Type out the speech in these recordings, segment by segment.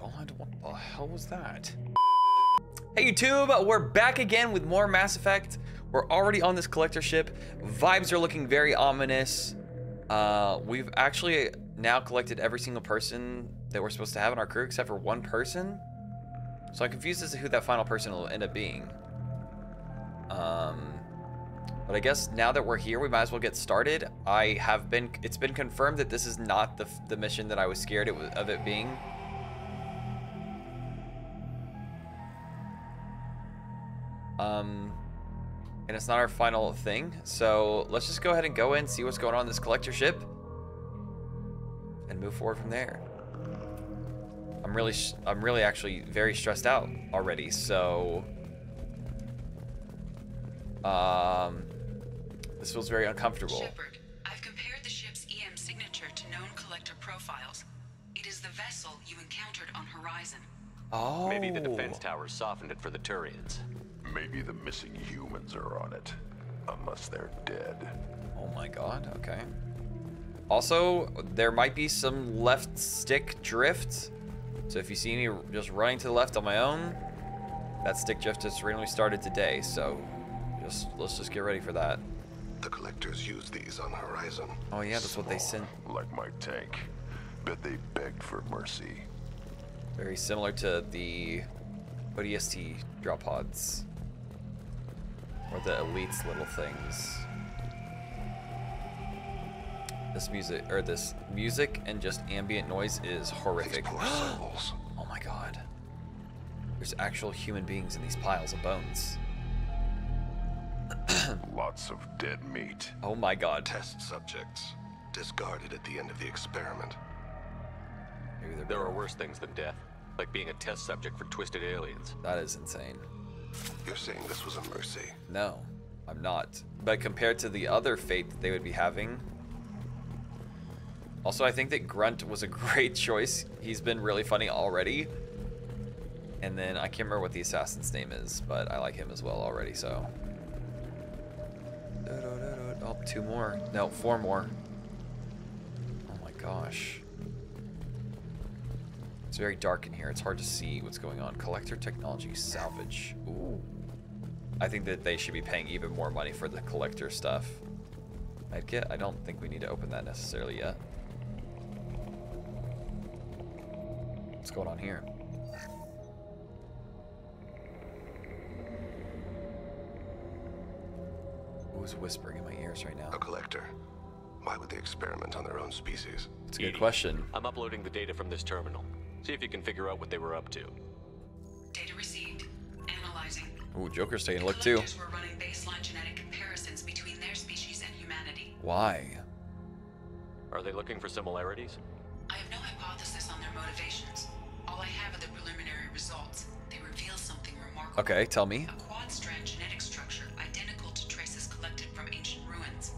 God, what the hell was that? Hey YouTube, we're back again with more Mass Effect. We're already on this collector ship. Vibes are looking very ominous. Uh, we've actually now collected every single person that we're supposed to have in our crew except for one person. So I'm confused as to who that final person will end up being. Um, but I guess now that we're here, we might as well get started. I have been, it's been confirmed that this is not the, the mission that I was scared it of it being. Um, and it's not our final thing. So let's just go ahead and go in, see what's going on in this collector ship, and move forward from there. I'm really, I'm really actually very stressed out already. So, um, this feels very uncomfortable. Shepard, I've compared the ship's EM signature to known collector profiles. It is the vessel you encountered on Horizon. Oh. Maybe the defense towers softened it for the Turians. Maybe the missing humans are on it. Unless they're dead. Oh my god, okay. Also, there might be some left stick drift. So if you see me just running to the left on my own, that stick drift just randomly started today. So just let's just get ready for that. The collectors use these on Horizon. Oh yeah, that's what they sent. Like my tank. Bet they begged for mercy. Very similar to the ODST drop pods. Or the elites little things. This music, or this music and just ambient noise is horrific. Poor souls. Oh my god. There's actual human beings in these piles of bones. Lots of dead meat. Oh my god. Test subjects. Discarded at the end of the experiment. Maybe There are worse things than death, like being a test subject for twisted aliens. That is insane. You're saying this was a mercy? No, I'm not. But compared to the other fate that they would be having. Also, I think that Grunt was a great choice. He's been really funny already. And then I can't remember what the assassin's name is, but I like him as well already, so. Oh, two more. No, four more. Oh my gosh. It's very dark in here. It's hard to see what's going on. Collector technology salvage. Ooh. I think that they should be paying even more money for the collector stuff. I'd get. I don't think we need to open that necessarily yet. What's going on here? Who's whispering in my ears right now? A collector. Why would they experiment on their own species? It's a good EDI, question. I'm uploading the data from this terminal. See if you can figure out what they were up to. Data received. Analyzing. Ooh, Joker's taking a look too. collectors were running baseline genetic comparisons between their species and humanity. Why? Are they looking for similarities? I have no hypothesis on their motivations. All I have are the preliminary results. They reveal something remarkable. Okay, tell me. A quad-strand genetic structure identical to traces collected from ancient ruins.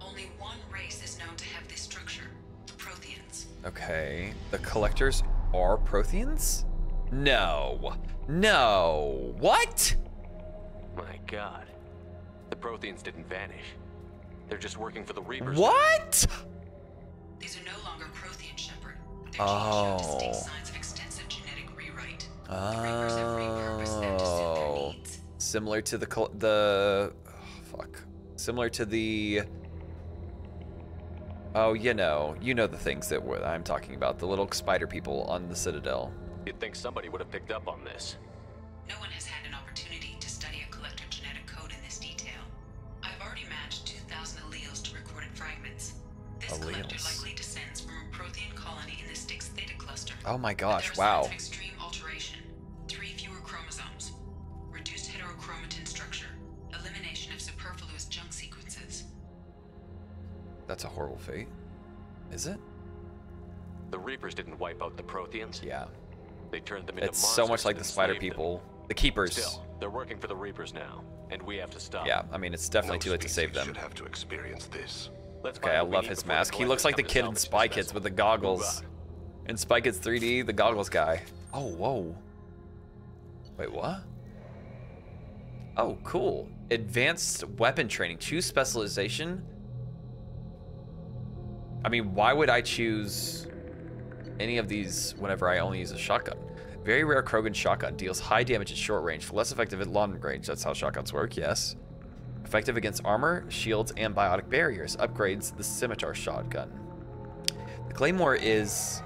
Only one race is known to have this structure, the Protheans. Okay. The collectors are Protheans? No. No. What? My god. The Protheans didn't vanish. They're just working for the Reapers. What? These are no longer Prothean Shepard. Their Oh. genes show distinct signs of extensive genetic rewrite. The Reapers have repurposed them to suit their Oh. needs. Similar to the the oh, fuck. Similar to the Oh, you know, you know the things that I'm talking about, the little spider people on the Citadel. You'd think somebody would have picked up on this. No one has had an opportunity to study a collector genetic code in this detail. I've already matched 2,000 alleles to recorded fragments. This collector likely descends from a Prothean colony in the Styx Theta cluster. Oh my gosh, there are signs wow. That's a horrible fate. Is it? The Reapers didn't wipe out the Protheans. Yeah. They turned them into It's so much like the spider enslaved them. people. The keepers. Still, they're working for the Reapers now, and we have to stop. Yeah, I mean, it's definitely No too late to save species them. should have to experience this. Let's Okay, I love his mask. He looks like the kid in Spy Kids with the goggles. Uh. In Spy Kids 3D, the goggles guy. Oh, whoa. Wait, what? Oh, cool. Advanced weapon training. Choose specialization. I mean, why would I choose any of these whenever I only use a shotgun. Very rare Krogan shotgun. Deals high damage at short range, less effective at long range. That's how shotguns work, yes. Effective against armor, shields, and biotic barriers. Upgrades the scimitar shotgun. The Claymore is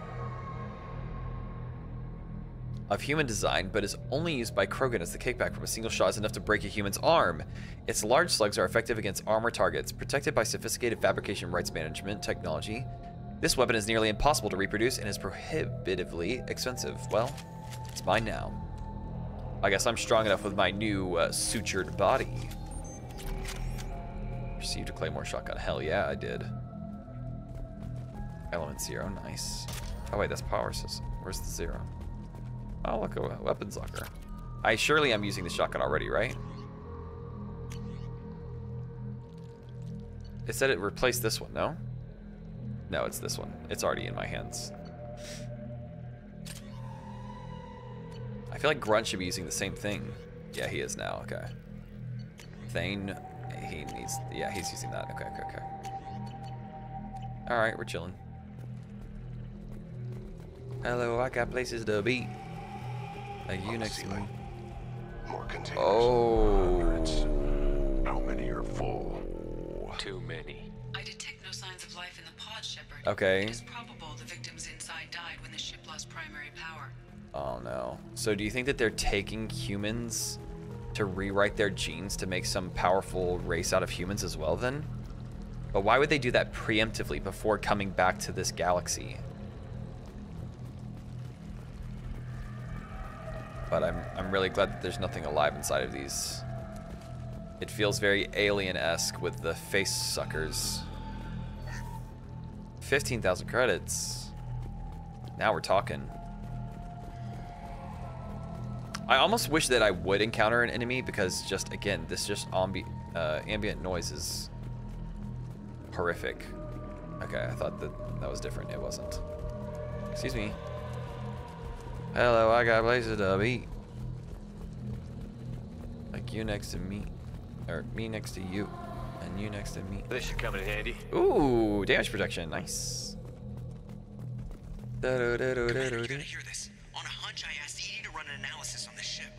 of human design, but is only used by Krogan as the kickback from a single shot is enough to break a human's arm. Its large slugs are effective against armor targets, protected by sophisticated fabrication rights management technology. This weapon is nearly impossible to reproduce and is prohibitively expensive. Well, it's mine now. I guess I'm strong enough with my new uh, sutured body. Received a Claymore shotgun. Hell yeah, I did. Element zero, nice. Oh wait, that's power system. Where's the zero? Oh, look, a weapons locker. I surely am using the shotgun already, right? It said it replaced this one, no? No, it's this one. It's already in my hands. I feel like Grunt should be using the same thing. Yeah, he is now, okay. Thane, he needs, yeah, he's using that. Okay, okay, okay. Alright, we're chilling. Hello, I got places to be. Like you next to me. ceiling. More containers. Hundreds. Oh. How many are full? Too many. I detect no signs of life in the pod, Shepard. Okay. It is probable the victims inside died when the ship lost primary power. Oh no. So do you think that they're taking humans to rewrite their genes to make some powerful race out of humans as well then? But why would they do that preemptively before coming back to this galaxy? But I'm I'm really glad that there's nothing alive inside of these. It feels very alien-esque with the face suckers. 15,000 credits. Now we're talking. I almost wish that I would encounter an enemy because just again, this just ambi uh, ambient noise is horrific. Okay, I thought that that was different. It wasn't. Excuse me. Hello, I got places to be. Like you next to me, or me next to you, and you next to me. This should come in handy. Ooh, damage protection, nice. Commander, you Da-da-da-da-da-da. gotta hear this. On a hunch, I asked EDI to run an analysis on this ship.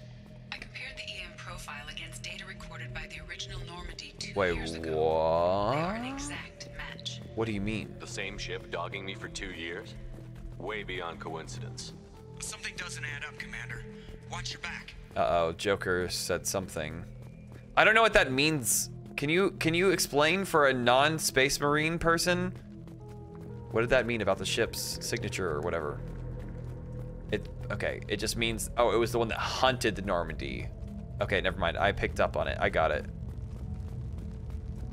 I compared the EM profile against data recorded by the original Normandy two Wait, years ago. They are an what? exact match. What do you mean? The same ship dogging me for two years? Way beyond coincidence. Something doesn't add up, Commander. Watch your back. Uh-oh, Joker said something. I don't know what that means. Can you can you explain for a non-space marine person? What did that mean about the ship's signature or whatever? It okay, it just means oh, it was the one that hunted the Normandy. Okay, never mind. I picked up on it. I got it.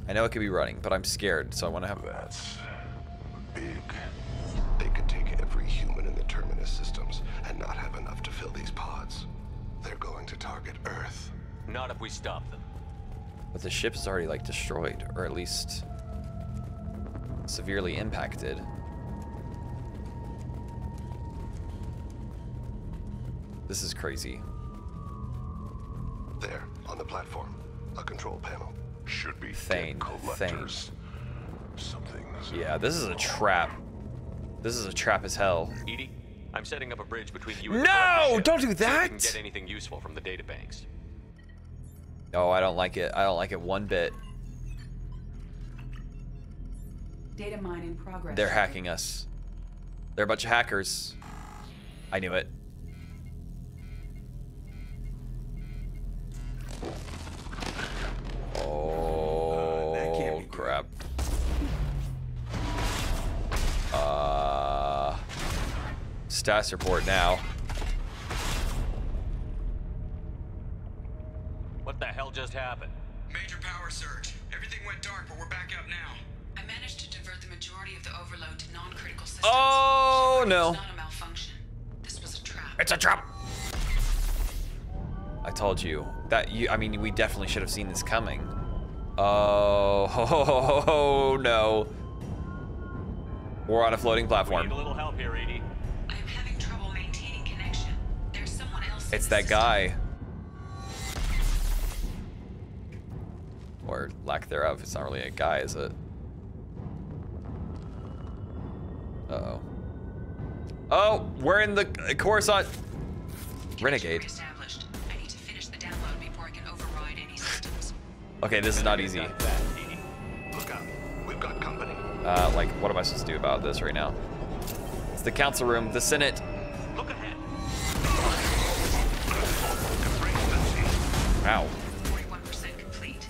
I know it could be running, but I'm scared, so I want to have That's big. They could take every human to target Earth. Not if we stop them. But the ship is already like destroyed, or at least severely impacted. This is crazy. There, on the platform, a control panel. Should be Thane, dead collectors. Something's Yeah, this is a trap. This is a trap as hell. EDI, I'm setting up a bridge between you and No! the Collector ship, Don't do that! if we can get anything useful from the databanks. Oh, I don't like it. I don't like it one bit. Data mine in progress. They're hacking us. They're a bunch of hackers. I knew it. Status report now. What the hell just happened? Major power surge. Everything went dark, but we're back up now. I managed to divert the majority of the overload to non-critical systems. Oh, Shepard, no. It's not a malfunction. This was a trap. It's a trap. I told you that you. I mean, we definitely should have seen this coming. Oh, ho, ho, ho, ho, ho, no. We're on a floating We platform. need a little help here, EDI. It's that guy. Or lack thereof. It's not really a guy, is it? Uh oh. Oh, we're in the uh, Coruscant. Renegade. Okay, this is not easy. Uh, like, what am I supposed to do about this right now? It's the council room, the Senate. Wow. 41% complete.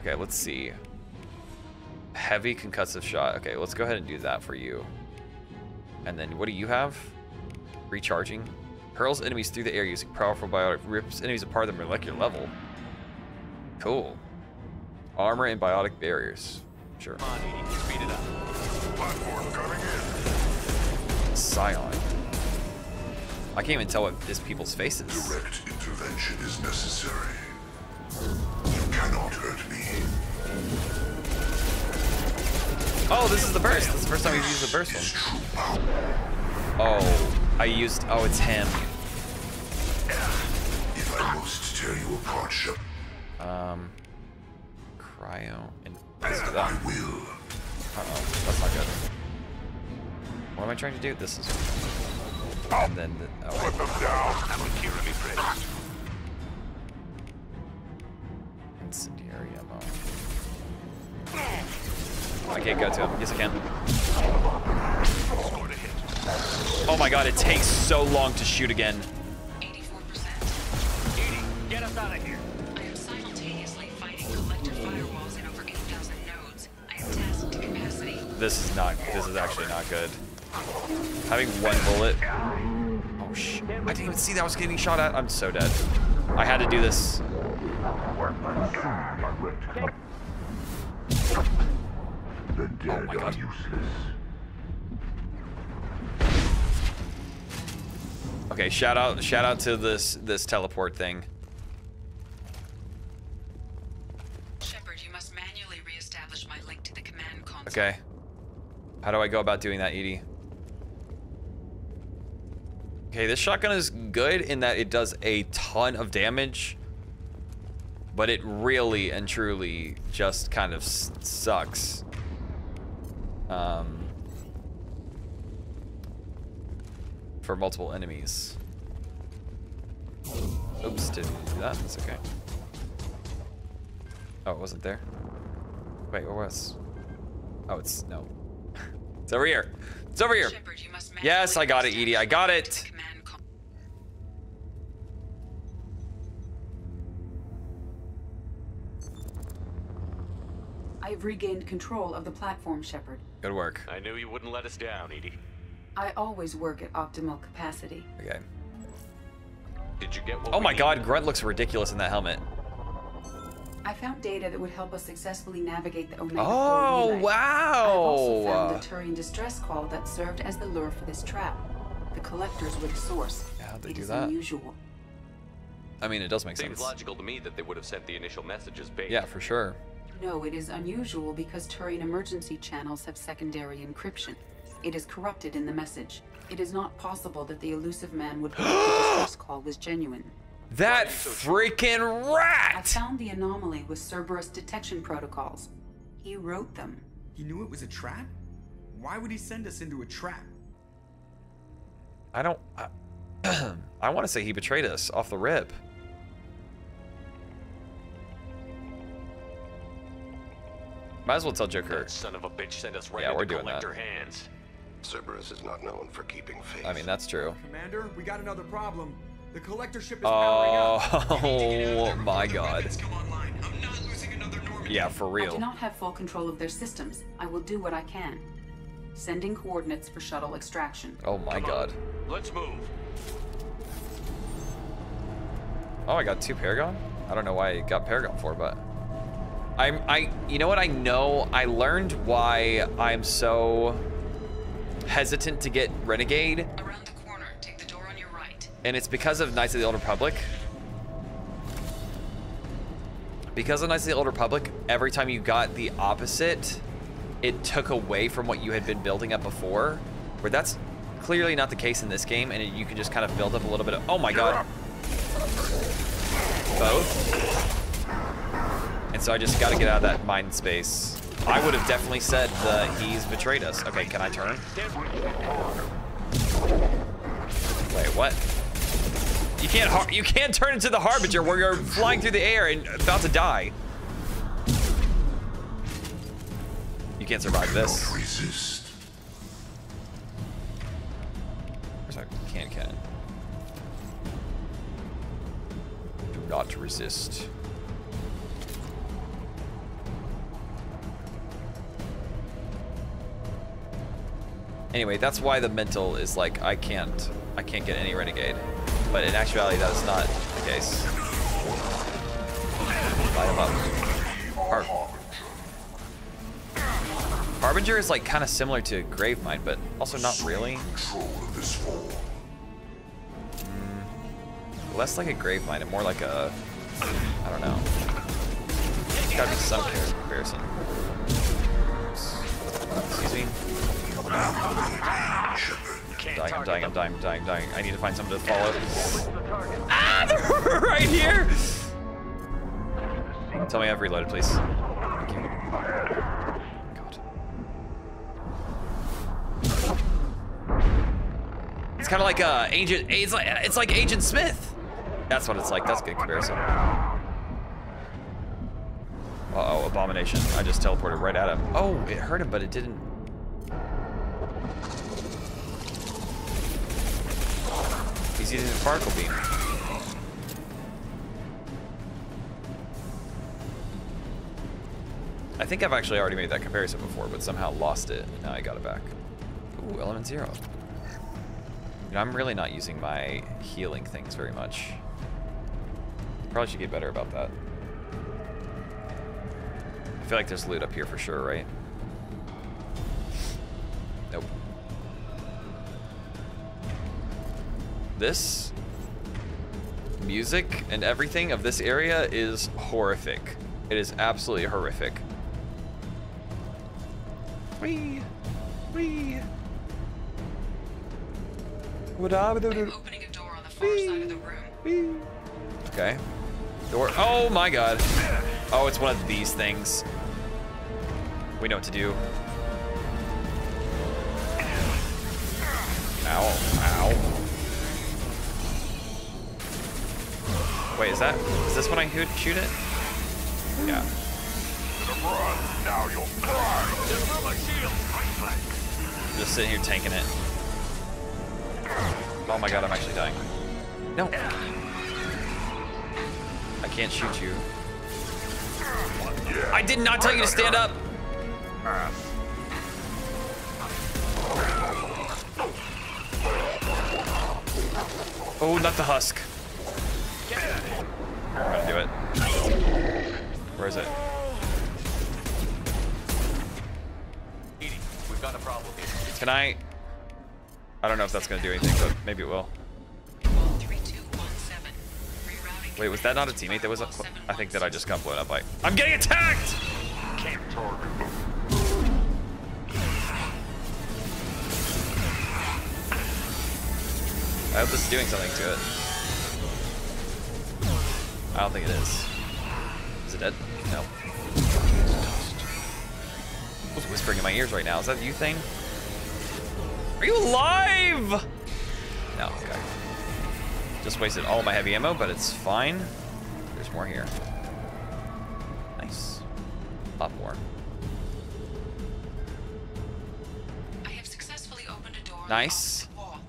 Okay, let's see. Heavy concussive shot. Okay, let's go ahead and do that for you. And then what do you have? Recharging. Hurls enemies through the air using powerful biotic. Rips enemies apart at the molecular level. Cool. Armor and biotic barriers. Sure. Come on, EDI. Speed it up. Platform coming in. Scion. I can't even tell what this people's faces. Direct intervention is necessary. You cannot hurt me. Oh, this is the burst. This is the first time we've used the burst one. Oh, I used. Oh, it's him. If I must tear you apart, Shep, Um, cryo and let's do that. I will. Uh oh, that's not good. What am I trying to do? This is. And then. The, oh, wait. That would cure me first. Incendiary ammo. I can't go to him. Yes, I can. Scored a hit. Oh my god, it takes so long to shoot again. 84%. EDI, get us out of here. I am simultaneously fighting collector firewalls in over 8,000 nodes. I am tasked to capacity. This is not. This is actually not good. Having one bullet. Oh sh! I didn't even see that I was getting shot at. I'm so dead. I had to do this. The dead my are God. useless. Okay, shout out, shout out to this this teleport thing. Shepard, you must manually reestablish my link to the command console. Okay. How do I go about doing that, EDI? Okay, this shotgun is good in that it does a ton of damage, but it really and truly just kind of sucks. Um, for multiple enemies. Oops, didn't do that. That's okay. Oh, it wasn't there. Wait, where was? Oh, it's no. it's over here. It's over here. Shepard, Yes, I got it, EDI. I got it. the command con- I've regained control of the platform, Shepard. Good work. I knew you wouldn't let us down, EDI. I always work at optimal capacity. Okay. Did you get what Oh my god, Grunt looks ridiculous in that helmet. I found data that would help us successfully navigate the Omega Oh, 4 relay. I've also found a Turian distress call that served as the lure for this trap. The collectors were the source. Yeah, how'd they It do is that? unusual. I mean, it does make Seems sense. logical to me that they would have sent the initial messages bait. Yeah, for sure. No, it is unusual because Turian emergency channels have secondary encryption. It is corrupted in the message. It is not possible that the Illusive Man would believe the distress call was genuine. That freaking rat! I rat! found the anomaly with Cerberus detection protocols. He wrote them. He knew it was a trap? Why would he send us into a trap? I don't. I, I want to say he betrayed us off the rip. Might as well tell Joker. That son of a bitch sent us right Yeah, into we're doing that. collector hands. Cerberus is not known for keeping faith. I mean, that's true. Commander, we got another problem. The collector ship is powering up. Oh, oh my god. Come online. I'm not losing another Normandy. Yeah, for real. I do not have full control of their systems. I will do what I can. Sending coordinates for shuttle extraction. Oh my god. Let's move. Oh, I got two Paragon? I don't know why I got Paragon for, but I'm I you know what I know? I learned why I'm so hesitant to get Renegade, Around the corner, take the door on your right. And it's because of Knights of the Old Republic. Because of Knights of the Old Republic, every time you got the opposite, it took away from what you had been building up before. Where that's clearly not the case in this game, and you can just kind of build up a little bit of. Oh my god. Both. And so I just got to get out of that mind space. I would have definitely said that he's betrayed us. Okay, can I turn? Wait, what? You can't you can't turn into the Harbinger where you're flying through the air and about to die. You can't survive this. Resist. Where's can cannon? Do not resist. Anyway, that's why the mental is like I can't I can't get any renegade. But in actuality that is not the case. Light him up. Har Harbinger is like kind of similar to Gravemind, but also not really. Form. Less like a Gravemind and more like a I don't know. There's gotta be some comparison. Excuse me. Dying, I'm dying, I'm dying, I'm dying, I'm dying. I need to find something to follow. Ah, they're right here! Tell me I've reloaded, please. God. It's kind of like uh, Agent. It's like it's like Agent Smith. That's what it's like. That's a good comparison. Uh oh, abomination! I just teleported right at him. Oh, it hurt him, but it didn't. He's using the particle beam. I think I've actually already made that comparison before, but somehow lost it, and now I got it back. Ooh, element zero. You know, I'm really not using my healing things very much. Probably should get better about that. I feel like there's loot up here for sure, right? This music and everything of this area is horrific. It is absolutely horrific. Wee, wee. What I'm opening a door on the far side of the room. Okay. Door. Oh my god. Oh, it's one of these things. We know what to do. Ow. Ow. Wait, is that... Is this when I shoot shoot it? Yeah. You'll. Just sitting here tanking it. Oh my god, I'm actually dying. No. I can't shoot you. I did not tell you to stand up. Oh, not the husk. I'm gonna do it. Where is it? We've got a problem here. Can I? I don't know if that's gonna do anything, but maybe it will. Wait, was that not a teammate that was? A, I think that I just got blown up by. I'm getting attacked. Can't target. I hope this is doing something to it. I don't think it is. Is it dead? No. Who's whispering in my ears right now? Is that you thing? Are you alive? No, okay. Just wasted all my heavy ammo, but it's fine. There's more here. Nice. A lot more. I have successfully opened a door Nice. the opposite wall.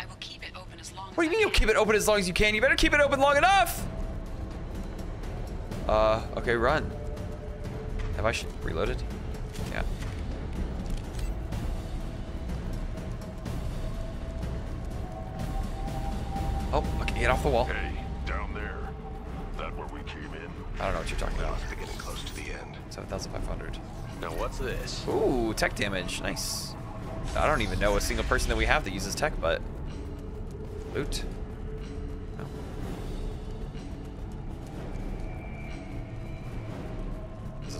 I will keep it open as long What do you mean you'll keep it open as long as you can? You better keep it open long enough! Uh, okay, run. Have I sh reloaded? Yeah. Oh, okay, get off the wall. Hey, down there. That where we came in? I don't know what you're talking about. Be getting close to the end. 7,500. Now what's this? Ooh, tech damage. Nice. I don't even know a single person that we have that uses tech, but... Loot.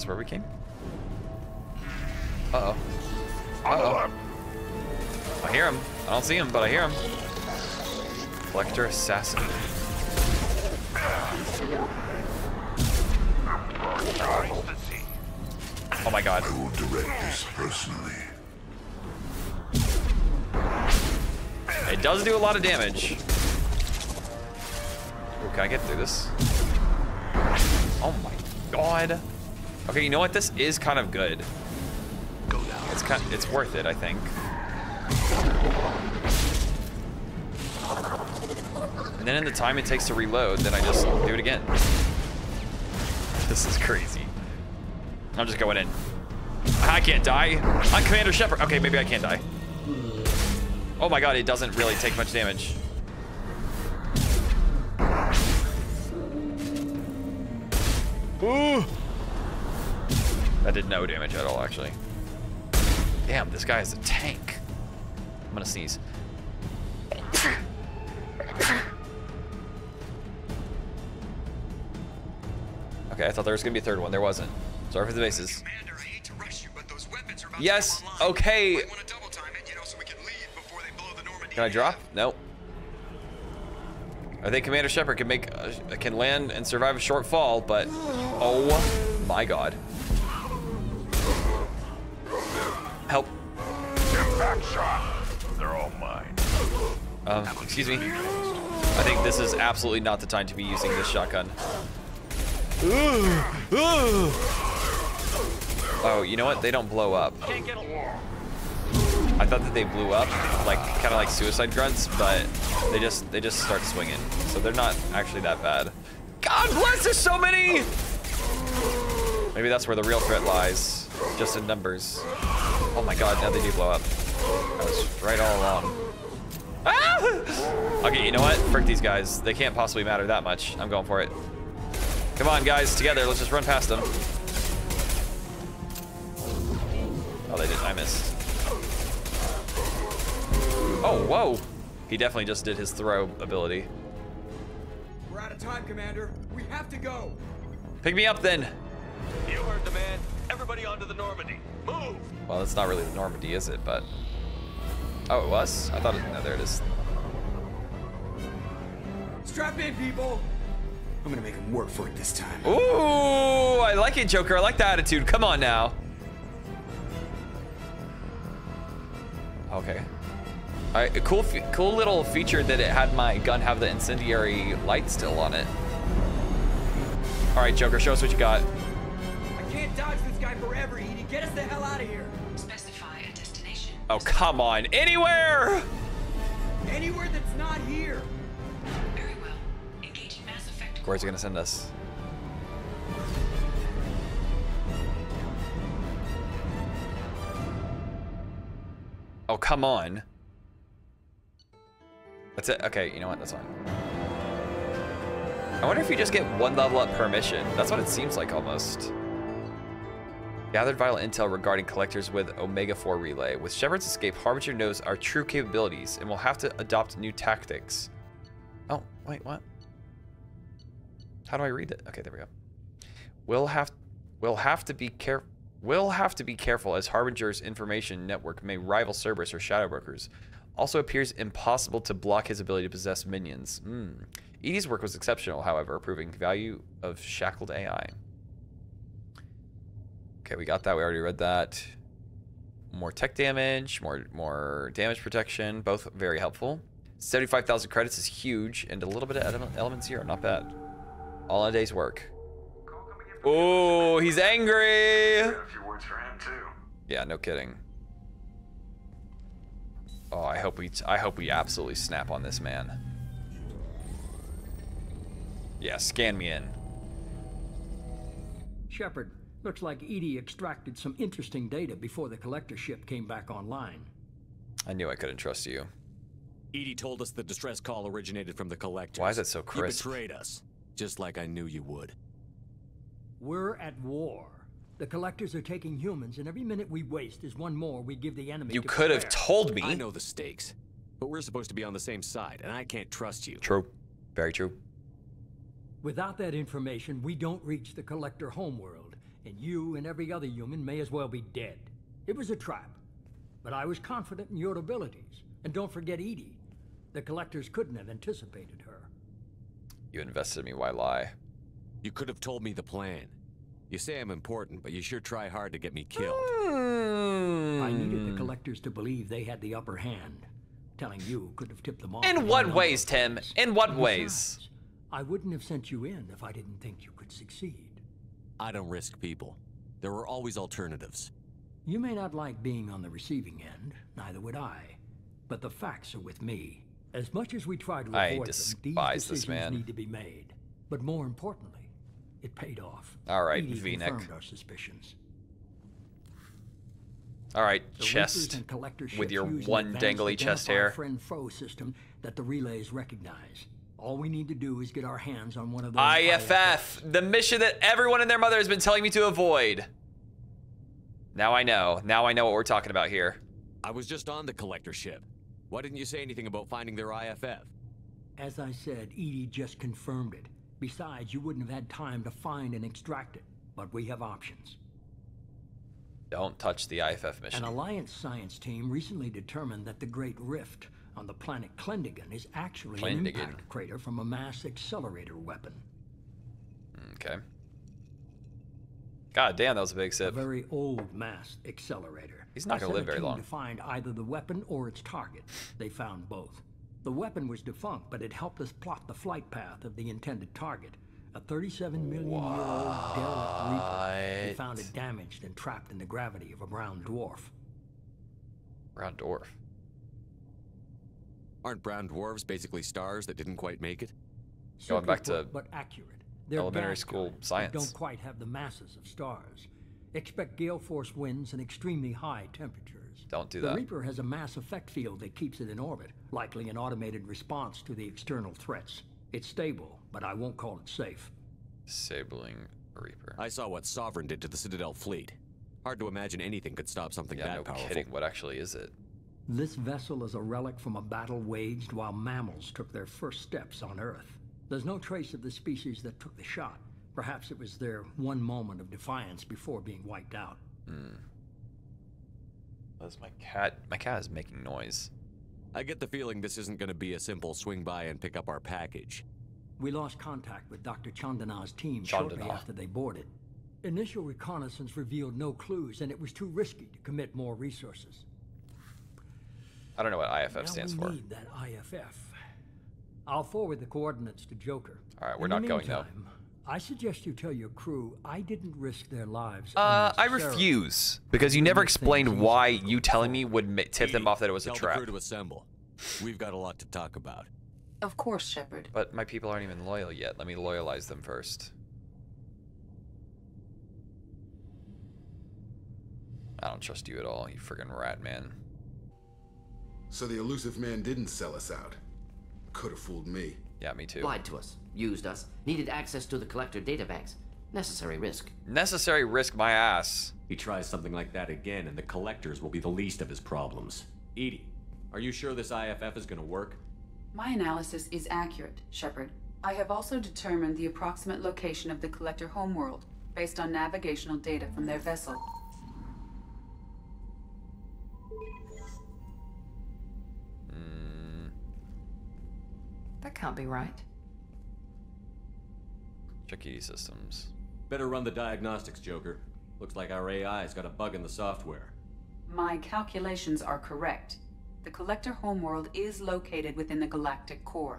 Is where we came? Uh-oh. Uh-oh. I hear him. I don't see him, but I hear him. Collector Assassin. Oh my god. I will direct this personally. It does do a lot of damage. Ooh, can I get through this? Oh my god. Okay, you know what? This is kind of good. It's kind it's worth it, I think. And then in the time it takes to reload, then I just do it again. This is crazy. I'm just going in. I can't die. I'm Commander Shepard. Okay, maybe I can't die. Oh my god, it doesn't really take much damage. Ooh. That did no damage at all, actually. Damn, this guy is a tank. I'm gonna sneeze. Okay, I thought there was gonna be a third one. There wasn't. Sorry for the bases. Commander, I hate to rush you, but those weapons are about Yes, to come online. okay. Might wanna double time it, you know, so can leave before they blow the Normandy Can I drop? Nope. I think Commander Shepard can make uh, can land and survive a short fall, but oh my god. Help. Impact shot. They're all mine. Um, excuse me. I think this is absolutely not the time to be using this shotgun. Oh, you know what? They don't blow up. I thought that they blew up, like kind of like suicide grunts, but they just they just start swinging, so they're not actually that bad. God bless, there's so many. Maybe that's where the real threat lies, just in numbers. Oh my God, now they do blow up. I was right all along. Ah! Okay, you know what? Frick these guys. They can't possibly matter that much. I'm going for it. Come on, guys, together. Let's just run past them. Oh, they didn't. I missed. Oh, whoa. He definitely just did his throw ability. We're out of time, Commander. We have to go. Pick me up then. You heard the man. Everybody onto the Normandy. Move! Well, that's not really the Normandy, is it? But. Oh, it was? I thought it. No, there it is. Strap in, people. I'm gonna make him work for it this time. Ooh, I like it, Joker. I like the attitude. Come on now. Okay. All right, a cool, cool little feature that it had my gun have the incendiary light still on it. All right, Joker, show us what you got. The hell out of here. Specify a destination. Oh, come on. Anywhere! Anywhere that's not here. Very well. Engaging Mass Effect. Where's it gonna send us? Oh, come on. That's it. Okay, you know what? That's fine. I wonder if you just get one level up per mission. That's what it seems like almost. Gathered vital intel regarding collectors with Omega 4 relay. With Shepard's escape, Harbinger knows our true capabilities and will have to adopt new tactics. Oh, wait, what? How do I read it? Okay, there we go. We'll have we'll have to be care will have to be careful as Harbinger's information network may rival Cerberus or Shadow Brokers. Also appears impossible to block his ability to possess minions. Hmm. EDI's work was exceptional, however, proving value of shackled AI. Okay, we got that. We already read that. More tech damage, more more damage protection, both very helpful. 75,000 credits is huge, and a little bit of element, zero, not bad. All in a day's work. Oh, he's angry. Yeah, no kidding. Oh, I hope we I hope we absolutely snap on this man. Yeah, scan me in. Shepard, looks like EDI extracted some interesting data before the collector ship came back online. I knew I couldn't trust you. EDI told us the distress call originated from the collector. Why is it so crisp? He betrayed us, just like I knew you would. We're at war. The collectors are taking humans, and every minute we waste is one more we give the enemy You to could have told me. I know the stakes, but we're supposed to be on the same side, and I can't trust you. True. Very true. Without that information, we don't reach the collector homeworld, and you and every other human may as well be dead. It was a trap, but I was confident in your abilities. And don't forget EDI. The collectors couldn't have anticipated her. You invested in me, why lie? You could have told me the plan. You say I'm important, but you sure try hard to get me killed. I needed Hmm. the collectors to believe they had the upper hand. Telling you could have tipped them off. In what ways, Tim? In what And ways? I wouldn't have sent you in if I didn't think you could succeed. I don't risk people. There are always alternatives. You may not like being on the receiving end, neither would I. But the facts are with me. As much as we try to I avoid them, despise these this decisions man. need to be made. But more importantly, it paid off. All right, EDI V-neck. confirmed our suspicions. All right, The chest with your one dangly chest hair. Friend-foe system that the relays recognize. All we need to do is get our hands on one of those IFF, the mission that everyone and their mother has been telling me to avoid. Now I know. Now I know what we're talking about here. I was just on the collector ship. Why didn't you say anything about finding their IFF? As I said, EDI just confirmed it. Besides, you wouldn't have had time to find and extract it. But we have options. Don't touch the IFF mission. An Alliance science team recently determined that the Great Rift on the planet Klendagon is actually an impact crater from a mass accelerator weapon. Okay. God damn, that was a big A sip. very old mass accelerator. He's not gonna live a very long. To find either the weapon or its target. They found both. The weapon was defunct, but it helped us plot the flight path of the intended target. A 37 million year old derelict Reaper. They found it damaged and trapped in the gravity of a brown dwarf. Brown dwarf. Aren't brown dwarves basically stars that didn't quite make it? Going back Simple to put, but accurate. They're elementary school science. Don't quite have the masses of stars. Expect gale force winds and extremely high temperatures. Don't do that. the. Reaper has a mass effect field that keeps it in orbit, likely an automated response to the external threats. It's stable, but I won't call it safe. Disabling Reaper. I saw what Sovereign did to the Citadel fleet. Hard to imagine anything could stop something Yeah, that no powerful. kidding. What actually is it? This vessel is a relic from a battle waged while mammals took their first steps on Earth. There's no trace of the species that took the shot. Perhaps it was their one moment of defiance before being wiped out. Hmm. That's my cat. My cat is making noise. I get the feeling this isn't going to be a simple swing by and pick up our package. We lost contact with Dr. Chandana's team shortly after they boarded. Initial reconnaissance revealed no clues, and it was too risky to commit more resources. I don't know what IFF now stands we for. need that IFF. I'll forward the coordinates to Joker. All right, we're In the not going, though. meantime, I suggest you tell your crew I didn't risk their lives. Uh, I refuse because you never explained why you telling me would ma- tip them off that it was a trap. the crew to assemble. We've got a lot to talk about. Of course, Shepard. But my people aren't even loyal yet. Let me loyalize them first. I don't trust you at all, you friggin' rat man. So the Illusive Man didn't sell us out. Could have fooled me. Yeah, me too. Lied to us, used us, needed access to the collector databanks. Necessary risk. Necessary risk my ass. He tries something like that again, and the collectors will be the least of his problems. EDI, are you sure this IFF is going to work? My analysis is accurate, Shepard. I have also determined the approximate location of the collector homeworld based on navigational data from their vessel. That can't be right. Check Tricky systems. Better run the diagnostics, Joker. Looks like our AI's got a bug in the software. My calculations are correct. The collector homeworld is located within the galactic core.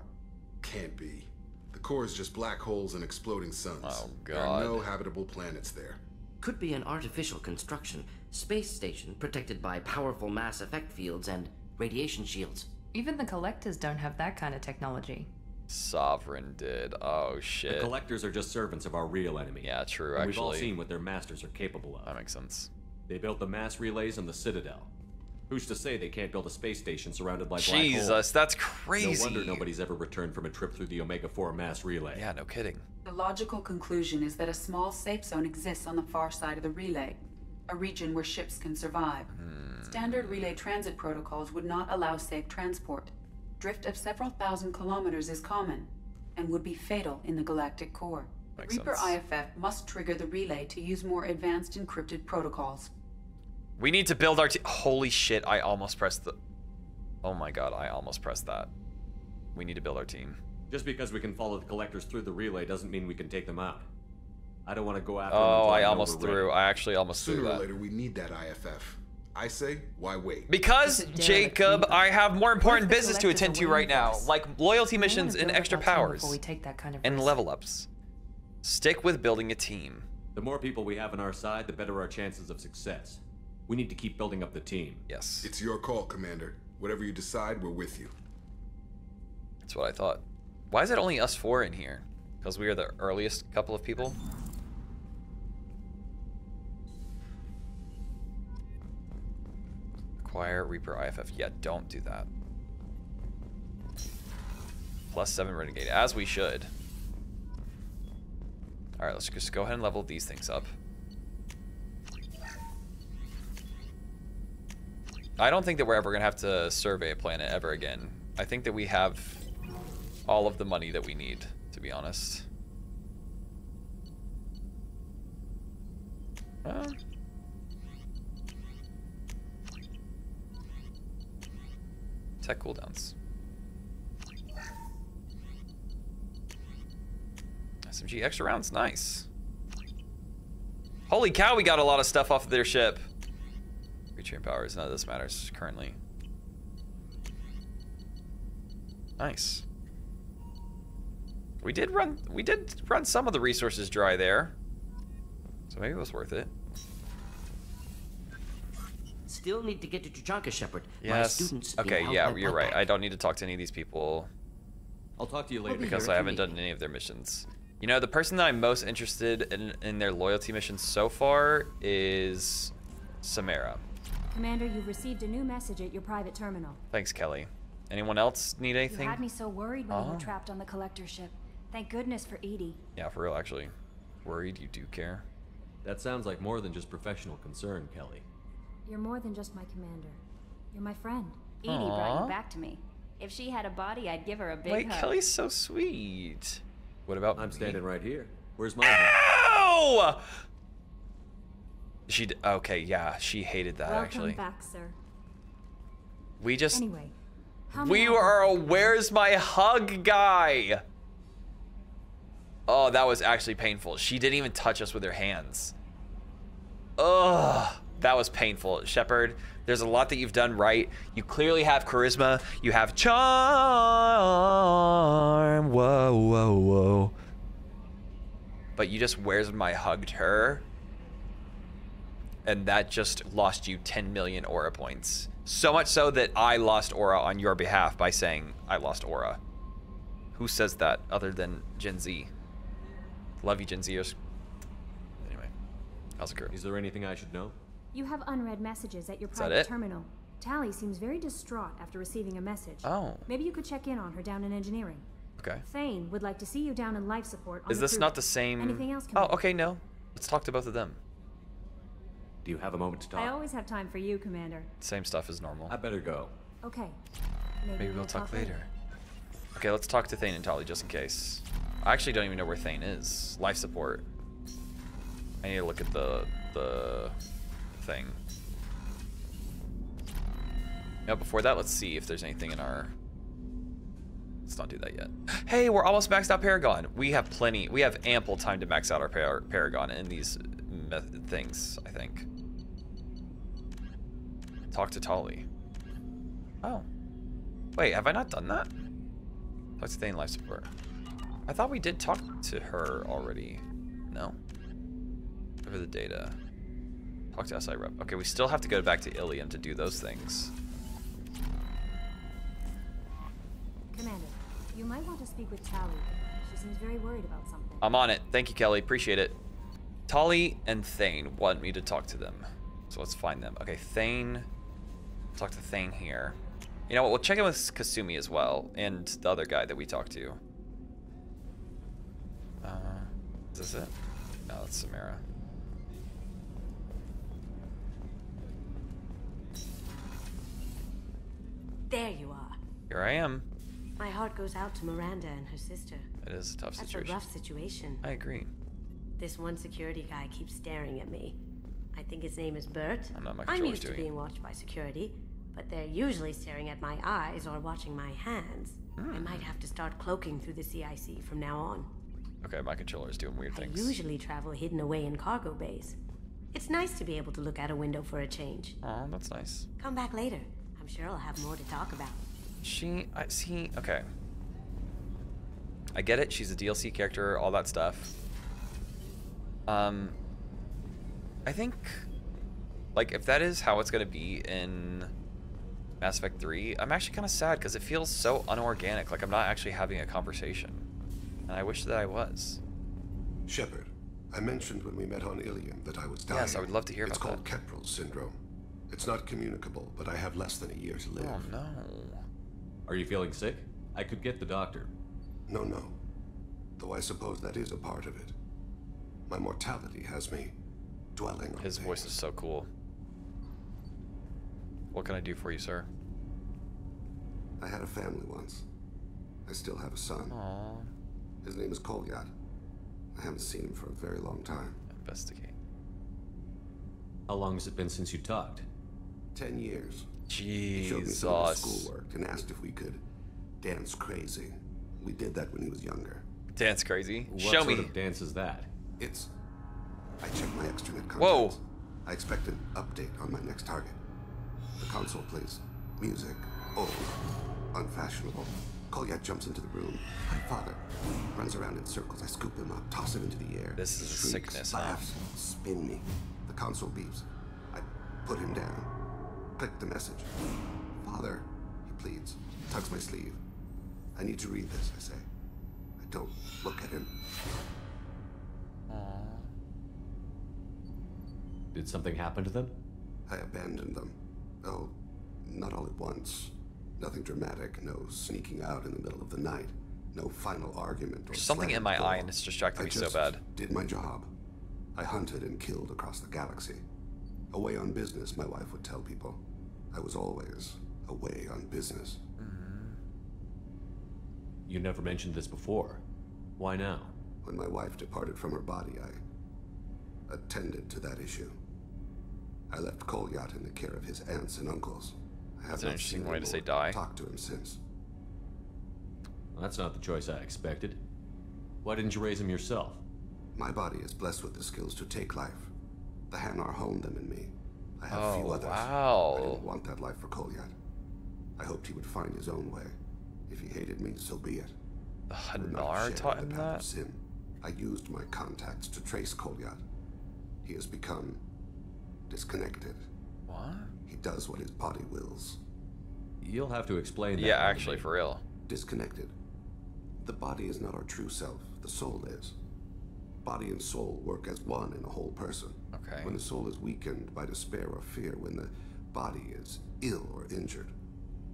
Can't be. The core is just black holes and exploding suns. Oh, There are no habitable planets there. Could be an artificial construction, space station protected by powerful mass effect fields and radiation shields. Even the collectors don't have that kind of technology. Sovereign did. Oh shit. The collectors are just servants of our real enemy. Yeah, true. And we've all seen what their masters are capable of. that makes sense. They built the mass relays and the Citadel. Who's to say they can't build a space station surrounded by black holes? Jesus, that's No wonder nobody's ever returned from a trip through the Omega 4 mass relay. Yeah, no kidding. The logical conclusion is that a small safe zone exists on the far side of the relay, a region where ships can survive. Standard relay transit protocols would not allow safe transport. Drift of several thousand kilometers is common and would be fatal in the galactic core. Makes Reaper sense. IFF must trigger the relay to use more advanced encrypted protocols. We need to build our team. Holy shit, I almost pressed the. Oh my god, I almost pressed that. We need to build our team. Just because we can follow the collectors through the relay doesn't mean we can take them out. I don't want to go after him Oh, until I almost we're ready. threw. I actually almost Sooner threw or that. later, we need that IFF. I say, why wait? Because It's a derelict Jacob. I have more important business to attend to right now, us? like loyalty missions and extra powers we take that kind of and level ups. Stick with building a team. The more people we have on our side, the better our chances of success. We need to keep building up the team. Yes, It's your call, Commander. Whatever you decide, we're with you. that's what I thought. Why is it only us four in here? Because we are the earliest couple of people. Acquire Reaper IFF. Yeah, don't do that. Plus seven Renegade, as we should. Alright, let's just go ahead and level these things up. I don't think that we're ever going to have to survey a planet ever again. I think that we have all of the money that we need, to be honest. Tech cooldowns. SMG extra rounds, nice. Holy cow, we got a lot of stuff off of their ship. Retrain powers, none of this matters currently. Nice. We did run we did run some of the resources dry there. So maybe it was worth it. Still need to get to Tuchanka, Shepard. My Yes. students Okay, yeah, you're right. I don't need to talk to any of these people I'll talk to you later. be because I haven't done any of their missions. You know, the person that I'm most interested in in their loyalty missions so far is Samara. Commander, you've received a new message at your private terminal. Thanks, Kelly. Anyone else need anything? You anything? had me so worried when you were uh-huh. trapped on the collector ship. Thank goodness for EDI. Yeah, for real, actually. Worried you do care. That sounds like more than just professional concern, Kelly. You're more than just my commander. You're my friend. EDI brought you back to me. If she had a body, I'd give her a big Wait, hug. Kelly's so sweet. What about I'm me? standing right here. Where's my hand? Ow! She d- okay, yeah, she hated that Welcome actually. back, sir. We just Anyway, how we I- are a where's my hug guy. Oh, that was actually painful. She didn't even touch us with her hands. Ugh, that was painful. Shepard, there's a lot that you've done right. You clearly have charisma. You have charm. Whoa, whoa, whoa. But you just where's my hugged her. And that just lost you 10 million aura points. So much so that I lost aura on your behalf by saying I lost aura. Who says that other than Gen Z? Love you, Gen Zers. Anyway, how's it go? Is there anything I should know? You have unread messages at your that private it? terminal. Tali seems very distraught after receiving a message. Oh. Maybe you could check in on her down in engineering. Okay. Thane would like to see you down in life support. On Is this crew. not the same? Anything else? Oh, okay, no. Let's talk to both of them. Do you have a moment to talk? I always have time for you, Commander. Same stuff as normal. I better go. Okay. Maybe we'll talk later. Okay, let's talk to Thane and Tali just in case. I actually don't even know where Thane is. Life support. I need to look at the the thing. No, before that, let's see if there's anything in our. Let's not do that yet. Hey, we're almost maxed out Paragon. We have plenty. We have ample time to max out our par Paragon in these things. I think. Talk to Tali. Oh. Wait, have I not done that? Talk to Thane life support. I thought we did talk to her already. No? Over the data. Talk to SI rep. Okay, we still have to go back to Ilium to do those things. Commander, you might want to speak with Tali. She seems very worried about something. I'm on it. Thank you, Kelly. Appreciate it. Tali and Thane want me to talk to them. So let's find them. Okay, Thane. Talk to Thane here. You know what? We'll check in with Kasumi as well, and the other guy that we talked to. Uh, is this it? No, that's Samara. There you are. Here I am. My heart goes out to Miranda and her sister. It is a tough That's situation. a rough situation. I agree. This one security guy keeps staring at me. I think his name is Bert. I'm not my I'm used to being watched by security, but they're usually staring at my eyes or watching my hands. Hmm. I might have to start cloaking through the CIC from now on. Okay, my controller is doing weird I things. usually travel hidden away in cargo bays. It's nice to be able to look out a window for a change. Oh, that's nice. Come back later. I'm sure I'll have more to talk about. She, I see. Okay. I get it. She's a DLC character, all that stuff. Um, I think, like, if that is how it's gonna be in Mass Effect 3, I'm actually kind of sad because it feels so unorganic. Like I'm not actually having a conversation, and I wish that I was. Shepard, I mentioned when we met on Ilium that I was dying. Yes, I would love to hear it's about that. It's called Kepral's syndrome. It's not communicable, but I have less than a year to live. Oh no. Are you feeling sick? I could get the doctor. No, no. Though I suppose that is a part of it. My mortality has me dwelling on His voice is so cool. What can I do for you, sir? I had a family once. I still have a son. Aww. His name is Kolyat. I haven't seen him for a very long time. Investigate. How long has it been since you talked? Ten years. He showed me some of his schoolwork and asked if we could dance crazy. We did that when he was younger. Dance crazy. What Show sort me. of dance is that? It's. I checked my extranet contacts. Whoa. I expect an update on my next target. The console plays music. Old. Unfashionable. Kolyat jumps into the room. My father runs around in circles. I scoop him up, toss him into the air. This is He shrieks, sickness, huh? laughs, spin me. The console beeps. I put him down. Click the message. Father, he pleads. Tugs my sleeve. I need to read this, I say. I don't look at him. Uh. Did something happen to them? I abandoned them. Oh, not all at once. Nothing dramatic, no sneaking out in the middle of the night, no final argument or There's something in my slam eye and it's distracting I me so just bad. Did my job. I hunted and killed across the galaxy. Away on business, my wife would tell people. I was always away on business. Mm-hmm. You never mentioned this before. Why now? When my wife departed from her body, I attended to that issue. I left Kolyat in the care of his aunts and uncles. I have That's an not interesting seen way him to say or die. Talked to him since. Well, that's not the choice I expected. Why didn't you raise him yourself? My body is blessed with the skills to take life. The Hanar honed them in me. I have few Oh, others. wow. I didn't want that life for Kolyat. I hoped he would find his own way. If he hated me, so be it. The I would not Hanar share taught the him path that? of sin. I used my contacts to trace Kolyat. He has become disconnected. What? He does what his body wills. You'll have to explain that. Yeah, actually, for real. Disconnected. The body is not our true self. The soul is. Body and soul work as one in a whole person. Okay. When the soul is weakened by despair or fear, when the body is ill or injured,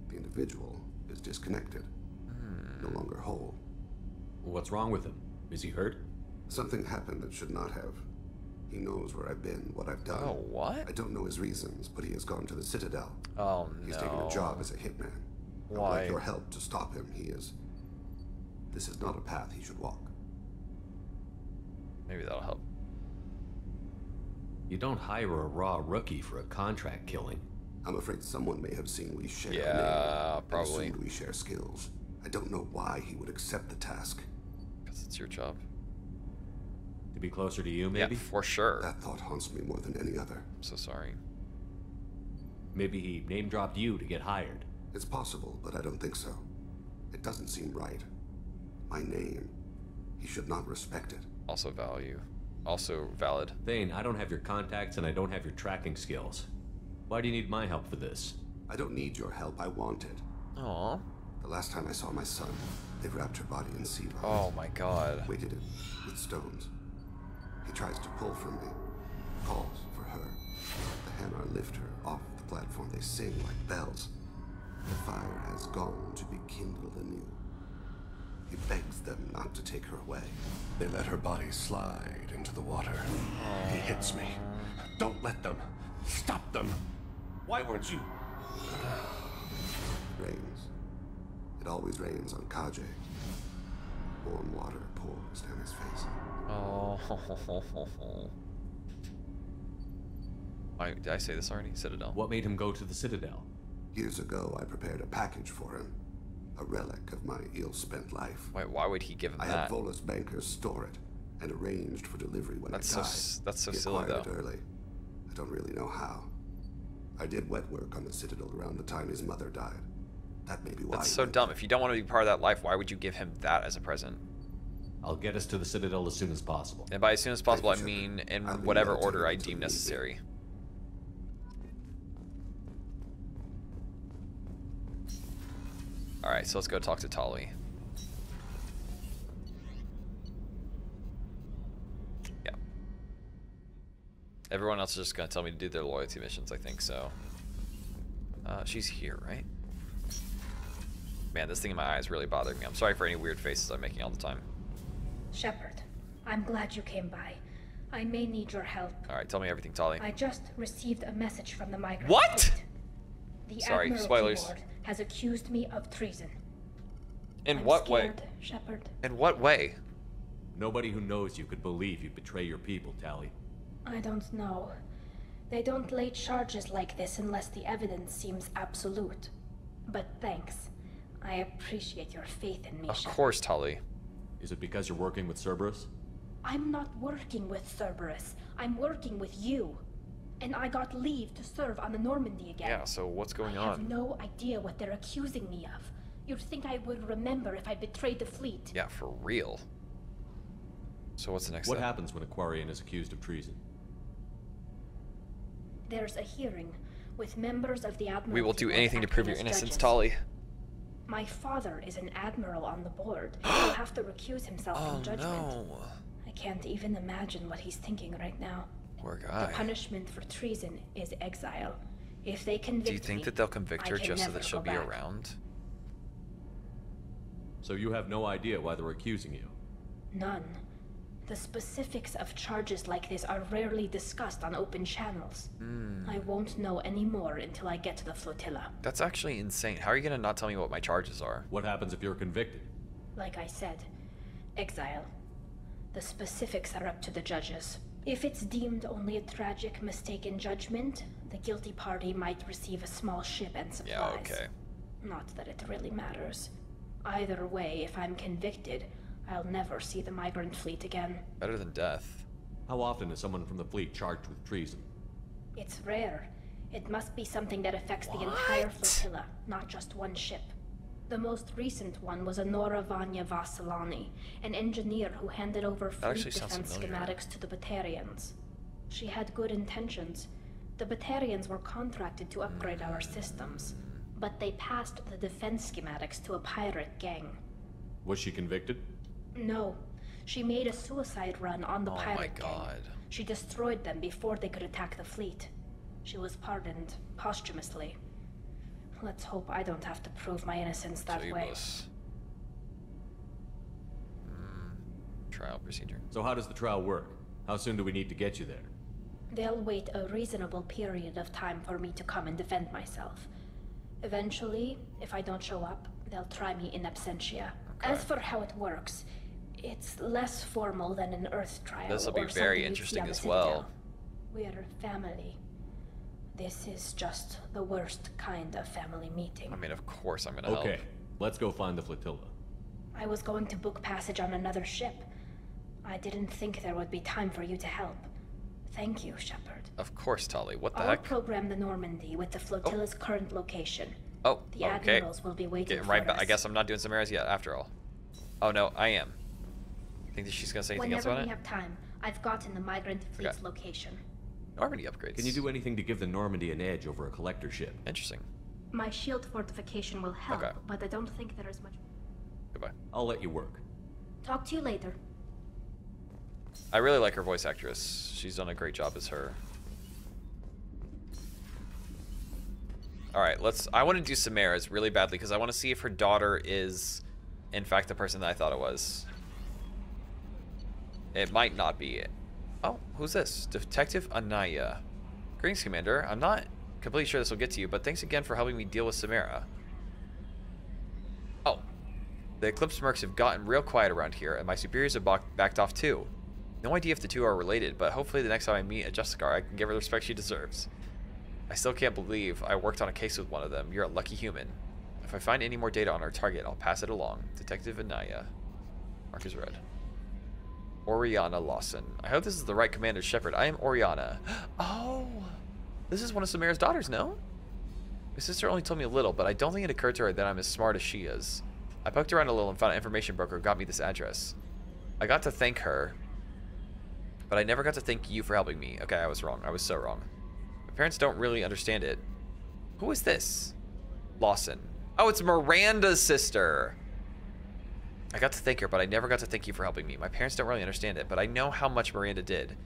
the individual is disconnected, no hmm. longer whole. What's wrong with him? Is he hurt? Something happened that should not have. He knows where I've been, what I've done. Oh, what? I don't know his reasons, but he has gone to the Citadel. Oh no. He's taken a job as a hitman. Why? I would like your help to stop him. He is. This is not a path he should walk. Maybe that'll help. You don't hire a raw rookie for a contract killing. I'm afraid someone may have seen we share a Yeah, name probably. assumed we share skills. I don't know why he would accept the task. Because it's your job. To be closer to you, maybe? Yeah, for sure. That thought haunts me more than any other. I'm so sorry. Maybe he name dropped you to get hired. It's possible, but I don't think so. It doesn't seem right. My name. He should not respect it. Also value. Also valid. Thane, I don't have your contacts and I don't have your tracking skills. Why do you need my help for this? I don't need your help. I want it. Aw. The last time I saw my son, they wrapped her body in sea vines. Oh my god. Weighted it with stones. He tries to pull from me. Calls for her. The Hanar lift her off the platform. They sing like bells. The fire has gone to be kindled anew. He begs them not to take her away. They let her body slide into the water. He hits me. Don't let them. Stop them. Why weren't you? Rains. It always rains on Kahje. Warm water pours down his face. Oh. I, did I say this already? Citadel. What made him go to the Citadel? Years ago, I prepared a package for him. A relic of my ill-spent life. Wait, why would he give him I that? had Volus bankers store it and arranged for delivery when That's I so died. s- that's so He silly, acquired though. It early. I don't really know how. I did wet work on the Citadel around the time his mother died. That may be why. That's so dumb. If you don't want to be part of that life, why would you give him that as a present? I'll get us to the Citadel as soon as possible. And by as soon as possible, I mean in I'll whatever order I deem necessary. leave. Alright, so let's go talk to Tali. Yeah. Everyone else is just gonna tell me to do their loyalty missions, I think, so. Uh, she's here, right? Man, this thing in my eye is really bothering me. I'm sorry for any weird faces I'm making all the time. Shepard, I'm glad you came by. I may need your help. Alright, tell me everything, Tali. I just received a message from the migrant What? The Sorry, Admiralty spoilers. Board has accused me of treason. In I'm what way? scared, Shepard. In what way? Nobody who knows you could believe you'd betray your people, Tali. I don't know. They don't lay charges like this unless the evidence seems absolute. But thanks. I appreciate your faith in me, Of Shepard. course, Tali. Is it because you're working with Cerberus? I'm not working with Cerberus. I'm working with you. And I got leave to serve on the Normandy again. Yeah, so what's going I have no idea what they're accusing me of. You'd think I would remember if I betrayed the fleet. Yeah, for real. So what's the next What step? happens when a Quarian is accused of treason? There's a hearing with members of the Admiralty We will do anything to prove your innocence, judges. Tali. My father is an admiral on the board. He'll have to recuse himself Oh from judgment. no. I can't even imagine what he's thinking right now. Poor The punishment for treason is exile. If they convict Do you think me, that they'll convict her just so that she'll be back. around? So you have no idea why they're accusing you? None. The specifics of charges like this are rarely discussed on open channels. Hmm. I won't know any more until I get to the flotilla. That's actually insane. How are you gonna not tell me what my charges are? What happens if you're convicted? Like I said, exile. The specifics are up to the judges. If it's deemed only a tragic mistake in judgment, the guilty party might receive a small ship and supplies. Yeah, okay. Not that it really matters. Either way, if I'm convicted, I'll never see the migrant fleet again. Better than death. How often is someone from the fleet charged with treason? It's rare. It must be something that affects the entire flotilla, not just one ship. The most recent one was Anora Vanya Vasilani, an engineer who handed over fleet defense schematics to the Batarians. She had good intentions. The Batarians were contracted to upgrade our systems, but they passed the defense schematics to a pirate gang. Was she convicted? No, she made a suicide run on the Oh my pirate gang. god. She destroyed them before they could attack the fleet. She was pardoned posthumously. Let's hope I don't have to prove my innocence that way. Jeebus. Hmm. Trial procedure. So how does the trial work? How soon do we need to get you there? They'll wait a reasonable period of time for me to come and defend myself. Eventually, if I don't show up, they'll try me in absentia. As for how it works, it's less formal than an Earth trial. This'll be very interesting see on the as well. We're family. This is just the worst kind of family meeting. I mean, of course I'm gonna Okay, help. let's go find the flotilla. I was going to book passage on another ship. I didn't think there would be time for you to help. Thank you, Shepard. Of course, Tali. What the heck? I'll program the Normandy with the oh. flotilla's current location. Oh, The okay. admirals will be waiting Getting right for back. I guess I'm not doing Samaras yet, after all. Oh no, I am. I think that she's gonna say anything Whenever else we about it? have time, I've gotten the migrant fleet's Okay. location. Normandy upgrades. Can you do anything to give the Normandy an edge over a collector ship? Interesting. My shield fortification will help, Okay. but I don't think there is much. Goodbye. I'll let you work. Talk to you later. I really like her voice actress. She's done a great job as her. All right, let's. I want to do Samara's really badly because I want to see if her daughter is, in fact, the person that I thought it was. It might not be. Oh, who's this? Detective Anaya. Greetings, Commander. I'm not completely sure this will get to you, but thanks again for helping me deal with Samara. Oh, the Eclipse Mercs have gotten real quiet around here, and my superiors have backed off too. No idea if the two are related, but hopefully the next time I meet a Justicar, I can give her the respect she deserves. I still can't believe I worked on a case with one of them. You're a lucky human. If If I find any more data on our target, I'll pass it along. Detective Anaya. Mark is red. Oriana Lawson. I hope this is the right Commander Shepard. I am Oriana. Oh! This is one of Samara's daughters, no? My sister only told me a little, but I don't think it occurred to her that I'm as smart as she is. I poked around a little and found an information broker who got me this address. I got to thank her, but I never got to thank you for helping me. Okay, I was wrong. I was so wrong. My parents don't really understand it. Who is this? Lawson. Oh, it's Miranda's sister. I got to thank her, but I never got to thank you for helping me. My parents don't really understand it, but I know how much Miranda did.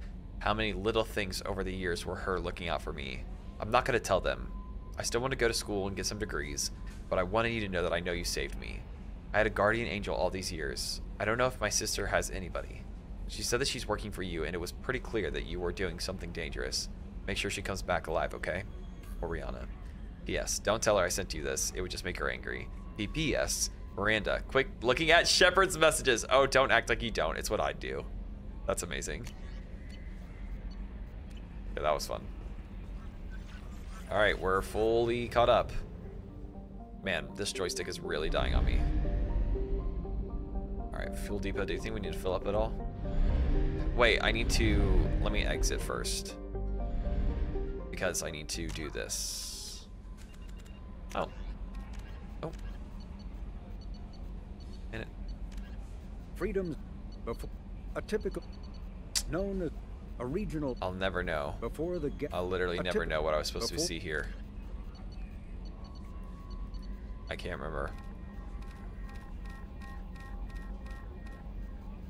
How many little things over the years were her looking out for me. I'm not going to tell them. I still want to go to school and get some degrees, but I wanted you to know that I know you saved me. I had a guardian angel all these years. I don't know if my sister has anybody. She said that she's working for you, and it was pretty clear that you were doing something dangerous. Make sure she comes back alive, okay? Oriana. P.S. Don't tell her I sent you this. It would just make her angry. P.P.S. Miranda, quick looking at Shepard's messages. Oh, don't act like you don't. It's what I do. That's amazing. Yeah, that was fun. Alright, we're fully caught up. Man, this joystick is really dying on me. Alright, fuel depot. Do you think we need to fill up at all? Wait, I need to... Let me exit first. Because I need to do this. Oh. In it. Freedom before a typical known as a regional I'll never know. before the I'll literally never know what I was supposed to see here. I can't remember.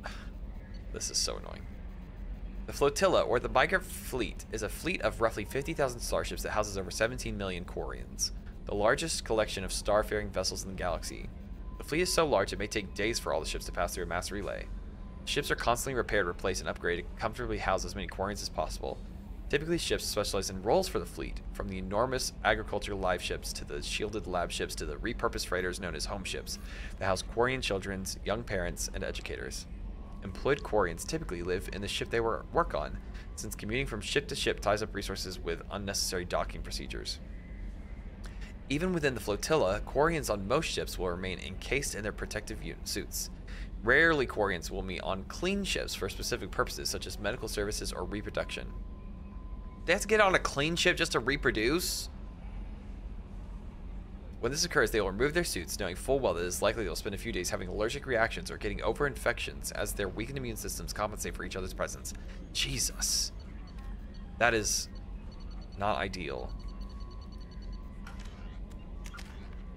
This is so annoying. The flotilla, or the Biker fleet, is a fleet of roughly 50,000 starships that houses over 17 million Quarians, the largest collection of starfaring vessels in the galaxy. The fleet is so large it may take days for all the ships to pass through a mass relay. Ships are constantly repaired, replaced, and upgraded to comfortably house as many Quarians as possible. Typically, ships specialize in roles for the fleet, from the enormous agricultural live ships to the shielded lab ships to the repurposed freighters known as home ships that house Quarian children, young parents, and educators. Employed Quarians typically live in the ship they work on, since commuting from ship to ship ties up resources with unnecessary docking procedures. Even within the flotilla, Quarians on most ships will remain encased in their protective suits. Rarely Quarians will meet on clean ships for specific purposes such as medical services or reproduction. They have to get on a clean ship just to reproduce? When this occurs, they will remove their suits, knowing full well that it is likely they'll spend a few days having allergic reactions or getting over infections as their weakened immune systems compensate for each other's presence. Jesus. That is not ideal.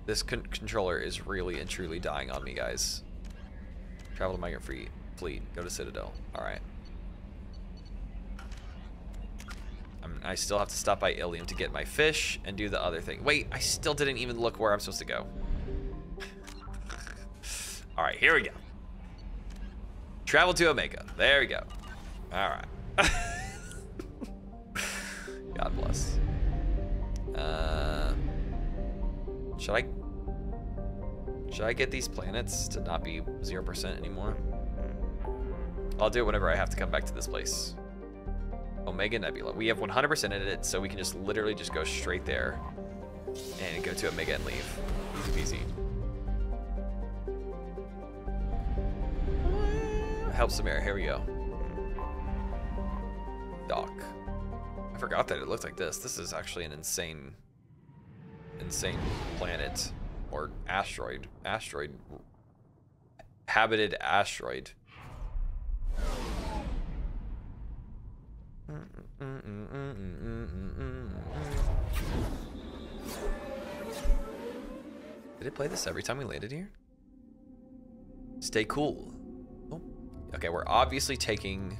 This con controller is really and truly dying on me, guys. Travel to migrant fleet. Fleet. Go to Citadel. Alright. I still have to stop by Ilium to get my fish and do the other thing. Wait, I still didn't even look where I'm supposed to go. Alright, here we go. Travel to Omega. There we go. Alright. God bless. Uh, should I... Should I get these planets to not be 0% anymore? I'll do it whenever I have to come back to this place. Omega Nebula. We have 100% in it, so we can just literally just go straight there and go to Omega and leave. Easy peasy. Help Samara. Here we go. Dock. I forgot that it looked like this. This is actually an insane, insane planet or asteroid. Asteroid. Habited asteroid. Did it play this every time we landed here? Stay cool. Oh. Okay, we're obviously taking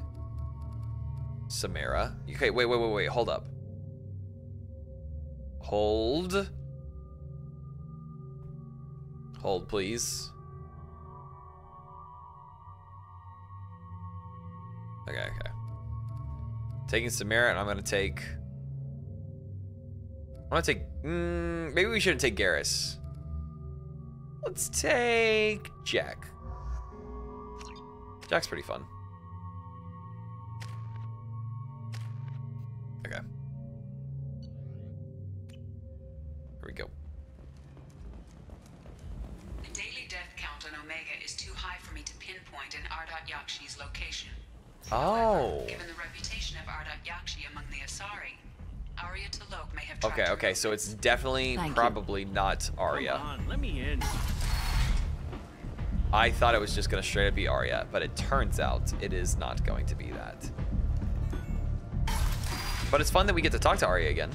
Samara. Okay, wait, wait, wait, wait. Hold up. Hold. Hold, please. Okay, okay. Taking Samara, and I'm gonna take. I'm gonna take. Mm, maybe we shouldn't take Garrus. Let's take Jack. Jack's pretty fun. Okay. Here we go. Is too high for me to pinpoint an Ardat Yakshi's location. Oh. Given the reputation of Ardat Yakshi among the Asari, Aria T'Loak may have tried Okay, okay, so it's definitely Thank you. probably not Aria. Come on, let me in. I thought it was just gonna straight up be Aria, but it turns out it is not going to be that. But it's fun that we get to talk to Aria again.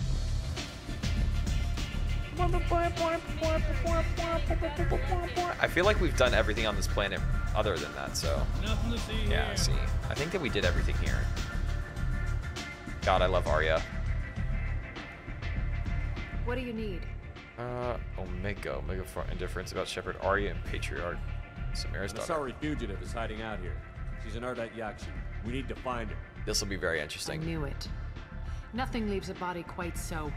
I feel like we've done everything on this planet other than that, so. Nothing to see Yeah, here. see. I think that we did everything here. God, I love Aria. What do you need? Uh, Omega. Omega for indifference about Shepard Aria and Patriarch Samara's An daughter. Asari fugitive is hiding out here. She's an Ardat Yakshi. We need to find her. This will be very interesting. I interesting. knew it. Nothing leaves a body quite so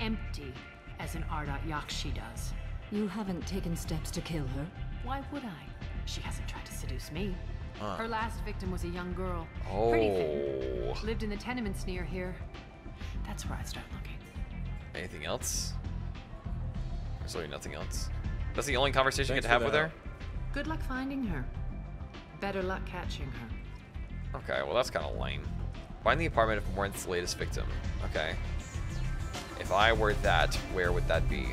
empty as an Ardat Yakshi does. You haven't taken steps to kill her? Why would I? She hasn't tried to seduce me. Huh. Her last victim was a young girl. Oh. Pretty thin. Oh. Lived in the tenements near here. That's where I'd start looking. Anything else? There's really nothing else. That's the only conversation you Thanks get to have for with her? Good luck finding her. Better luck catching her. Okay, well that's kind of lame. Find the apartment of Morinth's latest victim. Okay. If I were that, where would that be?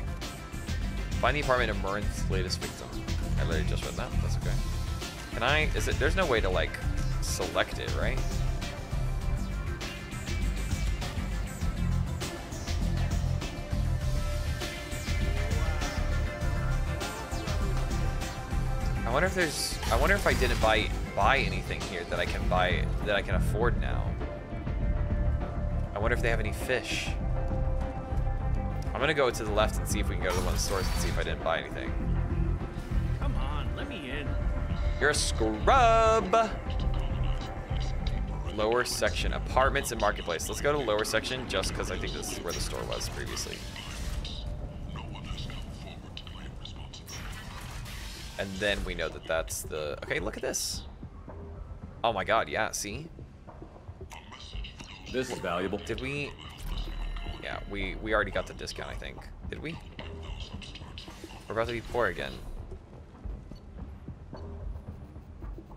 Find the apartment of Morinth's latest victim. I literally just read that. That's okay. Can I? Is it? There's no way to like select it, right? I wonder if there's. I wonder if I didn't buy buy anything here that I can buy that I can afford now. I wonder if they have any fish. I'm gonna go to the left and see if we can go to one of the stores and see if I didn't buy anything. Come on, let me in. You're a scrub. Lower section, apartments and marketplace. Let's go to the lower section just because I think this is where the store was previously. And then we know that that's the. Okay, look at this. Oh my god, yeah, see? This is valuable. Did we. Yeah, we, we already got the discount, I think. Did we? We're about to be poor again.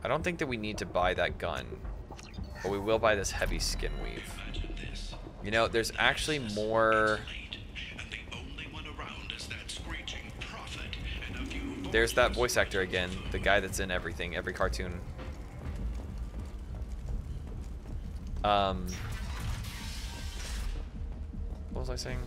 I don't think that we need to buy that gun. But we will buy this heavy skin weave. You know, there's actually more... There's that voice actor again, the guy that's in everything, every cartoon. Um, what was I saying?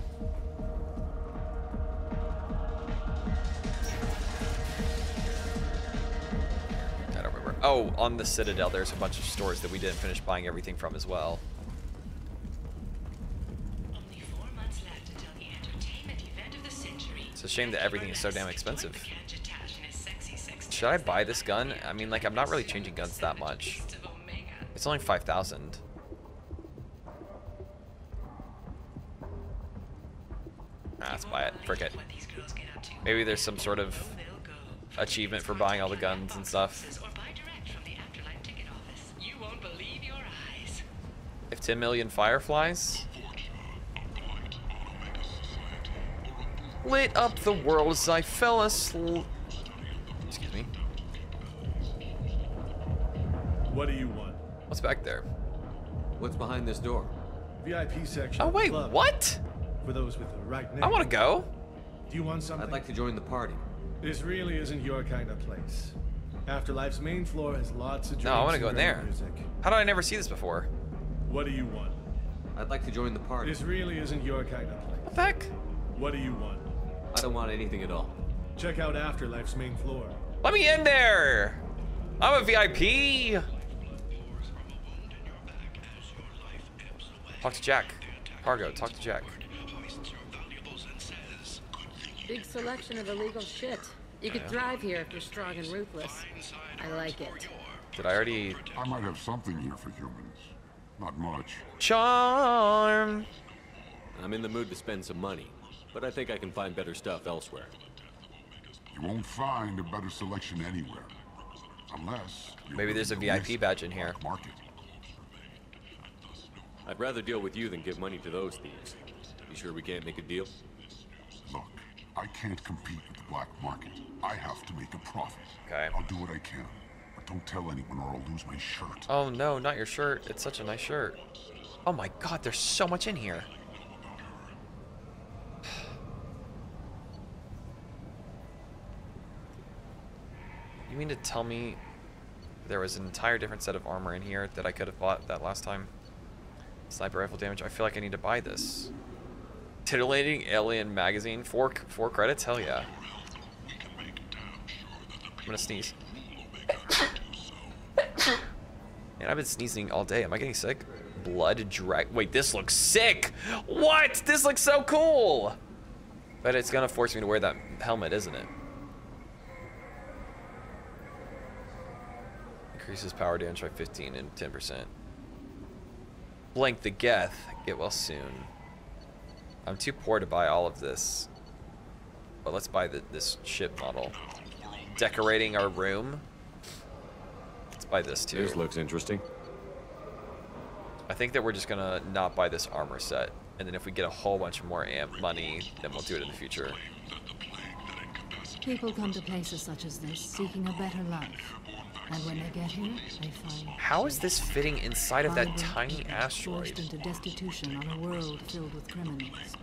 I don't remember. Oh, on the Citadel, there's a bunch of stores that we didn't finish buying everything from as well. It's a shame that everything is so damn expensive. Should I buy this gun? I mean, like, I'm not really changing guns that much. It's only 5,000. Ah, let's buy it. Frick it. Maybe there's some sort of achievement for buying all the guns and stuff. If 10 million fireflies? Lit up the world as I fell asleep. Excuse me. What do you want? What's back there? What's behind this door? VIP section. Oh, wait, club. what? For those with the right name. I want to go. Do you want something? I'd like to join the party. This really isn't your kind of place. Afterlife's main floor has lots of drinks No, I want to go in there. Music. How did I never see this before? What do you want? I'd like to join the party. This really isn't your kind of place. What the heck? What do you want? I don't want anything at all. Check out Afterlife's main floor. Let me in there. I'm a VIP. Talk to Jack. Cargo, talk to Jack. Big selection of illegal shit. You could Yeah. thrive here if you're strong and ruthless. I like it. Did I already I might have something here for humans. Not much. charm? I'm in the mood to spend some money, but I think I can find better stuff elsewhere. You won't find a better selection anywhere. Unless Maybe there's a VIP badge in here. Market. I'd rather deal with you than give money to those thieves. You sure we can't make a deal? I can't compete with the black market. I have to make a profit. Okay. I'll do what I can. But don't tell anyone or I'll lose my shirt. Oh no, not your shirt. It's such a nice shirt. Oh my god, there's so much in here. You mean to tell me there was an entire different set of armor in here that I could have bought that last time? Sniper rifle damage. I feel like I need to buy this. Titillating alien magazine. Four four credits. Hell yeah. I'm gonna sneeze. Man, I've been sneezing all day. Am I getting sick? Blood drag. Wait, this looks sick. What? This looks so cool. But it's gonna force me to wear that helmet, isn't it? Increases power damage by 15 and 10%. Blank the Geth. Get well soon. I'm too poor to buy all of this. But let's buy the, this ship model. Decorating our room. Let's buy this too. This looks interesting. I think that we're just gonna not buy this armor set. And then if we get a whole bunch more amp money, then we'll do it in the future. People come to places such as this seeking a better life. And when they get here, they find How is this fitting inside of that tiny asteroid? Forced into destitution on a world filled with criminals.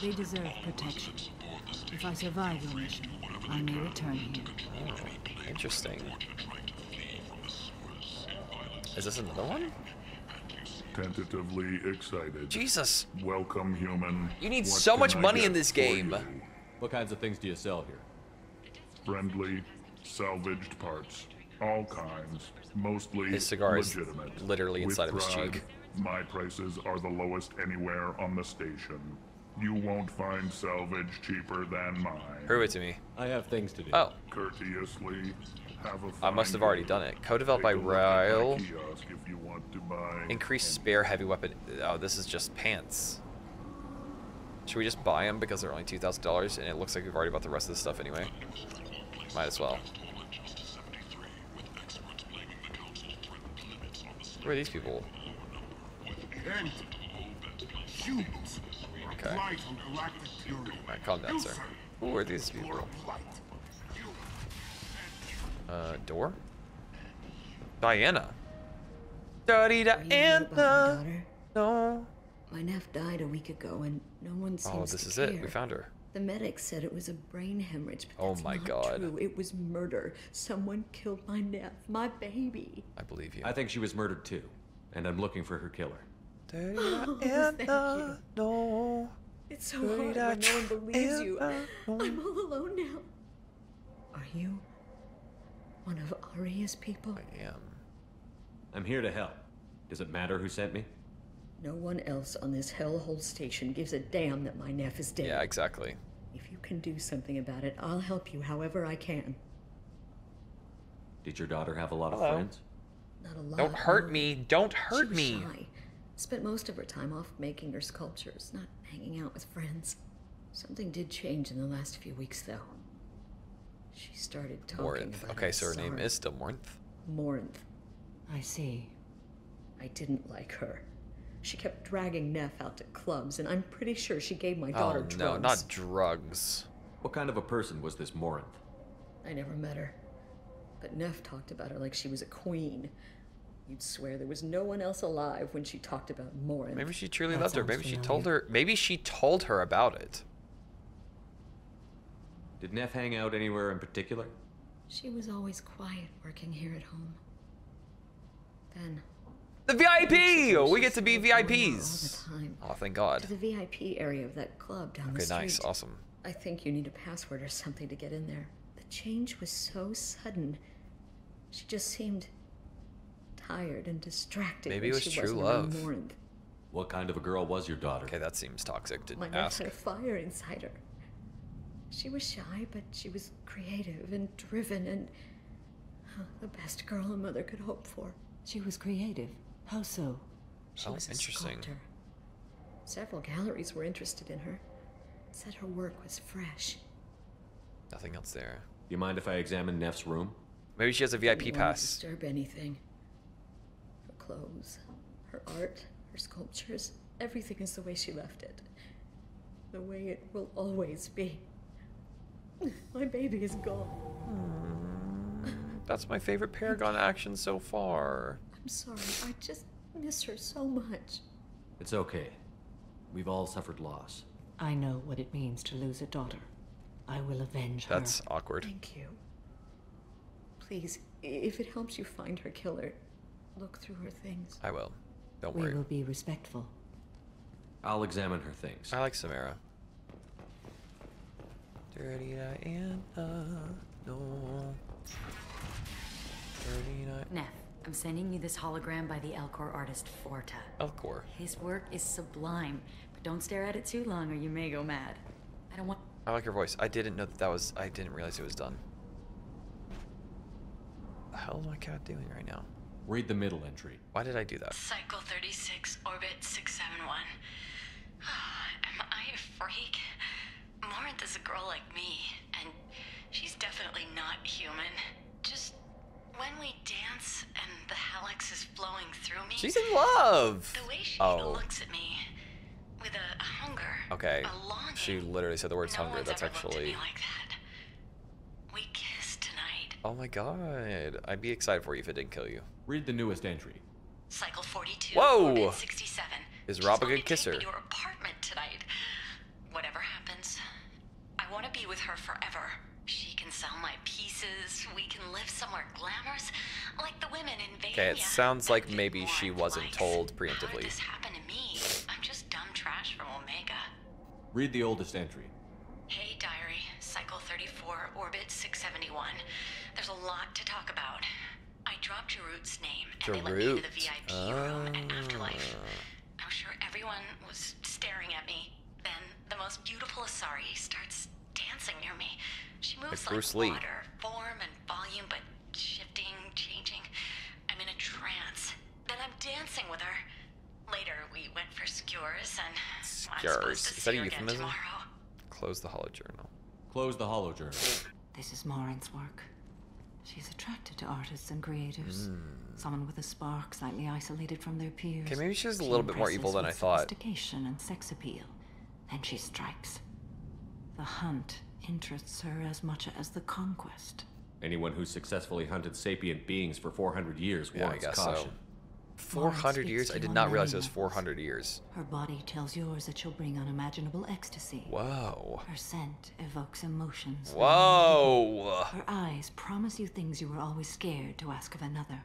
They deserve protection. If I survive your mission, I may return here. Oh, interesting. Is this another one? Tentatively excited. Jesus. Welcome, human. You need What so much I money in this game. What kinds of things do you sell here? Friendly, salvaged parts, all kinds, mostly His cigar is legitimate. literally With inside of his pride, cheek. My prices are the lowest anywhere on the station. You won't find salvage cheaper than mine. Prove it to me. I have things to do. Oh, Courteously, have a I must have already done it. Co-developed by Take a look at my Ryle. kiosk if you want to buy Increase spare heavy weapon. Oh, this is just pants. Should we just buy them because they're only two thousand dollars and it looks like we've already bought the rest of the stuff anyway? Might as well. Who are these people? And humans are Okay. a blight on galactic purity. Alright, calm down, sir. Who are these people? Uh, door? Diana. Dirty Diana. No. My nephew died a week ago, and no one seems to Oh, to this is care. it. We found her. The medic said it was a brain hemorrhage, but Oh that's my not God. true. It was murder. Someone killed my nephew, my baby. I believe you. I think she was murdered too, and I'm looking for her killer. Dirty Oh, thank you. Diana. No. It's so Dirty hard when no one believes you. Diana. I'm all alone now. Are you one of Aria's people? I am. I'm here to help. Does it matter who sent me? No one else on this hellhole station gives a damn that my nephew is dead. Yeah, exactly. If you can do something about it, I'll help you however I can. Did your daughter have a lot of friends? Not a lot. Don't hurt me. Don't She hurt was me. shy. Spent most of her time off making her sculptures, not hanging out with friends. Something did change in the last few weeks, though. She started talking Morinth. about Okay, so her name is still Morinth. Morinth. I see. I didn't like her. She kept dragging Nef out to clubs, and I'm pretty sure she gave my daughter Oh daughter no, drugs. not drugs. What kind of a person was this Morinth? I never met her. But Nef talked about her like she was a queen. You'd swear there was no one else alive when she talked about Morinth. Maybe she truly That loved her. sounds Maybe she told her. Maybe she told her about it. Did Nef hang out anywhere in particular? She was always quiet working here at home. Then The VIP. We get to be started going out VIPs. All the time. Oh, thank God. to the VIP area of that club down the street. Okay, nice, awesome. I think you need a password or something to get in there. The change was so sudden. She just seemed tired and distracted. Maybe when it was true love. Morinth. What kind of a girl was your daughter? Okay, that seems toxic to My nephew ask. had a fire inside her. She was shy, but she was creative and driven and huh, the best girl a mother could hope for. She was creative. How so? She Oh, was a interesting. sculptor. Several galleries were interested in her. Said her work was fresh. Nothing else there. Do you mind if I examine Nef's room? Maybe she has a VIP Didn't pass. disturb anything. Her clothes, her art, her sculptures, everything is the way she left it. The way it will always be. My baby is gone. That's my favorite Paragon action so far. I'm sorry. I just miss her so much. It's okay. We've all suffered loss. I know what it means to lose a daughter. I will avenge her. That's awkward. Thank you. Please, if it helps you find her killer, look through her things. I will. Don't worry. We worry. will be respectful. I'll examine her things. I like Samara. Dirty Diana, no. Dirty Diana. Nef, I'm sending you this hologram by the Elcor artist Forta. Elcor. His work is sublime, but don't stare at it too long or you may go mad. I don't want. I like her voice. I didn't know that that was. I didn't realize it was done. The hell is my cat doing right now? Read the middle entry. Why did I do that? Cycle 36, orbit 671. Am I a freak? Morinth is a girl like me, and she's definitely not human. Just when we dance and the hallex is flowing through me. She's in love. The way she Oh. looks at me with a, a hunger. Okay. A longing. She literally said the words no hunger. one's That's ever looked at actually. me like that. We kissed tonight. Oh my god. I'd be excited for you if it didn't kill you. Read the newest entry. Cycle 42. Whoa! 67. Is Rob a good kisser? me to her apartment tonight. Whatever happens, I want to be with her forever. She can sell my pieces. We can live somewhere glamorous, like the women in Vaenia. Okay, it sounds like maybe she wasn't told How did preemptively. this happen to me? I'm just dumb trash from Omega. Read the oldest entry. Hey, diary. Cycle 34, orbit 671. There's a lot to talk about. I dropped Jarut's name, and they let me into the Jarut. VIP room at Afterlife. Ah. I'm sure everyone was staring at me. Then the most beautiful Asari starts dancing near me. She moves Like Bruce like Lee. water, form and volume, but shifting, changing. I'm in a trance. Then I'm dancing with her. Later, we went for skewers, and I'm supposed Skewers. to Is see that a her again euphemism? tomorrow. Close the hollow journal. Close the hollow journal. This is Morinth's work. She's attracted to artists and creators. Hmm. Someone with a spark, slightly isolated from their peers. Okay, maybe she's a She little bit more evil than I thought. Sophistication and sex appeal. Then she strikes. The hunt interests her as much as the conquest. Anyone who's successfully hunted sapient beings for 400 years Yeah, I warrants guess so. caution. 400 years? I did not realize it was 400 years. Her body tells yours that she'll bring unimaginable ecstasy. Whoa. Her scent evokes emotions. that Whoa. Her eyes promise you things you were always scared to ask of another.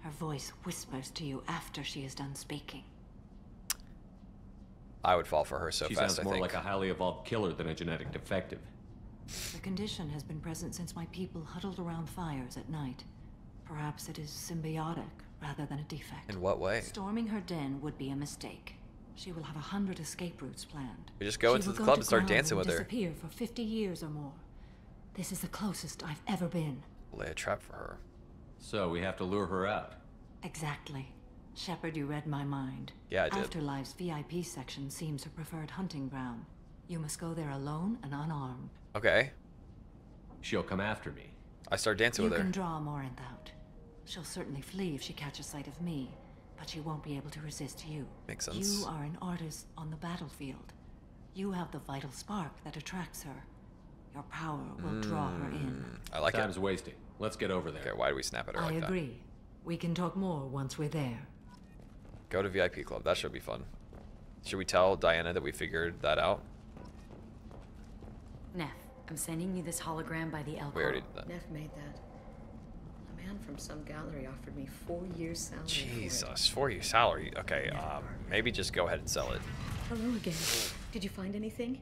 Her voice whispers to you after she is done speaking. I would fall for her so she fast, sounds I more think. like a highly evolved killer than a genetic defective. The condition has been present since my people huddled around fires at night. Perhaps it is symbiotic rather than a defect. In what way? Storming her den would be a mistake. She will have a hundred escape routes planned. We just go She into will the club and start dancing with her. Disappear for 50 years or more. This is the closest I've ever been. Lay a trap for her. So we have to lure her out. Exactly. Shepard, you read my mind. Yeah, I did. Afterlife's VIP section seems her preferred hunting ground. You must go there alone and unarmed. Okay. She'll come after me. I start dancing you with her. You can draw Morinth out. She'll certainly flee if she catches sight of me, but she won't be able to resist you. Makes sense. You are an artist on the battlefield. You have the vital spark that attracts her. Your power will draw her in. Mm, I like Time's it. wasting. Let's get over there. Okay, why do we snap at her I like agree. We can talk more once we're there. That? Go to VIP club. That should be fun. Should we tell Diana that we figured that out? Nef, I'm sending you this hologram by the Elcor. We already did that. Nef made that. A man from some gallery offered me four years' salary. for it. Jesus, for your salary. Okay, um, maybe just go ahead and sell it. Hello again. Did you find anything?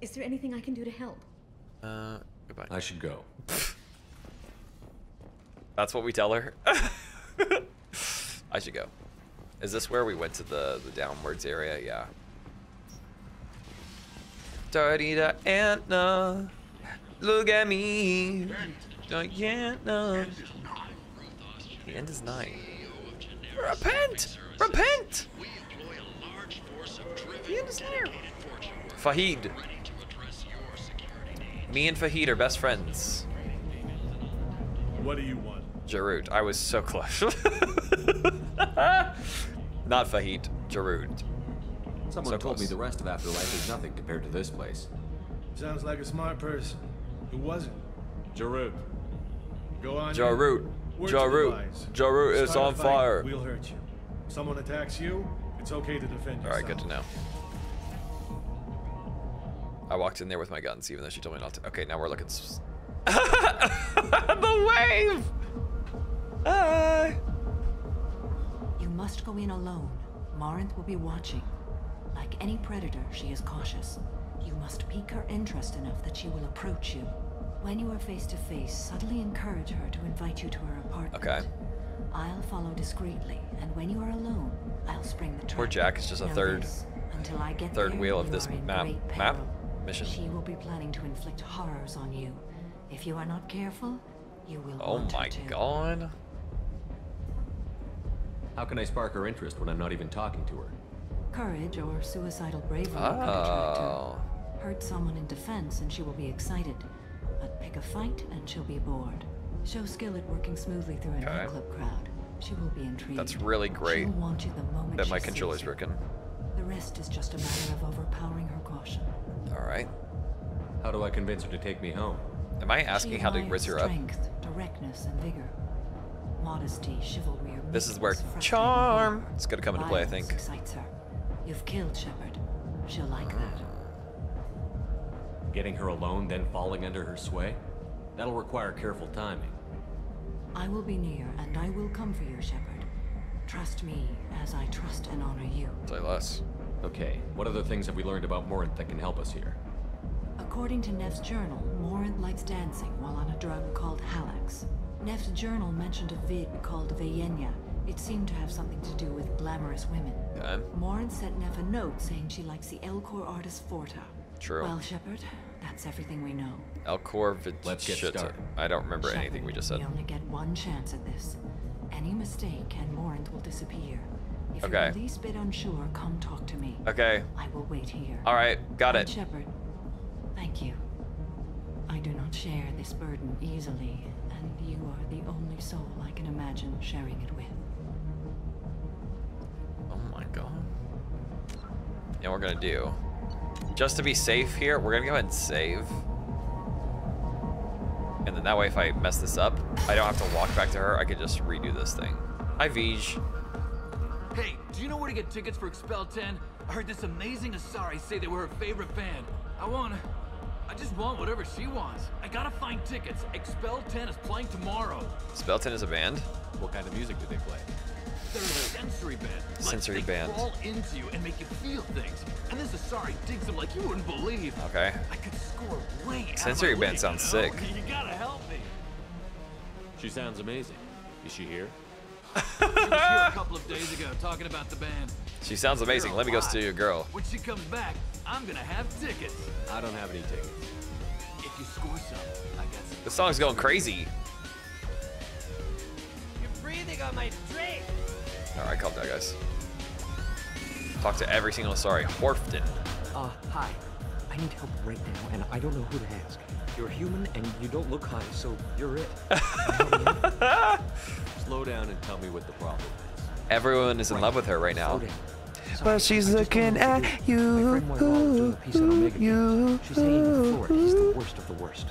Is there anything I can do to help? Uh, goodbye. I should go. That's what we tell her. I should go. Is this where we went to the the downwards area? Yeah. Dirty Diana, look at me, Diana. The end is nigh. Repent! Repent! The end is near. Fahid. Me and Fahid are best friends. What do you want? Jarut. I was so close. Not Fahid. Jarut. Someone So told me the rest of Afterlife is nothing compared to this place. Sounds like a smart person. Who was it? Jarut. Go on. Jarut. in. Word Jarut. Jarut is on fight, fire. We'll hurt you. Someone attacks you, it's okay to defend All yourself. right, good to know. I walked in there with my guns, even though she told me not to. Okay, now we're looking. the wave. Ah. Must go in alone. Morinth will be watching. Like any predator, she is cautious. You must pique her interest enough that she will approach you. When you are face to face, subtly encourage her to invite you to her apartment. Okay. I'll follow discreetly, and when you are alone, I'll spring the trap. Poor Jack is just a third, this, until I get third there, wheel of this map. Map mission. She will be planning to inflict horrors on you. If you are not careful, you will Oh my god. How can I spark her interest when I'm not even talking to her? Courage or suicidal bravery could attract her. Oh. Hurt someone in defense and she will be excited. But pick a fight and she'll be bored. Show skill at working smoothly through a Okay. nightclub crowd. She will be intrigued. That's really great She'll want you the moment that my sees controller's you. broken. The rest is just a matter of overpowering her caution. All right. How do I convince her to take me home? Am I asking She how to admires raise her up? Strength, directness, and vigor. Modesty, chivalry, or This is where charm her. is gonna come into play, I think. excites her. You've killed Shepard. She'll like that. Getting her alone, then falling under her sway? That'll require careful timing. I will be near, and I will come for you, Shepard. Trust me, as I trust and honor you. Say less. Okay, what other things have we learned about Morinth that can help us here? According to Nef's journal, Morinth likes dancing while on a drug called Hallex. Nef's journal mentioned a vid called Vaenia. It seemed to have something to do with glamorous women. Okay. Morinth sent Nef a note saying she likes the Elcor artist Forta. True. Well, Shepard, that's everything we know. Elcor vid. Let's get Vegeta. started. I don't remember Shepard, anything we just said. We only get one chance at this. Any mistake and Morinth will disappear. If Okay. you're the least bit unsure, come talk to me. Okay. I will wait here. All right, got And it. Shepard, thank you. I do not share this burden easily, and you are the only soul I can imagine sharing it with. Oh my god. And we're gonna do, just to be safe here, we're gonna go ahead and save. And then that way, if I mess this up, I don't have to walk back to her. I could just redo this thing. Hi, Vij. Hey, do you know where to get tickets for Expel 10? I heard this amazing Asari say they were her favorite band. I want I just want whatever she wants. I gotta find tickets. Expel 10 is playing tomorrow. Spelton is a band. What kind of music do they play? They're a sensory band. Like, Sensory they band. crawl into you and make you feel things. And this Asari digs them like you wouldn't believe. Okay. I could score way out Sensory my band league, sounds you know? sick. You gotta help me. She sounds amazing. Is she here? She was here a couple of days ago talking about the band. She sounds amazing. Let me go steal your girl. When she comes back, I'm gonna have tickets. I don't have any tickets. If you score some, I got some. This song's going crazy. You're breathing on my drink. All right, calm down, guys. Talk to every single sorry. Horfton. Uh, hi. I need help right now, and I don't know who to ask. You're human, and you don't look high, so you're it. Slow down and tell me what the problem is. Everyone is in love with her right now. Well, she's looking at you. You. She's hanging Florida. He's the worst of the worst.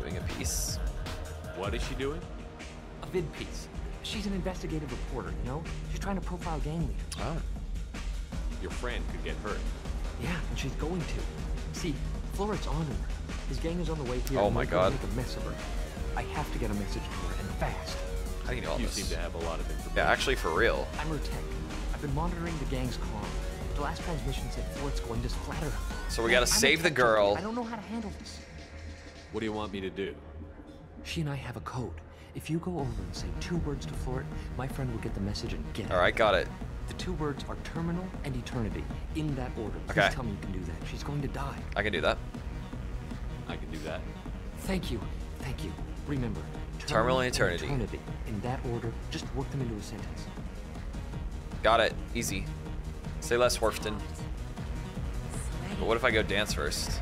Doing a piece. What is she doing? A vid piece. She's an investigative reporter, you know? She's trying to profile gang leaders. Oh. Your friend could get hurt. Yeah, and she's going to. See, Floret's on her. His gang is on the way here. Oh my they're gonna God. Make a mess of her. I have to get a message to her, and fast. How do you know all You this? seem to have a lot of information. Yeah, actually, for real. I'm her tech. I've been monitoring the gang's comm. The last transmission said Floret's going to splatter. So we gotta I'm save the girl. I don't know how to handle this. What do you want me to do? She and I have a code. If you go over and say two words to Floret, my friend will get the message and get it. All right, got it. The two words are terminal and eternity, in that order. Please Okay. tell me you can do that. She's going to die. I can do that. I can do that. Thank you. Thank you. Remember, Terminal and eternity. eternity. In that order, just work them into a sentence. Got it. Easy. Say less, Horfton. But what if I go dance first?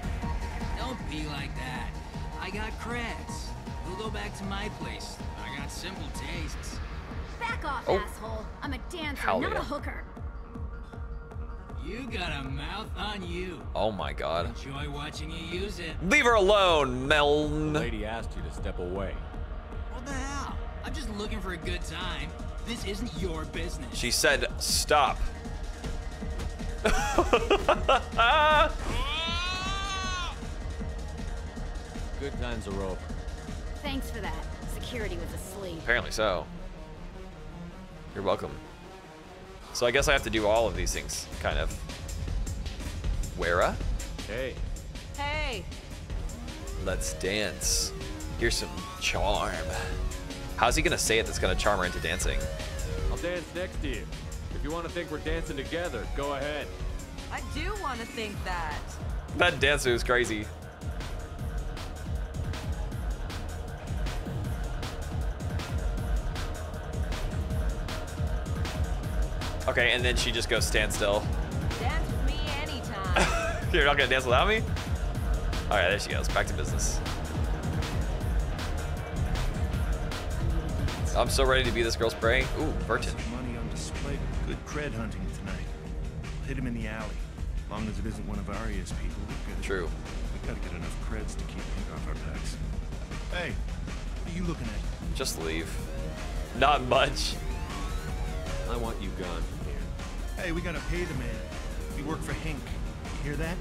Don't be like that. I got creds. We'll go back to my place. I got simple tastes. Back off, Oh. asshole. I'm a dancer, Hell not yeah. a hooker. You got a mouth on you. Oh my god. Enjoy watching you use it. Leave her alone, Meln. The lady asked you to step away. What the hell? I'm just looking for a good time. This isn't your business. She said stop. Good times are over. Thanks for that. Security was asleep. Apparently so. You're welcome. So I guess I have to do all of these things, kind of. Wera? Hey. Hey! Let's dance. Here's some charm. How's he gonna say it that's gonna charm her into dancing? I'll dance next to you. If you want to think we're dancing together, go ahead. I do want to think that. That dancer move is crazy. Okay, and then she just goes stand still. Dance with me anytime. You're not gonna dance without me? Alright, there she goes. Back to business. I'm so ready to be this girl's prey. Ooh, Burton. Money on display. Good cred hunting tonight. We'll hit him in the alley. Long as it isn't one of Aria's people, we're good. True. We gotta get enough creds to keep Pink off our backs. Hey, what are you looking at? Just leave. Not much. I want you gone from here. Hey, we gotta pay the man. We work for Hink. You hear that?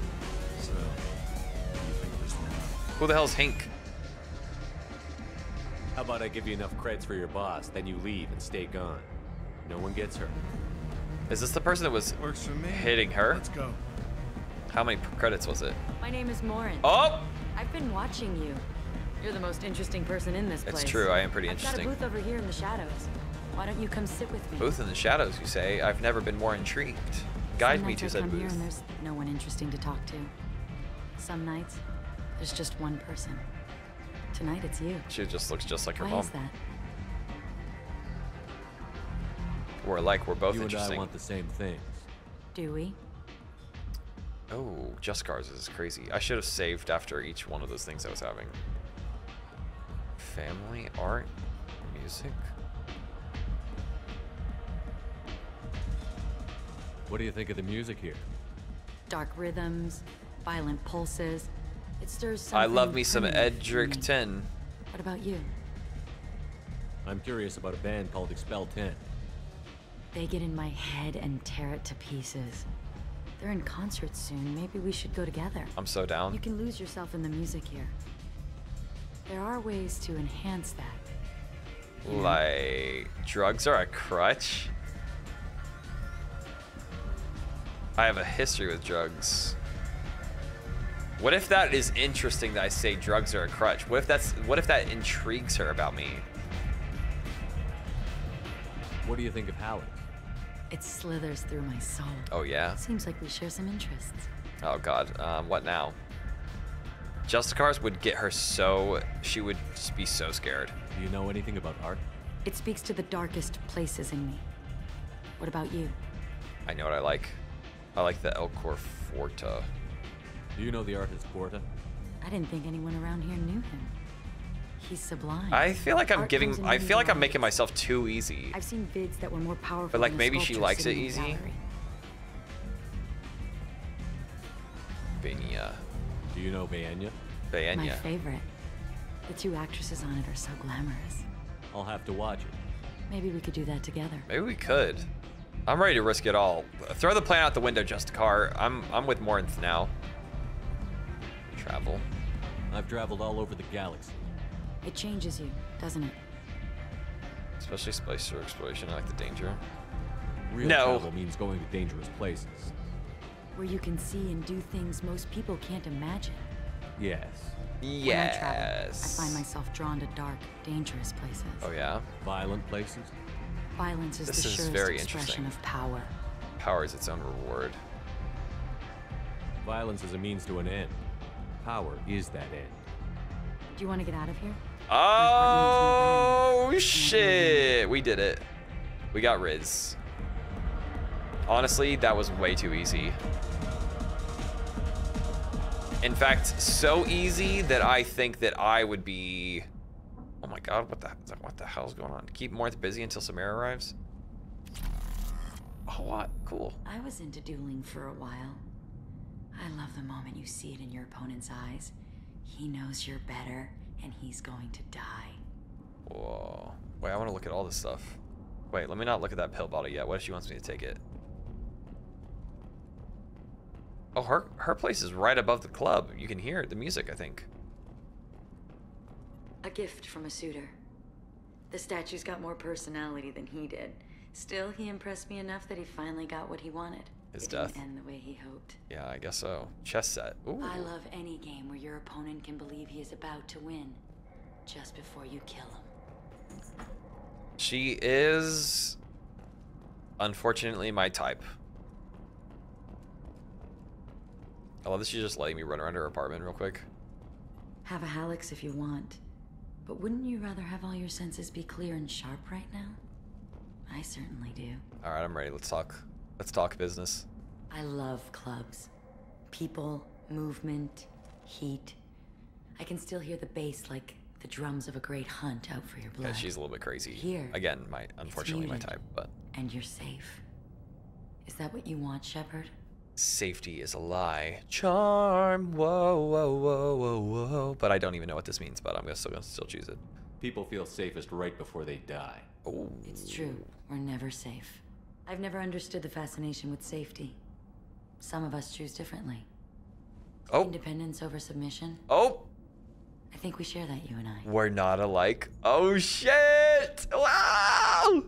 So, what do you think of this now? Who the hell's Hink? How about I give you enough creds for your boss, then you leave and stay gone. No one gets hurt. Is this the person that was Works for me. hitting her? Let's go. How many credits was it? My name is Morinth. Oh! I've been watching you. You're the most interesting person in this place. It's true, I am pretty I've interesting. got a booth over here in the shadows. Why don't you come sit with me? Booth in the shadows, you say? I've never been more intrigued. Guide Some me nights to I said come here booth. and there's no one interesting to talk to. Some nights, there's just one person. Tonight it's you. She just looks just like her Why mom. is that? We're like, we're both you and interesting. I want the same things. Do we? Oh, Just Cars is crazy. I should have saved after each one of those things I was having. Family, art, music. What do you think of the music here? Dark rhythms, violent pulses. It stirs something. I love me some Edric me. 10. What about you? I'm curious about a band called Expel 10. They get in my head and tear it to pieces. They're in concert soon. Maybe we should go together. I'm so down. You can lose yourself in the music here. There are ways to enhance that. Like, drugs are a crutch? I have a history with drugs. What if that is interesting that I say drugs are a crutch? What if that's what if that intrigues her about me? What do you think of Hallie? It slithers through my soul. Oh yeah? Seems like we share some interests. Oh god. Um, what now? Justicars would get her so she would be so scared. Do you know anything about art? It speaks to the darkest places in me. What about you? I know what I like. I like the Elcor Forta. Do you know the artist Forta? I didn't think anyone around here knew him. He's sublime. I feel like I'm Art giving I feel like I'm making myself too easy. I've seen vids that were more powerful. But, like, maybe she likes it sitting in easy? gallery. Vaenia. Do you know Vaenia? My favorite. The two actresses on it are so glamorous. I'll have to watch it. Maybe we could do that together. Maybe we could. I'm ready to risk it all. Throw the plan out the window, Justicar. I'm I'm with Morinth now. Travel. I've traveled all over the galaxy. It changes you, doesn't it? Especially space or exploration. I like the danger. Real No. travel means going to dangerous places. Where you can see and do things most people can't imagine. Yes. Yes. When I travel, I find myself drawn to dark, dangerous places. Oh yeah. Violent places? Violence is This the is surest very expression of power. Power is its own reward. Violence is a means to an end. Power is that end. Do you want to get out of here? Oh shit! We did it. We got Riz. Honestly, that was way too easy. In fact, so easy that I think that I would be. Oh my god! What the what the hell's going on? Keep Morth busy until Samara arrives. a lot. Cool. I was into dueling for a while. I love the moment you see it in your opponent's eyes. He knows you're better, and he's going to die. Whoa. Wait, I want to look at all this stuff. Wait, let me not look at that pill bottle yet. What if she wants me to take it? Oh, her her place is right above the club. You can hear the music, I think. A gift from a suitor. The statue's got more personality than he did. Still, he impressed me enough that he finally got what he wanted. His it death. end the way he hoped. Yeah, I guess so. Chess set. Ooh. I love any game where your opponent can believe he is about to win, just before you kill him. She is unfortunately my type. I love that she's just letting me run around her apartment real quick. Have a Hallex if you want. But wouldn't you rather have all your senses be clear and sharp right now? I certainly do. All right, I'm ready. Let's talk. Let's talk business. I love clubs. People, movement, heat. I can still hear the bass like the drums of a great hunt out for your blood. Yeah, she's a little bit crazy. Here, Again, my unfortunately my type, but And you're safe. Is that what you want, Shepard? safety is a lie. Charm. Whoa, whoa, whoa, whoa, whoa. But I don't even know what this means, but I'm gonna still gonna still choose it. People feel safest right before they die. Oh. It's true. We're never safe. I've never understood the fascination with safety. Some of us choose differently. Oh. Independence over submission. Oh. I think we share that, you and I. We're not alike. Oh shit! Wow!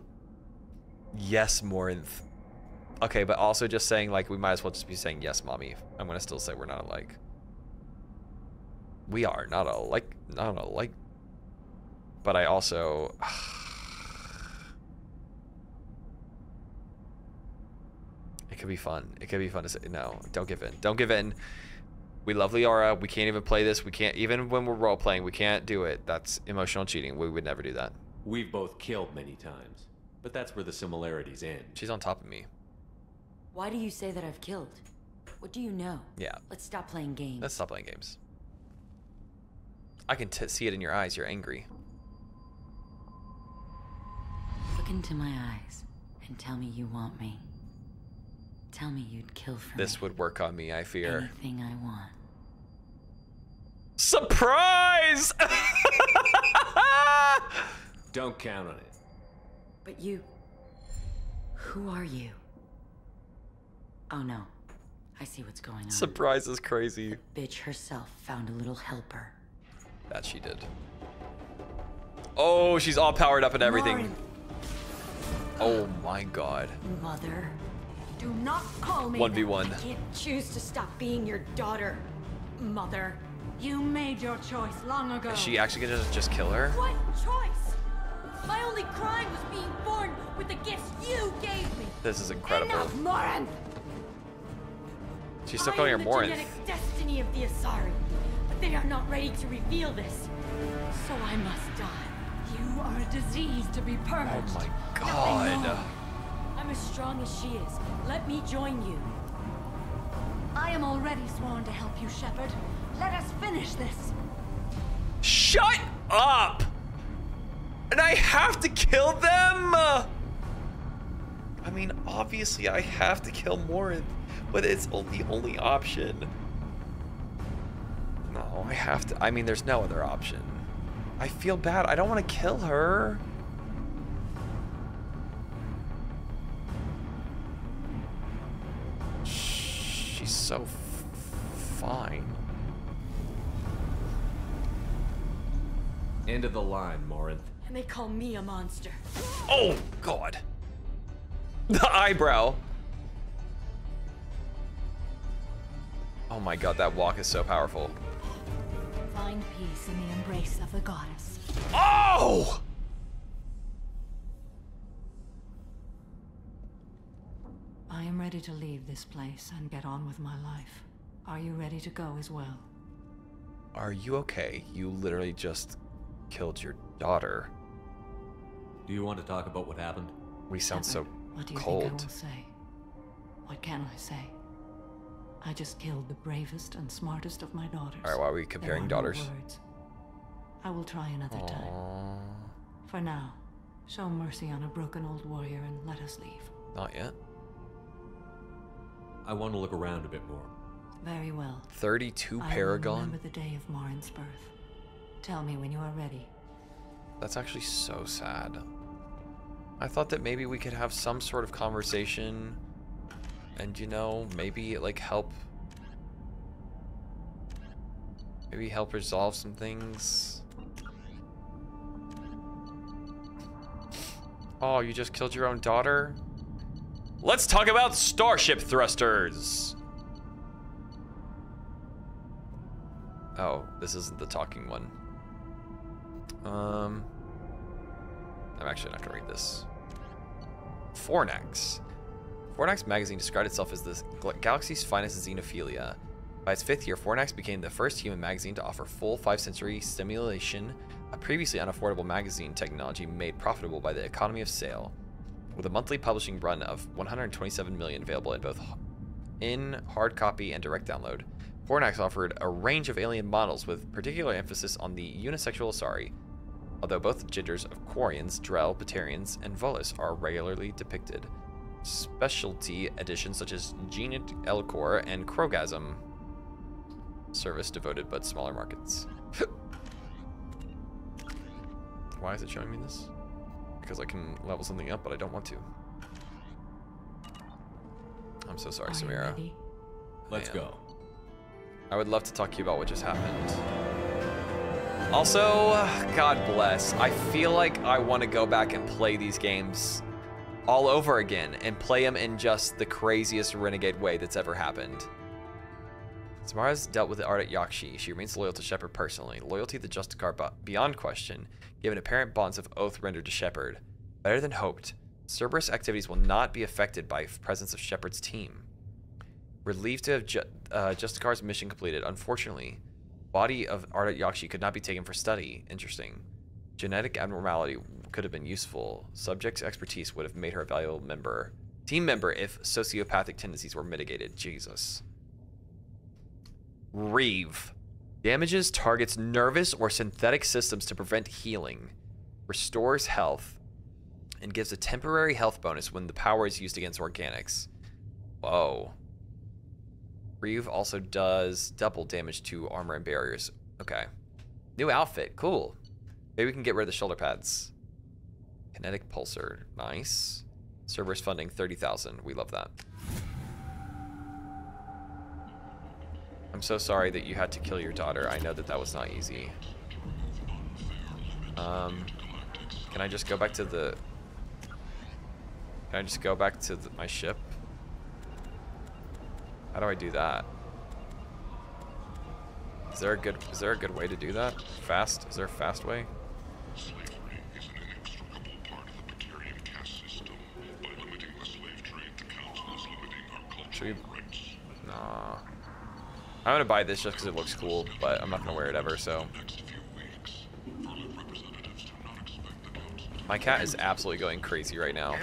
Yes, Morinth. Okay, but also just saying like we might as well just be saying yes, mommy. I'm gonna still say we're not alike. We are not alike, not alike. But I also. It could be fun. It could be fun to say no. Don't give in. Don't give in. We love Liara. We can't even play this. We can't even when we're role playing. We can't do it. That's emotional cheating. We would never do that. We've both killed many times, but that's where the similarities end. She's on top of me. Why do you say that I've killed? What do you know? Yeah. Let's stop playing games. Let's stop playing games. I can t- see it in your eyes. You're angry. Look into my eyes and tell me you want me. Tell me you'd kill for This would work on me. I fear. anything I want. Surprise! Don't count on it. But you. Who are you? Oh no. I see what's going on. Surprise is crazy. Bitch herself found a little helper. That she did. Oh, she's all powered up and everything. Lauren. Oh my god. Mother, do not call me. 1v1. that. I can't choose to stop being your daughter. Mother, you made your choice long ago. Is she actually gonna just kill her? What choice? My only crime was being born with the gifts you gave me. This is incredible. Enough, Morinth. She's still calling her am the genetic destiny of the Asari, but they are not ready to reveal this. So I must die. You are a disease to be purged. Oh my god. I'm as strong as she is. Let me join you. I am already sworn to help you, Shepard. Let us finish this. Shut up! And I have to kill them? I mean, obviously I have to kill Morinth, but it's the only option. No, I have to. I mean, there's no other option. I feel bad. I don't want to kill her. So f- fine. End of the line, Morinth. And they call me a monster. Oh, God. The eyebrow. Oh my god, that walk is so powerful. Find peace in the embrace of the goddess. Oh! I am ready to leave this place and get on with my life. Are you ready to go as well? Are you okay? You literally just killed your daughter. Do you want to talk about what happened? We sound uh-uh. so What do you think I cold. will say? What can I say? I just killed the bravest and smartest of my daughters. Alright, why are we comparing are no daughters? words. I will try another time. For now, show mercy on a broken old warrior and let us leave. Not yet. I want to look around a bit more. Very well. 32 I will Paragon? remember the day of Morinth's birth. Tell me when you are ready. That's actually so sad. I thought that maybe we could have some sort of conversation and, you know, maybe like help. Maybe help resolve some things. Oh, you just killed your own daughter? Let's talk about Starship Thrusters! Oh, this isn't the talking one. Um, I'm actually not gonna read this. Fornax. Fornax magazine described itself as the galaxy's finest xenophilia. By its fifth year, Fornax became the first human magazine to offer full five-sensory stimulation, a previously unaffordable magazine technology made profitable by the economy of sale. With a monthly publishing run of 127 million available in both in hard copy and direct download, Pornax offered a range of alien models with particular emphasis on the unisexual Asari, although both genders of Quarians, Drell, Batarians, and Volus are regularly depicted. Specialty editions such as Genit Elcor and Krogasm service devoted but smaller markets. Why is it showing me this? Because I can level something up, but I don't want to. I'm so sorry, Are Samara. Let's I go. I would love to talk to you about what just happened. Also, God bless. I feel like I want to go back and play these games all over again and play them in just the craziest renegade way that's ever happened. Samara's dealt with the Ardat Yakshi. She remains loyal to Shepard personally. Loyalty to Justicar beyond question, given apparent bonds of oath rendered to Shepard. Better than hoped, Cerberus activities will not be affected by presence of Shepard's team. Relieved to have ju- uh, Justicar's mission completed. Unfortunately, body of Ardat Yakshi could not be taken for study. Interesting. Genetic abnormality could have been useful. Subject's expertise would have made her a valuable member, team member if sociopathic tendencies were mitigated. Jesus. Reave. Damages targets nervous or synthetic systems to prevent healing. Restores health. And gives a temporary health bonus when the power is used against organics. Whoa. Reave also does double damage to armor and barriers. Okay. New outfit. Cool. Maybe we can get rid of the shoulder pads. Kinetic pulsar. Nice. Cerberus funding 30,000. We love that. I'm so sorry that you had to kill your daughter. I know that that was not easy. Um, can I just go back to the... Can I just go back to the, my ship? How do I do that? Is there a good is there a good way to do that? Fast? Is there a fast way? Should. Nah. I'm gonna buy this just because it looks cool, but I'm not gonna wear it ever. So. My cat is absolutely going crazy right now. The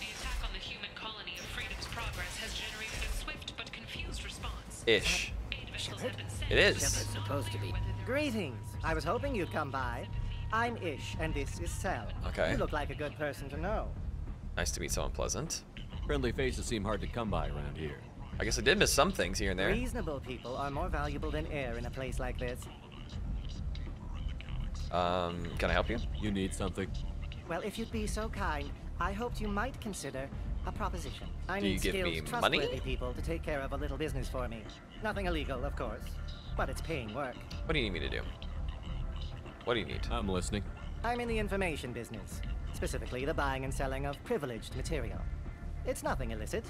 attack on the human colony of Freedom's Progress has generated a swift but confused response. Ish. Aid officials have been sent It is. Supposed to be. Greetings. I was hoping you'd come by. I'm Ish, and this is Sel. Okay. You look like a good person to know. Nice to meet someone pleasant. Friendly faces seem hard to come by around here. I guess I did miss some things here and there. Reasonable people are more valuable than air in a place like this. Um, can I help you? You need something? Well, if you'd be so kind, I hoped you might consider a proposition. I Do you need give skilled, me trustworthy money? people to take care of a little business for me. Nothing illegal, of course, but it's paying work. What do you need me to do? What do you need? I'm listening. I'm in the information business, specifically the buying and selling of privileged material. It's nothing illicit.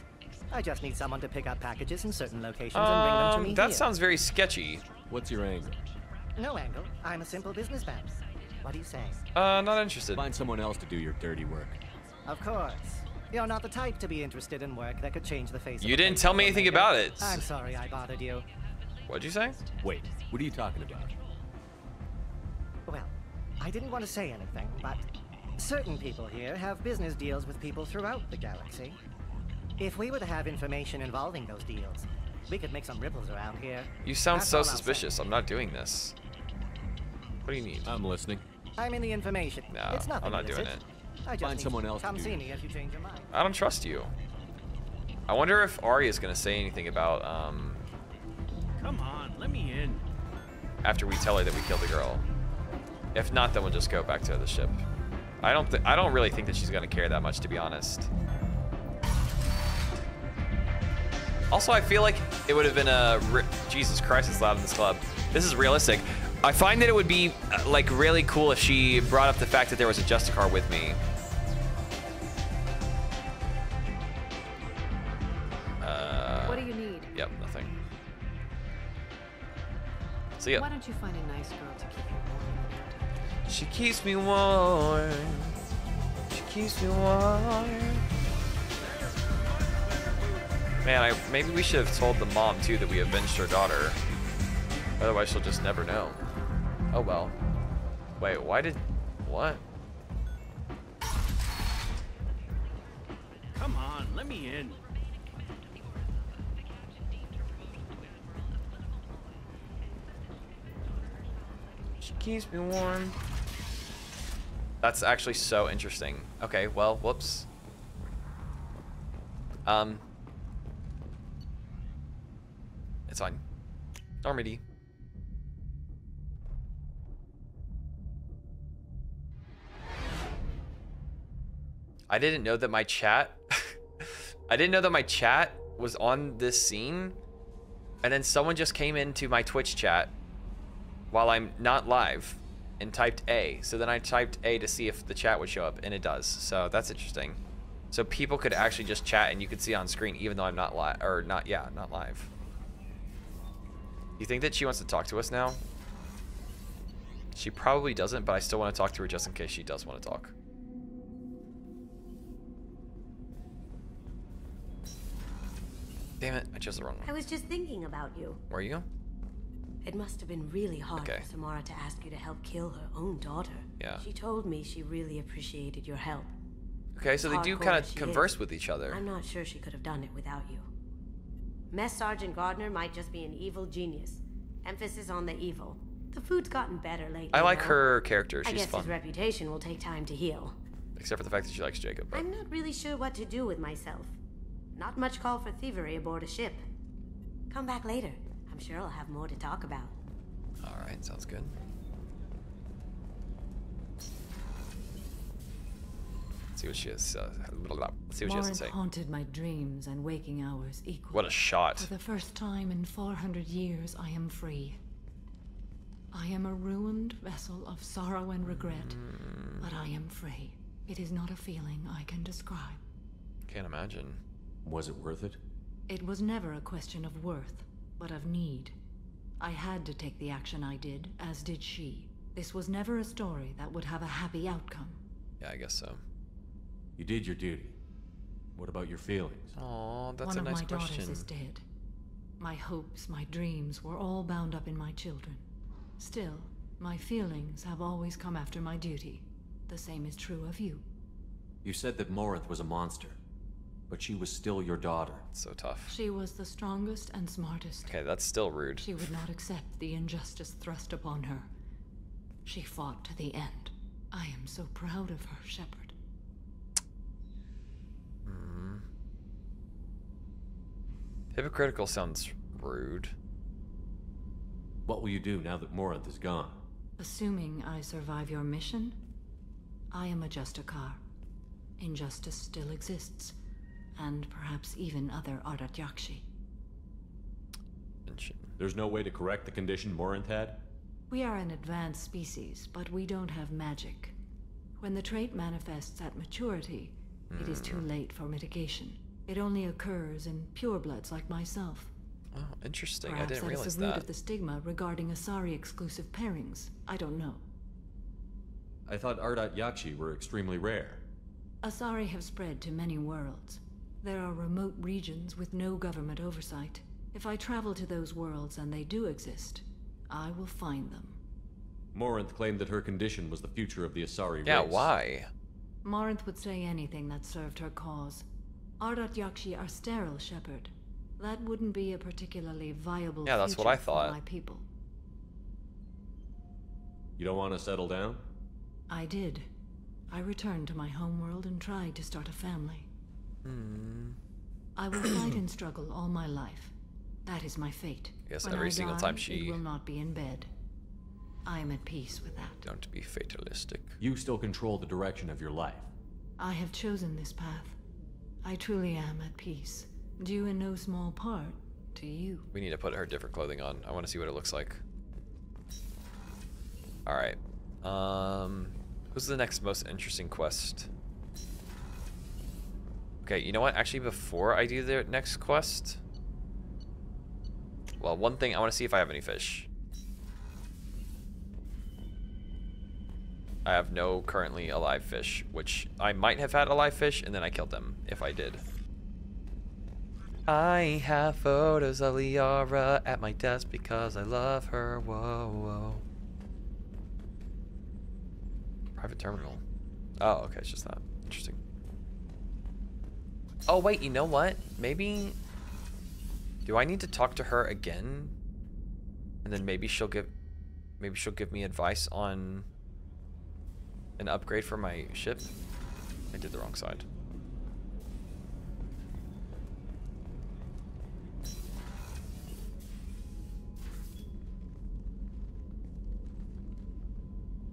I just need someone to pick up packages in certain locations and bring them to Um, me that here. sounds very sketchy. What's your angle? No angle. I'm a simple businessman. What do you say? Uh, not interested. Find someone else to do your dirty work. Of course. You're not the type to be interested in work that could change the face of You didn't tell me anything later. about it. I'm sorry I bothered you. What'd you say? Wait, what are you talking about? Well, I didn't want to say anything, but certain people here have business deals with people throughout the galaxy. If we were to have information involving those deals, we could make some ripples around here. You sound That's so all I'll say. suspicious. I'm not doing this. What do you need? I'm listening. I'm in the information. No, it's nothing I'm not doing it. I just Find need someone else Come do see me if you change your mind. I don't trust you. I wonder if Aria's gonna say anything about um Come on, let me in. after we tell her that we killed the girl. If not, then we'll just go back to the ship. I don't. Th- I don't really think that she's gonna care that much, to be honest. Also, I feel like it would have been a Jesus Christ, it's loud in this club. This is realistic. I find that it would be uh, like really cool if she brought up the fact that there was a Justicar with me. Uh, What do you need? Yep, nothing. So yeah, Why don't you find a nice girl she keeps me warm. She keeps me warm. Man, I maybe we should have told the mom too that we avenged her daughter. Otherwise, she'll just never know. Oh well. Wait, why did what? Come on, let me in. She keeps me warm. That's actually so interesting. Okay, well, whoops. Um. It's fine. Normandy. I didn't know that my chat. I didn't know that my chat was on this scene. And then someone just came into my Twitch chat while I'm not live and typed A. So then I typed A to see if the chat would show up, and it does. So that's interesting. So people could actually just chat and you could see on screen, even though I'm not live, or not, yeah, not live. You think that she wants to talk to us now? She probably doesn't, but I still want to talk to her just in case she does want to talk. Damn it, I chose the wrong one. I was just thinking about you. Were you? It must have been really hard Okay. for Samara to ask you to help kill her own daughter. Yeah. She told me she really appreciated your help. Okay, so they do kind of converse is, with each other. I'm not sure she could have done it without you. Mess Sergeant Gardner might just be an evil genius. Emphasis on the evil. The food's gotten better lately. I like though. her character. She's I guess fun. his reputation will take time to heal. Except for the fact that she likes Jacob. But I'm not really sure what to do with myself. Not much call for thievery aboard a ship. Come back later. I'm sure I'll have more to talk about. all right, sounds good. See what she has. Uh, blah, blah. Let's see what she has to say. haunted my dreams and waking hours equal. What a shot. For the first time in 400 years, I am free. I am a ruined vessel of sorrow and regret, but I am free. It is not a feeling I can describe. Can't imagine. Was it worth it? It was never a question of worth, but of need. I had to take the action I did, as did she. This was never a story that would have a happy outcome. Yeah, I guess so. You did your duty. What about your feelings? Oh, that's One a of my question. daughters is dead. My hopes, my dreams were all bound up in my children. Still, my feelings have always come after my duty. The same is true of you. You said that Morinth was a monster, but she was still your daughter. So tough. She was the strongest and smartest. Okay, that's still rude. She would not accept the injustice thrust upon her. She fought to the end. I am so proud of her, Shepard. Hmm. Hypocritical sounds rude. What will you do now that Morinth is gone? Assuming I survive your mission, I am a Justicar. Injustice still exists, and perhaps even other Ardat Yakshi. There's no way to correct the condition Morinth had? We are an advanced species, but we don't have magic. When the trait manifests at maturity, it is too hmm. late for mitigation. It only occurs in purebloods like myself. Oh, interesting. Perhaps I didn't that is realize the root that. of the stigma regarding Asari exclusive pairings. I don't know. I thought Ardat Yakshi were extremely rare. Asari have spread to many worlds. There are remote regions with no government oversight. If I travel to those worlds and they do exist, I will find them. Morinth claimed that her condition was the future of the Asari Yeah, race. why? Morinth would say anything that served her cause. Ardat Yakshi are sterile, Shepard. That wouldn't be a particularly viable Yeah, that's what future I thought. for my people. You don't want to settle down? I did. I returned to my homeworld and tried to start a family. Hmm. I will fight and struggle all my life. That is my fate. Yes, When every I single die, time she- will not be in bed. I am at peace with that. Don't be fatalistic. You still control the direction of your life. I have chosen this path. I truly am at peace, due in no small part to you. We need to put her different clothing on. I want to see what it looks like. All right. Um, who's the next most interesting quest? Okay, you know what? Actually, before I do the next quest, well, one thing I want to see if I have any fish. I have no currently alive fish, which I might have had alive fish, and then I killed them if I did. I have photos of Liara at my desk because I love her. Whoa, whoa. Private terminal. Oh, okay, it's just that. Interesting. Oh, wait, you know what? Maybe. Do I need to talk to her again? And then maybe she'll give. Maybe she'll give me advice on an upgrade for my ship. I did the wrong side.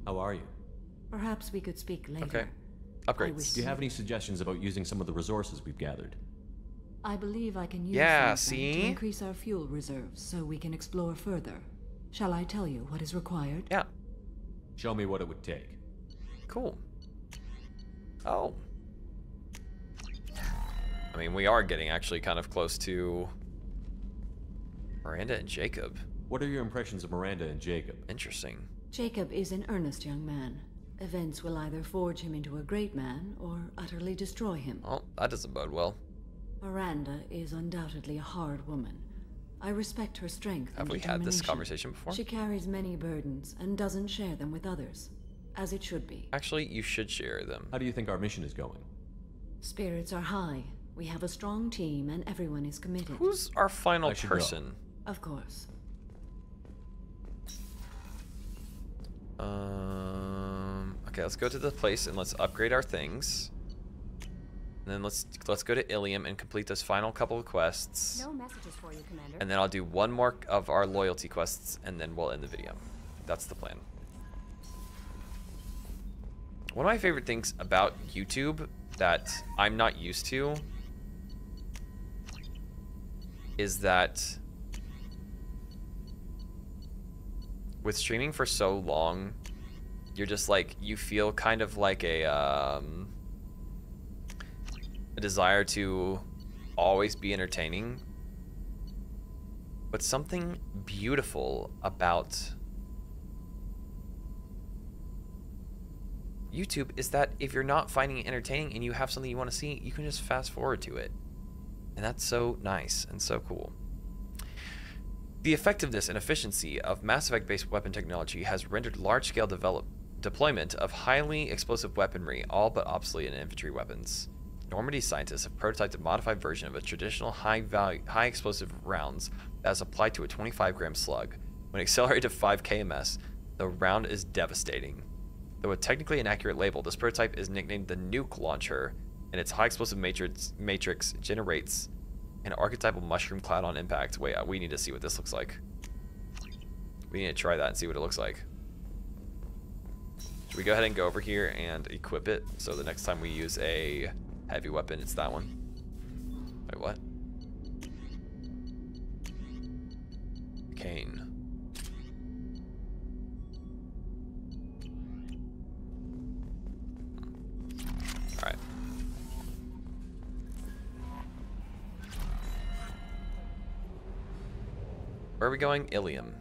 How are you? Perhaps we could speak later. Okay. I wish Do you have any suggestions about using some of the resources we've gathered? I believe I can use Yeah, some of them see? to increase our fuel reserves so we can explore further. Shall I tell you what is required? Yeah. Show me what it would take. Cool. Oh. I mean, we are getting actually kind of close to Miranda and Jacob. What are your impressions of Miranda and Jacob? Interesting. Jacob is an earnest young man. Events will either forge him into a great man or utterly destroy him. Well, that doesn't bode well. Miranda is undoubtedly a hard woman. I respect her strength Have and we had this conversation before? She carries many burdens and doesn't share them with others, as it should be. Actually, you should share them. How do you think our mission is going? Spirits are high. We have a strong team and everyone is committed. Who's our final I should go. person? Of course. Um. Okay, let's go to the place and let's upgrade our things. And then let's let's go to Ilium and complete those final couple of quests. No messages for you, Commander. And then I'll do one more of our loyalty quests, and then we'll end the video. That's the plan. One of my favorite things about YouTube that I'm not used to is that with streaming for so long, you're just like, you feel kind of like a, um, a desire to always be entertaining but something beautiful about YouTube is that if you're not finding it entertaining and you have something you want to see, you can just fast forward to it. And that's so nice and so cool. The effectiveness and efficiency of Mass Effect based weapon technology has rendered large scale deployment of highly explosive weaponry all but obsolete in infantry weapons. Normandy scientists have prototyped a modified version of a traditional high value, high explosive rounds that is applied to a 25 gram slug. When accelerated to 5 kms, the round is devastating. Though a technically inaccurate label, this prototype is nicknamed the Nuke Launcher, and its high explosive matrix, matrix generates an archetypal mushroom cloud on impact. Wait, uh, we need to see what this looks like. We need to try that and see what it looks like. Should we go ahead and go over here and equip it so the next time we use a heavy weapon, it's that one? Wait, what? Cain. Where are we going? Ilium.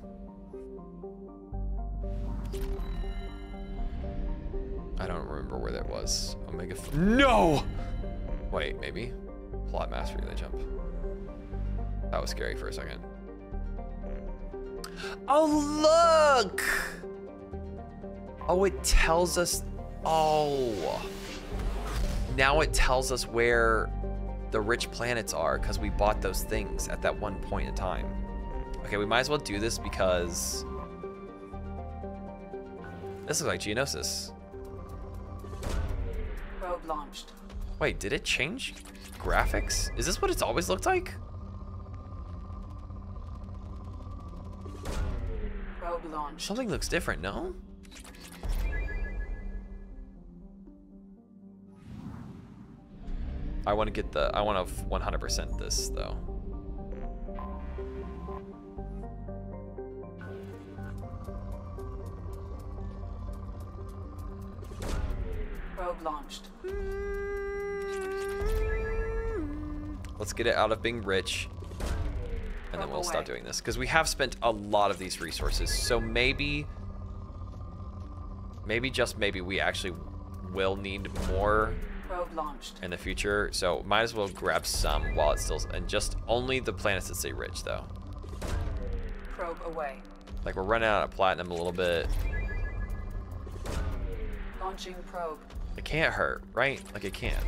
I don't remember where that was. Omega. F no! Wait, maybe? Plot mastery, they jump. That was scary for a second. Oh, look! Oh, it tells us. Oh. Now it tells us where the rich planets are because we bought those things at that one point in time. Okay, we might as well do this because this looks like Geonosis. Probe launched. Wait, did it change graphics? Is this what it's always looked like? Probe launched. Something looks different, no? I want to get the, I want to 100% this though. Probe launched. Let's get it out of being rich. And then we'll stop doing this. Because we have spent a lot of these resources. So maybe... Maybe, just maybe, we actually will need more Probe launched. in the future. So might as well grab some while it's still... And just only the planets that stay rich, though. Probe away. Like, we're running out of platinum a little bit. Launching probe. It can't hurt, right? Like, it can't.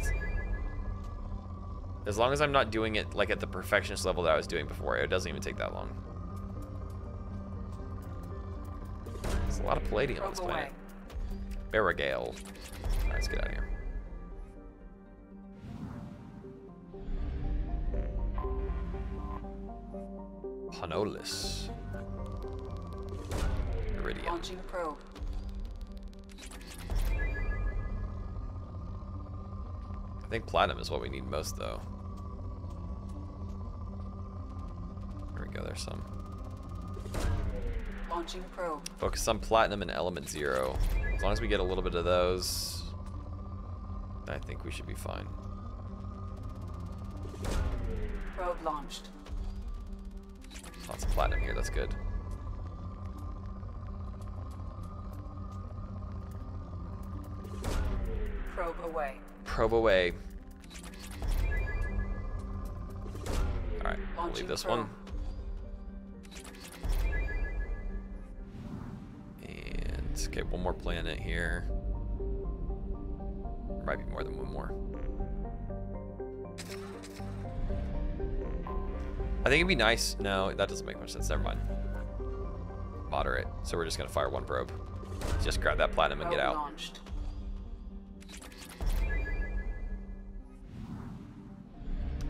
As long as I'm not doing it, like, at the perfectionist level that I was doing before, it doesn't even take that long. There's a lot of palladium on this planet. Barragale. Alright, let's get out of here. Panolis. Iridium. Launching probe. I think platinum is what we need most, though. There we go, there's some. Launching probe. Focus on platinum and element zero. As long as we get a little bit of those, I think we should be fine. Probe launched. Lots of platinum here, that's good. Probe away. Probe away. Alright, I'll leave this one. And, okay, one more planet here. Might be more than one more. I think it'd be nice. No, that doesn't make much sense. Never mind. Moderate. So we're just gonna fire one probe. Just grab that platinum and get out. launched.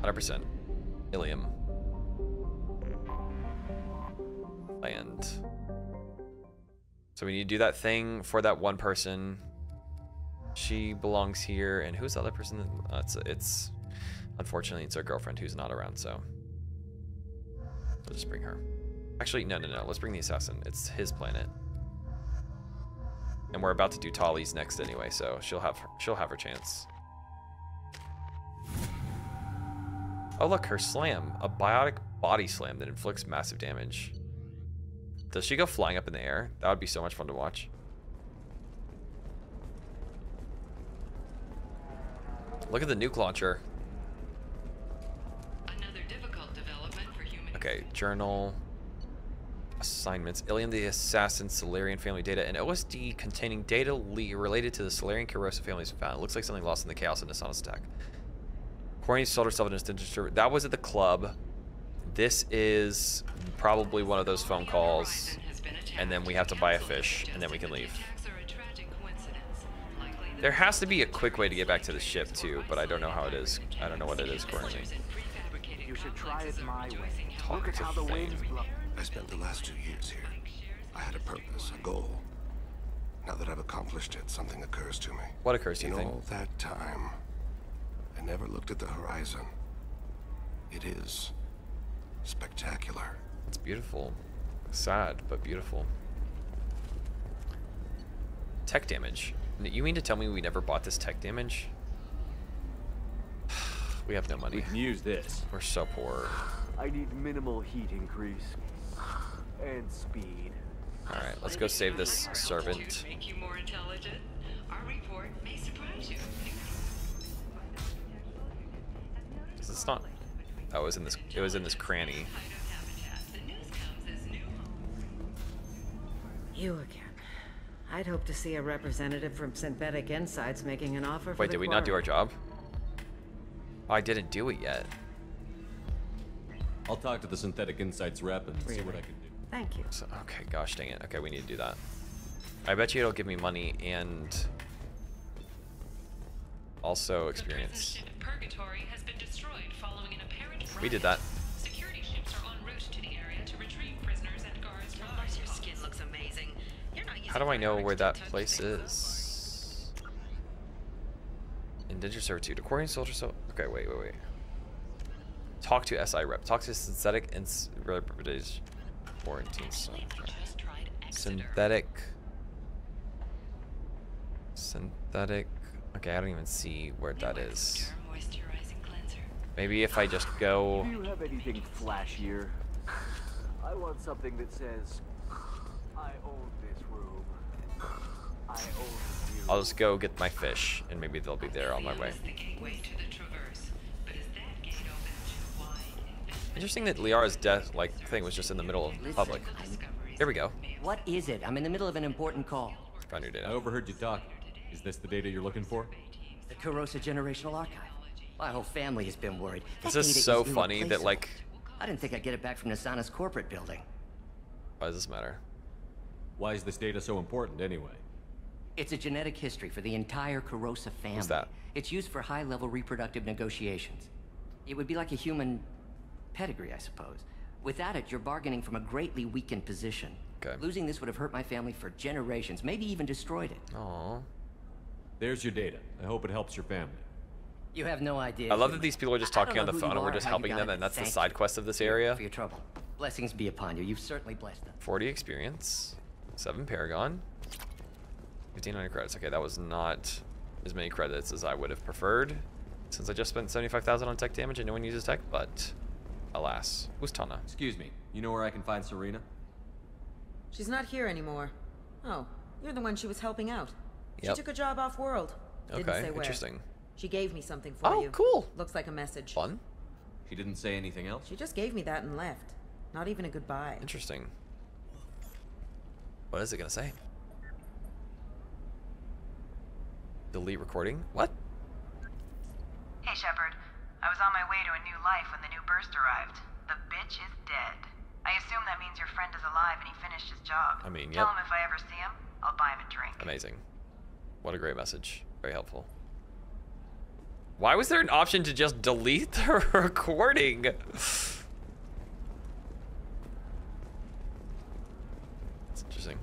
Hundred percent. Ilium. Land. So we need to do that thing for that one person. She belongs here, and who's the other person? Uh, it's it's unfortunately it's our girlfriend who's not around. So we'll just bring her. Actually, no, no, no. Let's bring the assassin. It's his planet, and we're about to do Tali's next anyway, so she'll have her, she'll have her chance. Oh, look, her slam. A biotic body slam that inflicts massive damage. Does she go flying up in the air? That would be so much fun to watch. Look at the nuke launcher. Another difficult development for human. Okay, journal. Assignments. Ilium the Assassin, Solarian family data, and OSD containing data related to the Solarian Carosa families found. It looks like something lost in the chaos of Nassana's attack. Courtney sold herself in a disturb. That was at the club. This is probably one of those phone calls. And then we have to buy a fish, and then we can leave. There has to be a quick way to get back to the ship, too, but I don't know how it is. I don't know what it is currently. You should try it my way. Talk Look at to how the winds blow. I spent the last two years here. I had a purpose, a goal. Now that I've accomplished it, something occurs to me. What occurs to you, In Thane? all that time, I never looked at the horizon. It is spectacular. It's beautiful. Sad, but beautiful. Tech damage. You mean to tell me we never bought this tech damage? we have no money. We can use this. We're so poor. I need minimal heat increase. And speed. Alright, let's go save this servant. It's not. Oh, it was in this. It was in this cranny. You again. I'd hope to see a representative from Synthetic Insights making an offer for Wait, the did we not do our job? Oh, I didn't do it yet. I'll talk to the Synthetic Insights rep and see what I can do. Thank you. So, okay, gosh dang it. Okay, we need to do that. I bet you it'll give me money and an apparent We did that. Security ships are en route to the area to retrieve prisoners and guards from oh, Your skin looks amazing. You're not How do I know where that place is? Indentured servitude. According to soldier so okay, wait, wait, wait. Talk to SI rep. Talk to synthetic and reputation quarantine. So, synthetic. Synthetic. Okay, I don't even see where that is. Maybe if I just go. Do you have anything flashier? I want something that says, I own this room. I own you. I'll just go get my fish, and maybe they'll be there on my way. Interesting that Liara's death, like, thing was just in the middle of public. Here we go. What is it? I'm in the middle of an important call. Found your I overheard you talk. Is this the data you're looking for? The Carosa Generational Archive. My whole family has been worried. This is data so funny that, like, I didn't think I'd get it back from Nassana's corporate building. why does this matter? Why is this data so important anyway? It's a genetic history for the entire Carosa family. that? It's used for high-level reproductive negotiations. It would be like a human pedigree, I suppose. Without it, you're bargaining from a greatly weakened position. Okay. Losing this would have hurt my family for generations, maybe even destroyed it. Aww. There's your data. I hope it helps your family. You have no idea. I love that these people are just I- I talking on the phone and we're just helping them, and that's the side quest of this area. For your trouble. Blessings be upon you. You've certainly blessed them. 40 experience, 7 Paragon, 1500 credits. Okay, that was not as many credits as I would have preferred, since I just spent 75,000 on tech damage and no one uses tech, but alas. Who's Tana? Excuse me. You know where I can find Serena? She's not here anymore. Oh, you're the one she was helping out. Yep. She took a job off world. Didn't Okay, say where. interesting. She gave me something for Oh, you. cool. Looks like a message. Fun. She didn't say anything else? She just gave me that and left. Not even a goodbye. Interesting. What is it gonna say? Delete recording? What? Hey, Shepard. I was on my way to a new life when the new burst arrived. The bitch is dead. I assume that means your friend is alive and he finished his job. I mean, Tell him if I ever see him, I'll buy him a drink. Amazing. What a great message. Very helpful. Why was there an option to just delete the recording? That's interesting.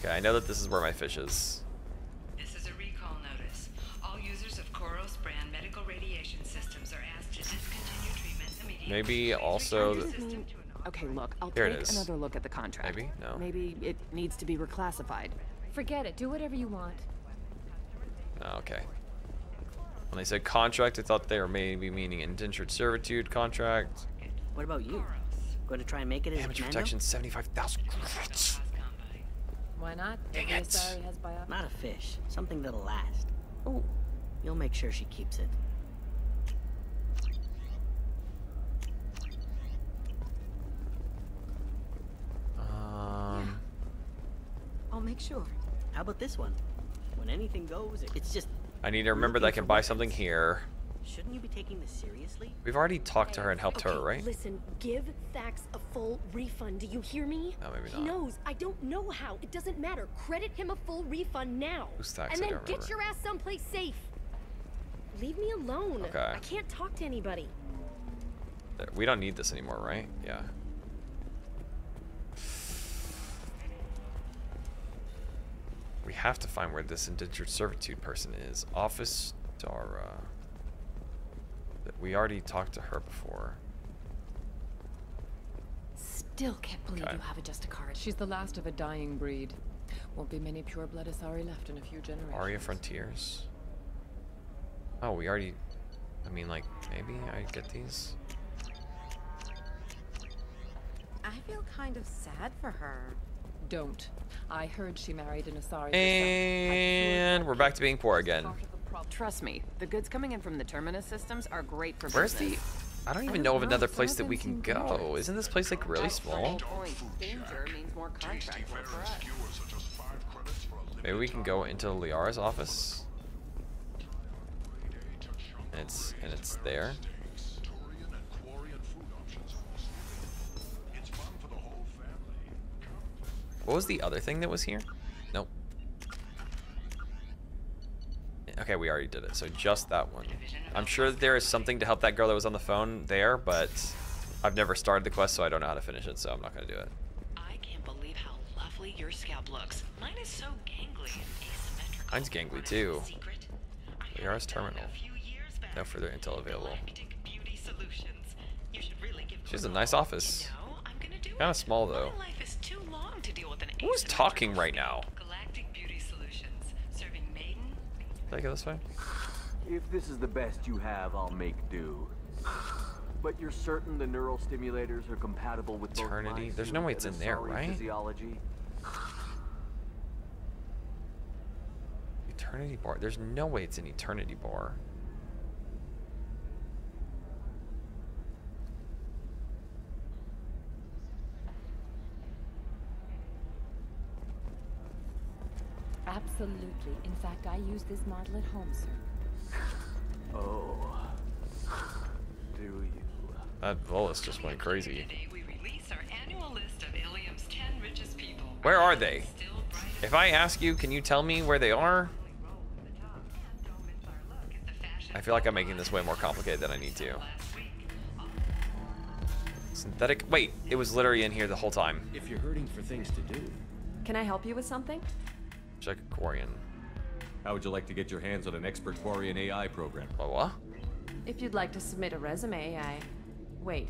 Okay, I know that this is where my fish is. This is a recall notice. All users of Koros brand medical radiation systems are asked to discontinue treatment immediately. Maybe also. I just mean- Okay, look, I'll Here take another look at the contract. Maybe? No. Maybe it needs to be reclassified. Forget it. Do whatever you want. Oh, okay. When they said contract, I thought they were maybe meaning indentured servitude contract. What about you? Going to try and make it as Damage a protection, 75,000 credits. Why not? Dang Maybe it. Asari has biopsy. Not a fish. Something that'll last. Oh, you'll make sure she keeps it. Um, Yeah. I'll make sure. How about this one? When anything goes, it's just. I need to remember that I can buy something here. Shouldn't you be taking this seriously? We've already talked to her and helped her, right? Listen, give Thax a full refund. Do you hear me? No, maybe not. he knows. I don't know how. It doesn't matter. Credit him a full refund now. Who's Thax? And I then don't get remember. your ass someplace safe. Leave me alone. Okay. I can't talk to anybody. We don't need this anymore, right? Yeah. We have to find where this indentured servitude person is. Office Dara. That- We already talked to her before. Still can't believe Okay. you have a Justicarra. She's the last of a dying breed. Won't be many pure-blood Asari left in a few generations. Aria Frontiers. Oh, we already. I mean, like, maybe I get these? I feel kind of sad for her. Don't. I heard she married an Asari. herself. And we're back to being poor again. Trust me, the goods coming in from the Terminus systems are great for Where's the. I don't even know of another place that we can go. Isn't this place like really small? Point. Danger means more contract work for us. Maybe we can go into Liara's office. And it's and it's there. What was the other thing that was here? Nope. Okay, we already did it. So just that one. I'm sure that there is something to help that girl that was on the phone there, but I've never started the quest, so I don't know how to finish it, so I'm not going to do it. I can't believe how lovely your scalp looks. Mine is so gangly and asymmetrical. Mine's gangly too. Liara's terminal. No further intel available. Beauty solutions. You should really give She has a nice office. Kind of small though. Who's talking right now? galactic beauty solutions. Serving maiden Did I go this way? If this is the best you have, I'll make do. But you're certain the neural stimulators are compatible with both Eternity? my There's no way it's in there, right? Physiology. Eternity bar. There's no way it's an eternity bar. Absolutely. In fact, I use this model at home, sir. Oh. Do you? That Volus just went crazy. we release our annual list of Ilium's 10 richest people. Where are they? If I ask you, can you tell me where they are? I feel like I'm making this way more complicated than I need to. Synthetic. Wait, it was literally in here the whole time. If you're hurting for things to do. Can I help you with something? Check Quarian. How would you like to get your hands on an expert Quarian AI program? Oh, what? If you'd like to submit a resume, I... Wait.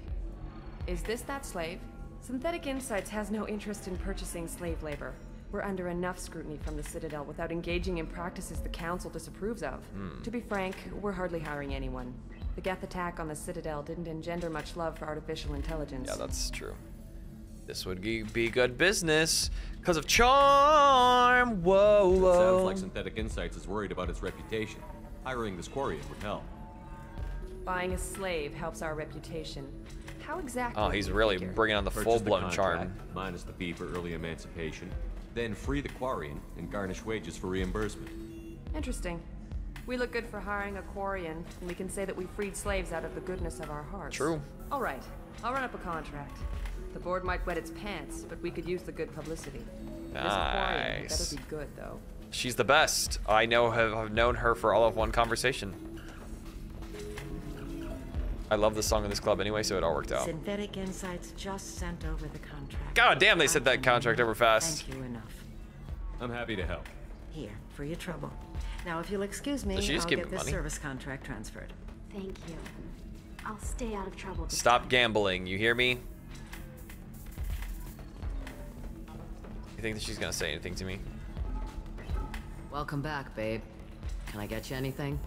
Is this that slave? Synthetic Insights has no interest in purchasing slave labor. We're under enough scrutiny from the Citadel without engaging in practices the Council disapproves of. Hmm. To be frank, we're hardly hiring anyone. The Geth attack on the Citadel didn't engender much love for artificial intelligence. Yeah, that's true. This would be be good business because of charm. Whoa, whoa. It sounds like Synthetic Insights is worried about its reputation. Hiring this Quarian would help. Buying a slave helps our reputation. How exactly? Oh, he's really figure? bringing on the Purchase full-blown contract, charm. Minus the fee for early emancipation. Then free the Quarian and garnish wages for reimbursement. Interesting. We look good for hiring a Quarian, and we can say that we freed slaves out of the goodness of our hearts. True. All right, I'll run up a contract. The board might wet its pants, but we could use the good publicity. This Quarian Nice. better be good, though. She's the best. I know have, have known her for all of one conversation. I love the song in this club anyway, so it all worked out. Synthetic Insights just sent over the contract. God damn, they said that contract over fast. Thank you enough. I'm happy to help. Here, for your trouble. Now, if you'll excuse me, Does I'll get me this money? service contract transferred. Thank you. I'll stay out of trouble. Stop time. gambling, you hear me? Think that she's gonna say anything to me? Welcome back, babe. Can I get you anything?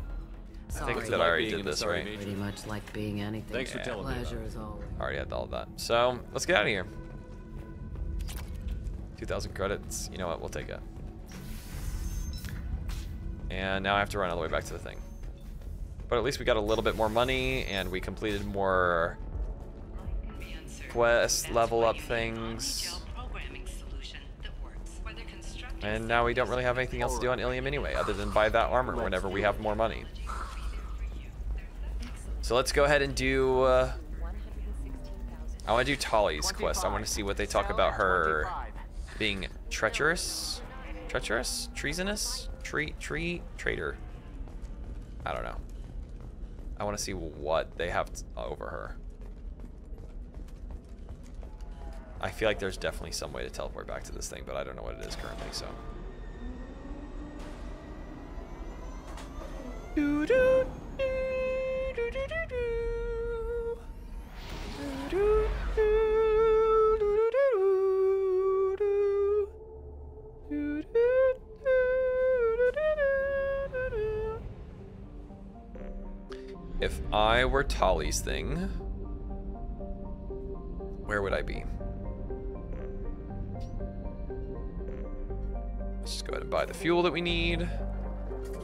I think Sorry. that I already did this, right? Pretty much like being anything. Thanks for telling me Pleasure it. as always. Already had all of that. So let's get out of here. 2,000 credits. You know what? We'll take it. And now I have to run all the way back to the thing. But at least we got a little bit more money and we completed more quest level up things. And now we don't really have anything else to do on Ilium anyway, other than buy that armor whenever we have more money. So let's go ahead and do. Uh, I want to do Tali's quest. I want to see what they talk about her being treacherous, treacherous, treasonous, tree, tree, traitor. I don't know. I want to see what they have over her. I feel like there's definitely some way to teleport back to this thing, but I don't know what it is currently, so. If I were Tali's thing, where would I be? Buy the fuel that we need.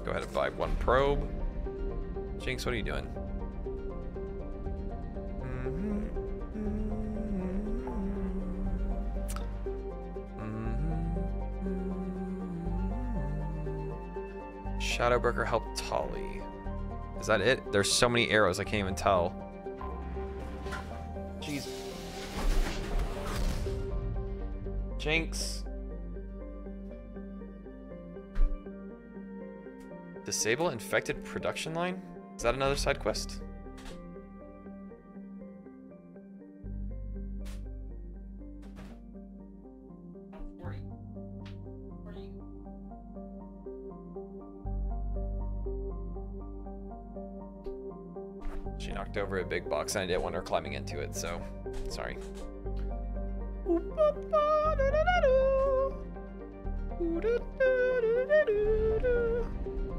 Go ahead and buy one probe. Jinx, what are you doing? Mm-hmm. Mm-hmm. Mm-hmm. Shadow Broker helped Tali. Is that it? There's so many arrows, I can't even tell. Jeez. Jinx. Disable infected production line? Is that another side quest? She knocked over a big box and I didn't want her climbing into it, so sorry.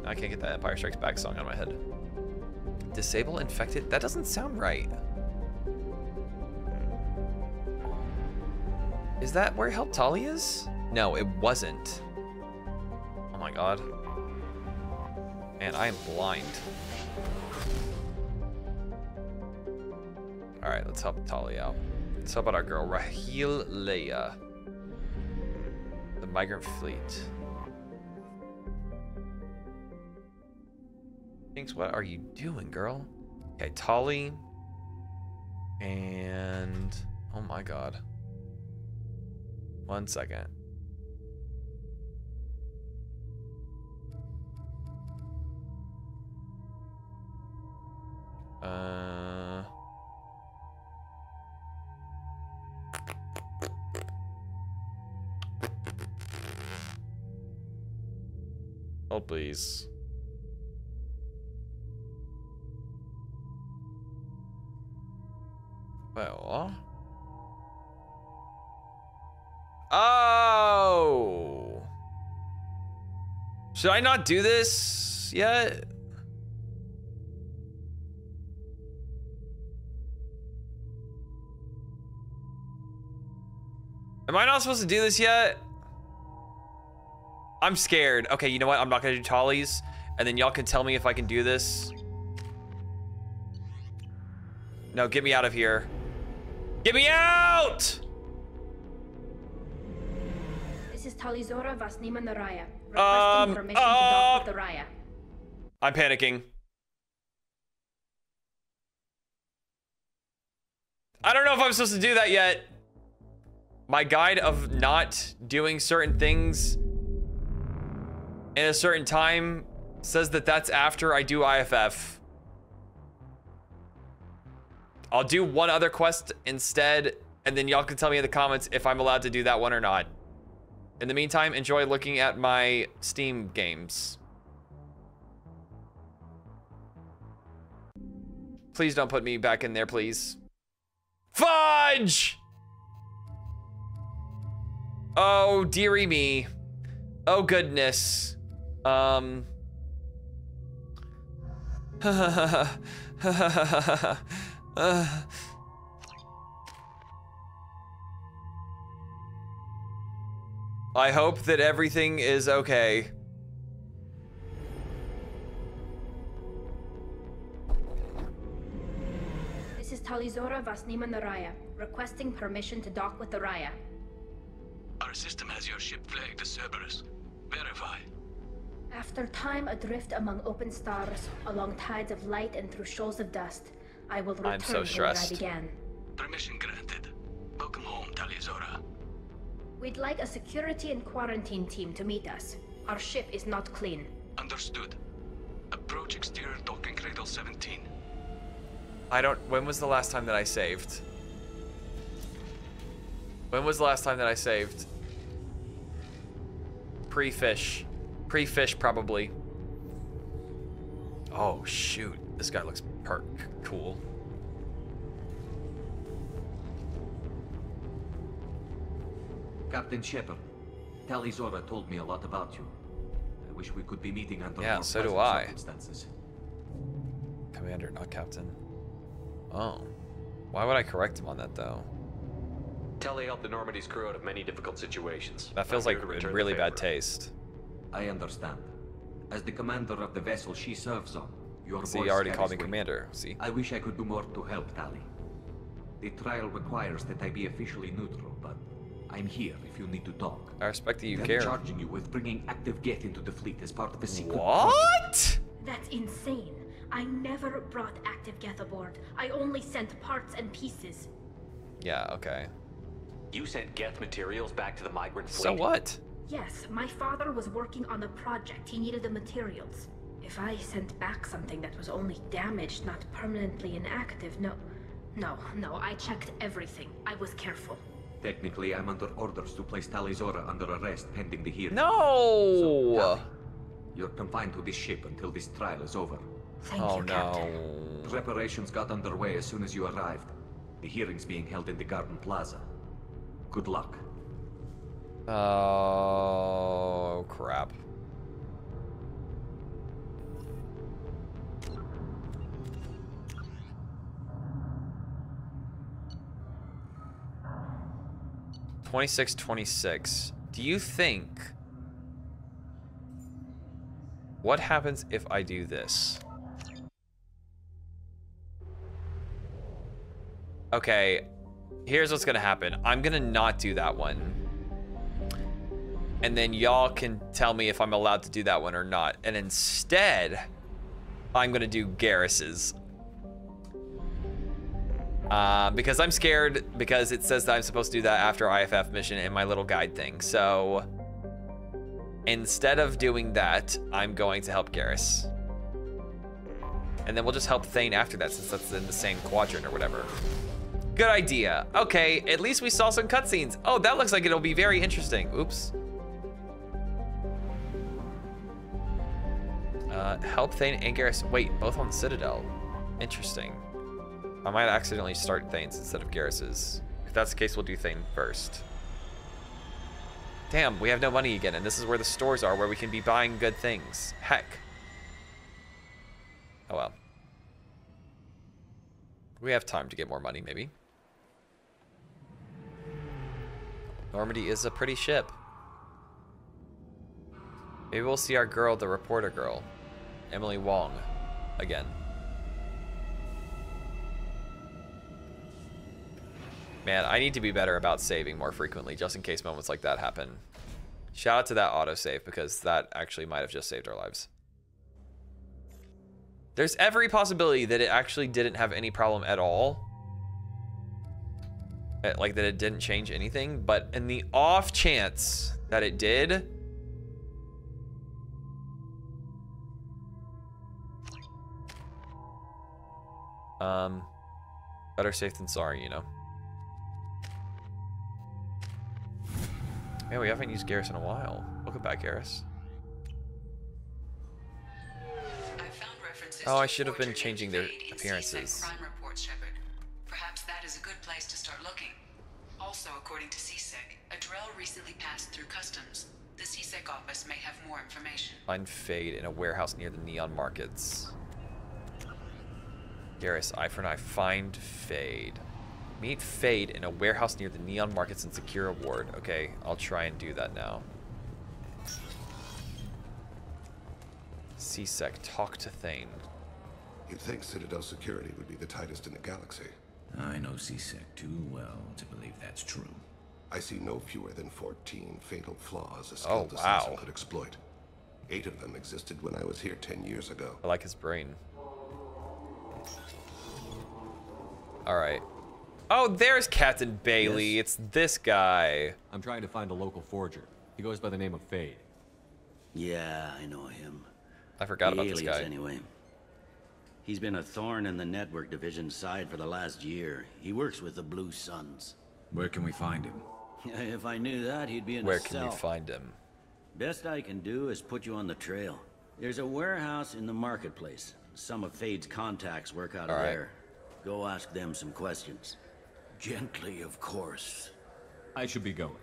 I can't get that Empire Strikes Back song out of my head. Disable infected? That doesn't sound right. Is that where Help Tali is? No, it wasn't. Oh my god. Man, I am blind. Alright, let's help Tali out. Let's help out our girl, Raheel Leia. The migrant fleet. Thinks, what are you doing, girl? Okay, Tali. And... Oh my god. One second. Uh... Oh, please. Well. Oh. Should I not do this yet? Am I not supposed to do this yet? I'm scared. Okay, you know what? I'm not gonna do Tali's, and then y'all can tell me if I can do this. No, get me out of here. Get me out! This is Tali'Zorah vas Neema nar Rayya. Requesting Um, permission to dock uh, with the Rayya. I'm panicking. I don't know if I'm supposed to do that yet. My guide of not doing certain things in a certain time says that that's after I do IFF. I'll do one other quest instead, and then y'all can tell me in the comments if I'm allowed to do that one or not. In the meantime, enjoy looking at my Steam games. Please don't put me back in there, please. Fudge! Oh, dearie me. Oh, goodness. Um. Uh. I hope that everything is okay. This is Tali'Zorah vas Neema nar Rayya. Requesting permission to dock with the Rayya. Our system has your ship flagged as Cerberus. Verify. After time adrift among open stars, along tides of light and through shoals of dust, I will return I'm so to where I stressed. began. Permission granted. Welcome home, Tali'Zorah. We'd like a security and quarantine team to meet us. Our ship is not clean. Understood. Approach exterior docking cradle 17. I don't. When was the last time that I saved? When was the last time that I saved? Pre fish. Pre fish, probably. Oh, shoot. This guy looks perk cool. Captain Shepard, Tali'Zorah told me a lot about you. I wish we could be meeting under Yeah, more so do I. circumstances. Commander, not captain. Oh. Why would I correct him on that, though? Tali helped the Normandy's crew out of many difficult situations. That feels like in really bad taste. I understand. As the commander of the vessel she serves on, your See, voice he already called me weight. commander. See? I wish I could do more to help Tali. The trial requires that I be officially neutral, but I'm here if you need to talk. I respect that you They're care. charging you with bringing active Geth into the fleet as part of a secret What? That's insane. I never brought active Geth aboard. I only sent parts and pieces. Yeah, okay. You sent Geth materials back to the migrant fleet. So what? Yes, my father was working on a project. He needed the materials. If I sent back something that was only damaged, not permanently inactive, no. No, no, I checked everything. I was careful. Technically, I'm under orders to place Tali'Zorah under arrest pending the hearing. No! Tali, you're confined to this ship until this trial is over. Thank oh you, no. Captain. Preparations got underway as soon as you arrived. The hearing's being held in the Garden Plaza. Good luck. Oh crap. Twenty-six, twenty-six. Do you think... What happens if I do this? Okay, here's what's gonna happen. I'm gonna not do that one. And then y'all can tell me if I'm allowed to do that one or not. And instead, I'm gonna do Garrus's. Uh, because I'm scared because it says that I'm supposed to do that after IFF mission in my little guide thing. So instead of doing that, I'm going to help Garrus. And then we'll just help Thane after that since that's in the same quadrant or whatever. Good idea. Okay, at least we saw some cutscenes. Oh, that looks like it'll be very interesting. Oops. Uh, help Thane and Garrus. Wait, both on the Citadel. Interesting. I might accidentally start Thane's instead of Garrus's. If that's the case, we'll do Thane first. Damn, we have no money again, and this is where the stores are where we can be buying good things. Heck. Oh well. We have time to get more money, maybe. Normandy is a pretty ship. Maybe we'll see our girl, the reporter girl, Emily Wong, again. Man, I need to be better about saving more frequently, just in case moments like that happen. Shout out to that autosave, because that actually might have just saved our lives. There's every possibility that it actually didn't have any problem at all. Uh, Like that it didn't change anything, but in the off chance that it did, um, better safe than sorry, you know. Yeah, we haven't used Garrus in a while. Welcome back, Garrus. Oh, I should have been changing their appearances. crime reports, Shepard. Perhaps that is a good place to start looking. Also, according to C-Sec, a Drell recently passed through customs. The C-Sec office may have more information. Find Fade in a warehouse near the neon markets. Garrus, eye for an eye. Find Fade. Meet Fade in a warehouse near the neon markets and secure a ward. Okay, I'll try and do that now. C-Sec, talk to Thane. You'd think Citadel security would be the tightest in the galaxy. I know C-Sec too well to believe that's true. I see no fewer than 14 fatal flaws a Oh, skilled wow. assassin could exploit. Eight of them existed when I was here 10 years ago. I like his brain. Alright. Oh, there's Captain Bailey. It's this guy. I'm trying to find a local forger. He goes by the name of Fade. Yeah, I know him. I forgot The about this guy. anyway. He's been a thorn in the network division side for the last year. He works with the Blue Suns. Where can we find him? If I knew that, he'd be in Where a can we find him? Best I can do is put you on the trail. There's a warehouse in the marketplace. Some of Fade's contacts work out of All right. there. Go ask them some questions. Gently, of course. I should be going.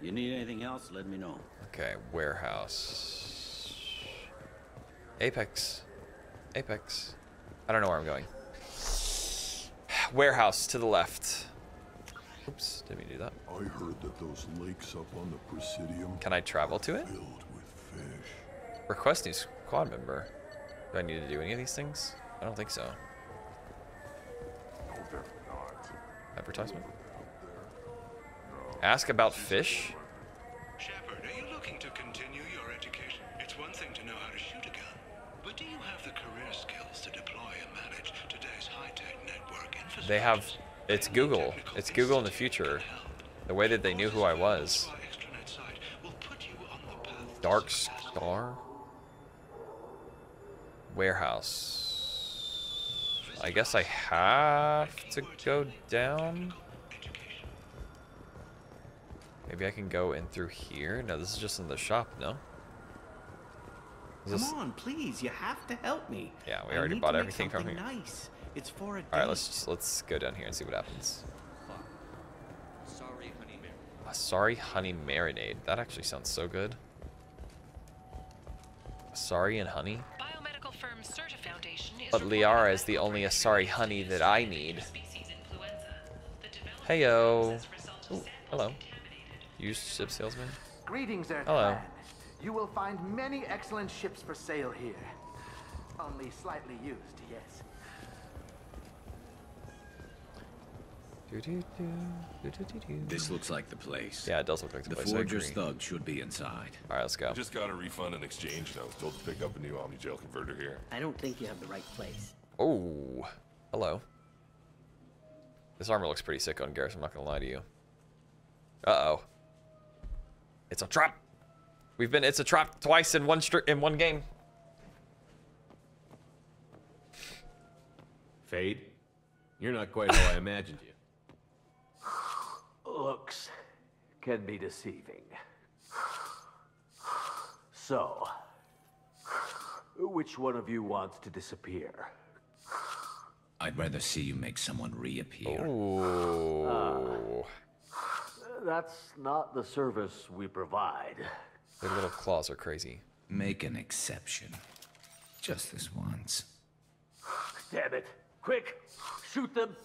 You need anything else, let me know. Okay, warehouse. Apex. Apex. I don't know where I'm going. Warehouse to the left. Oops, didn't mean to do that. I heard that those lakes up on the Presidium Can I travel to it? filled with fish. Request new squad member. Do I need to do any of these things? I don't think so. Advertisement. Ask about fish. Shepard, are you looking to continue your education? It's one thing to know how to shoot a gun, but do you have the career skills to deploy and manage today's high-tech network infrastructure? They have. It's Google. It's Google in the future. The way that they knew who I was. Dark Star? Warehouse. I guess I have to go down. Maybe I can go in through here. No, this is just in the shop. No. Is Come on, please. You have to help me. Yeah, we I already need bought to make everything from something here. Nice. It's for a All right, date. let's just, let's go down here and see what happens. Sorry, honey bear. A sorry honey marinade. That actually sounds so good. Sorry and honey. Biomedical firm Sirta Foundation is But Liara is the only Asari honey that I need. Heyo. Ooh, hello. Used ship salesman. Greetings, Earth Hello. You will find many excellent ships for sale here. Only slightly used, yes. This looks like the place. Yeah, it does look like the, The place. I Forger's thug should be inside. All right, let's go. I just got a refund and exchange, and I was told to pick up a new Omni Gel converter here. I don't think you have the right place. Oh, hello. This armor looks pretty sick on Garrus. I'm not gonna lie to you. Uh oh. It's a trap. We've been. It's a trap twice in one stri- in one game. Fade? You're not quite how I imagined you. Looks can be deceiving. So, which one of you wants to disappear? I'd rather see you make someone reappear. Ooh. That's not the service we provide. Their little claws are crazy. Make an exception. Just this once. Damn it! Quick, shoot them!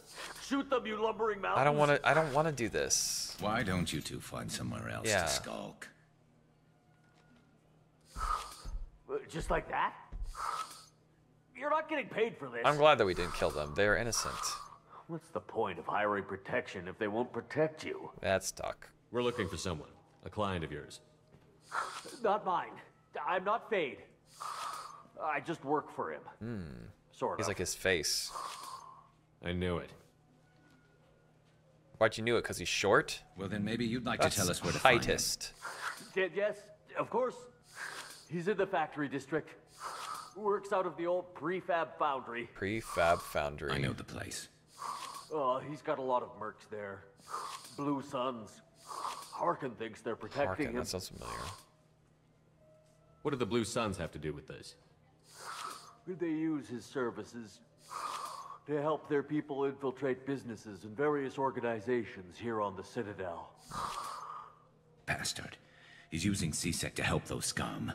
Shoot them, you lumbering mountains! I don't want to. I don't want to do this. Why don't you two find somewhere else Yeah. to skulk? Uh, Just like that? You're not getting paid for this. I'm glad that we didn't kill them. They are innocent. What's the point of hiring protection if they won't protect you? That's Duck. We're looking for someone. A client of yours. Not mine. I'm not Fade. I just work for him. Hmm. Sort He's of. like his face. I knew it. Why'd you knew it? Cause he's short. Well, then maybe you'd like That's to tell us where to find him. heightest. Yes, of course. He's in the factory district. Works out of the old prefab foundry. Prefab Foundry. I know the place. Oh, he's got a lot of mercs there. Blue Suns. Harkin thinks they're protecting Harkin, him. that sounds familiar. What do the Blue Suns have to do with this? Could they use his services to help their people infiltrate businesses and various organizations here on the Citadel. Bastard. He's using C-Sec to help those scum.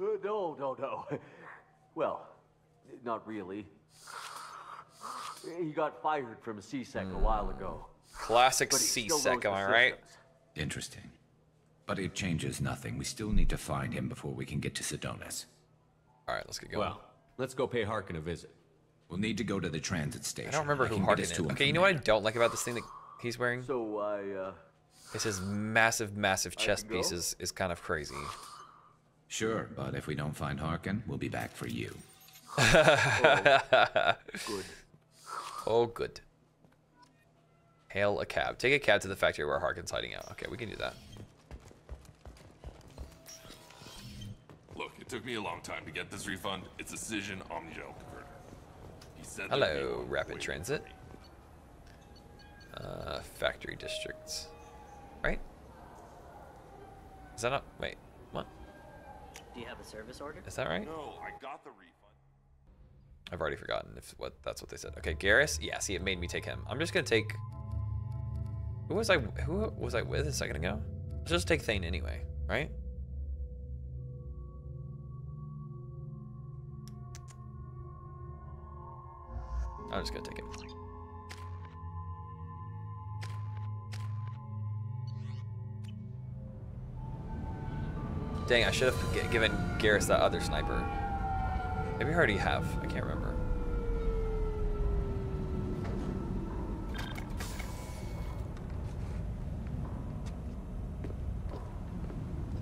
Uh, no, no, no. Well, not really. He got fired from C-Sec a while ago. Classic But he still C-Sec, knows am I the right? Interesting. But it changes nothing. We still need to find him before we can get to Sidonis. All right, let's get going. Well, let's go pay Harkin a visit. We'll need to go to the transit station. I don't remember who can Harkin is. to Okay, you from know what I don't like about this thing that he's wearing? So I, uh... It's his massive, massive chest can go? piece is, is kind of crazy. Sure, but if we don't find Harkin, we'll be back for you. oh, good. Oh, good. Hail a cab. Take a cab to the factory where Harkin's hiding out. Okay, we can do that. Look, it took me a long time to get this refund. It's a Cision Omni Gel converter. He said there'd be Hello, Rapid Transit. Uh, factory districts. Right? Is that not? Wait, what? Do you have a service order? Is that right? No, I got the refund. I've already forgotten if what that's what they said. Okay, Garrus. Yeah, see, it made me take him. I'm just gonna take. Who was I? Who was I with a second ago? Let's just take Thane anyway, right? I'm just gonna take him. Dang, I should have given Garrus that other sniper. Maybe I already have. I can't remember.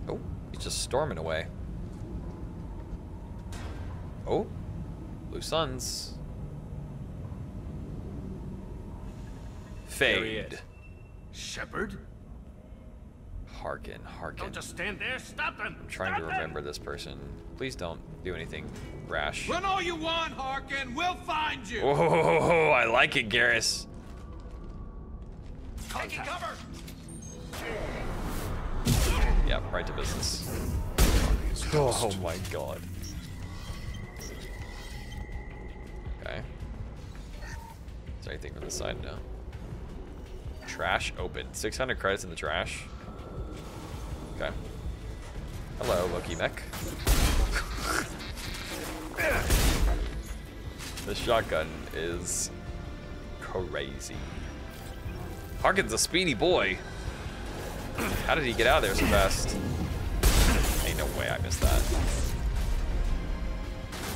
Oh, he's just storming away. Oh, Blue Suns. There he Fade. is. Shepard? Harkin. Harkin. Don't just stand there. Stop them. I'm trying to remember this person. Please don't do anything rash. Run all you want, Harkin. We'll find you. Oh, I like it, Garrus. Taking cover. Yep, right to business. Oh my god. Okay. Is there anything from the side? No. Trash open. 600 credits in the trash. Okay. Hello, Loki mech. the shotgun is crazy. Harkin's a speedy boy. How did he get out of there so fast? Ain't no way I missed that.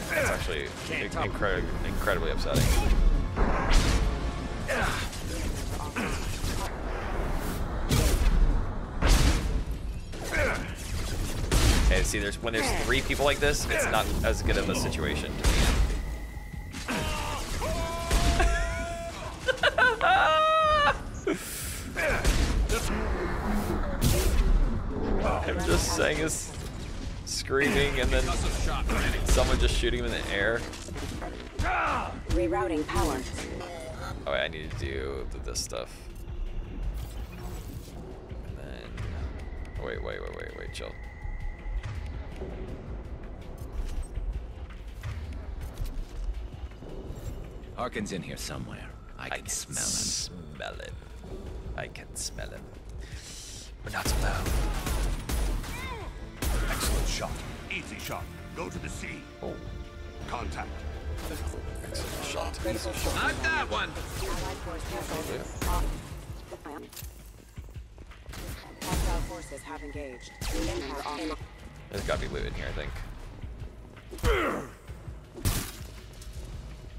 That's actually incredi incredibly upsetting. See, there's when there's three people like this, it's not as good of a situation to be in. Him just saying his screaming and then someone just shooting him in the air. Rerouting power. Oh, wait, I need to do this stuff. And then, oh, wait, wait, wait, wait, wait, chill. Harkin's in here somewhere. I can, smell him. Smell it. I can smell him. But not so loud. Excellent shot. Easy shot. Go to the sea. Oh. Contact. Excellent shot. Easy shot. Not that one. Yeah. Hostile forces have engaged. There's gotta be loot in here, I think.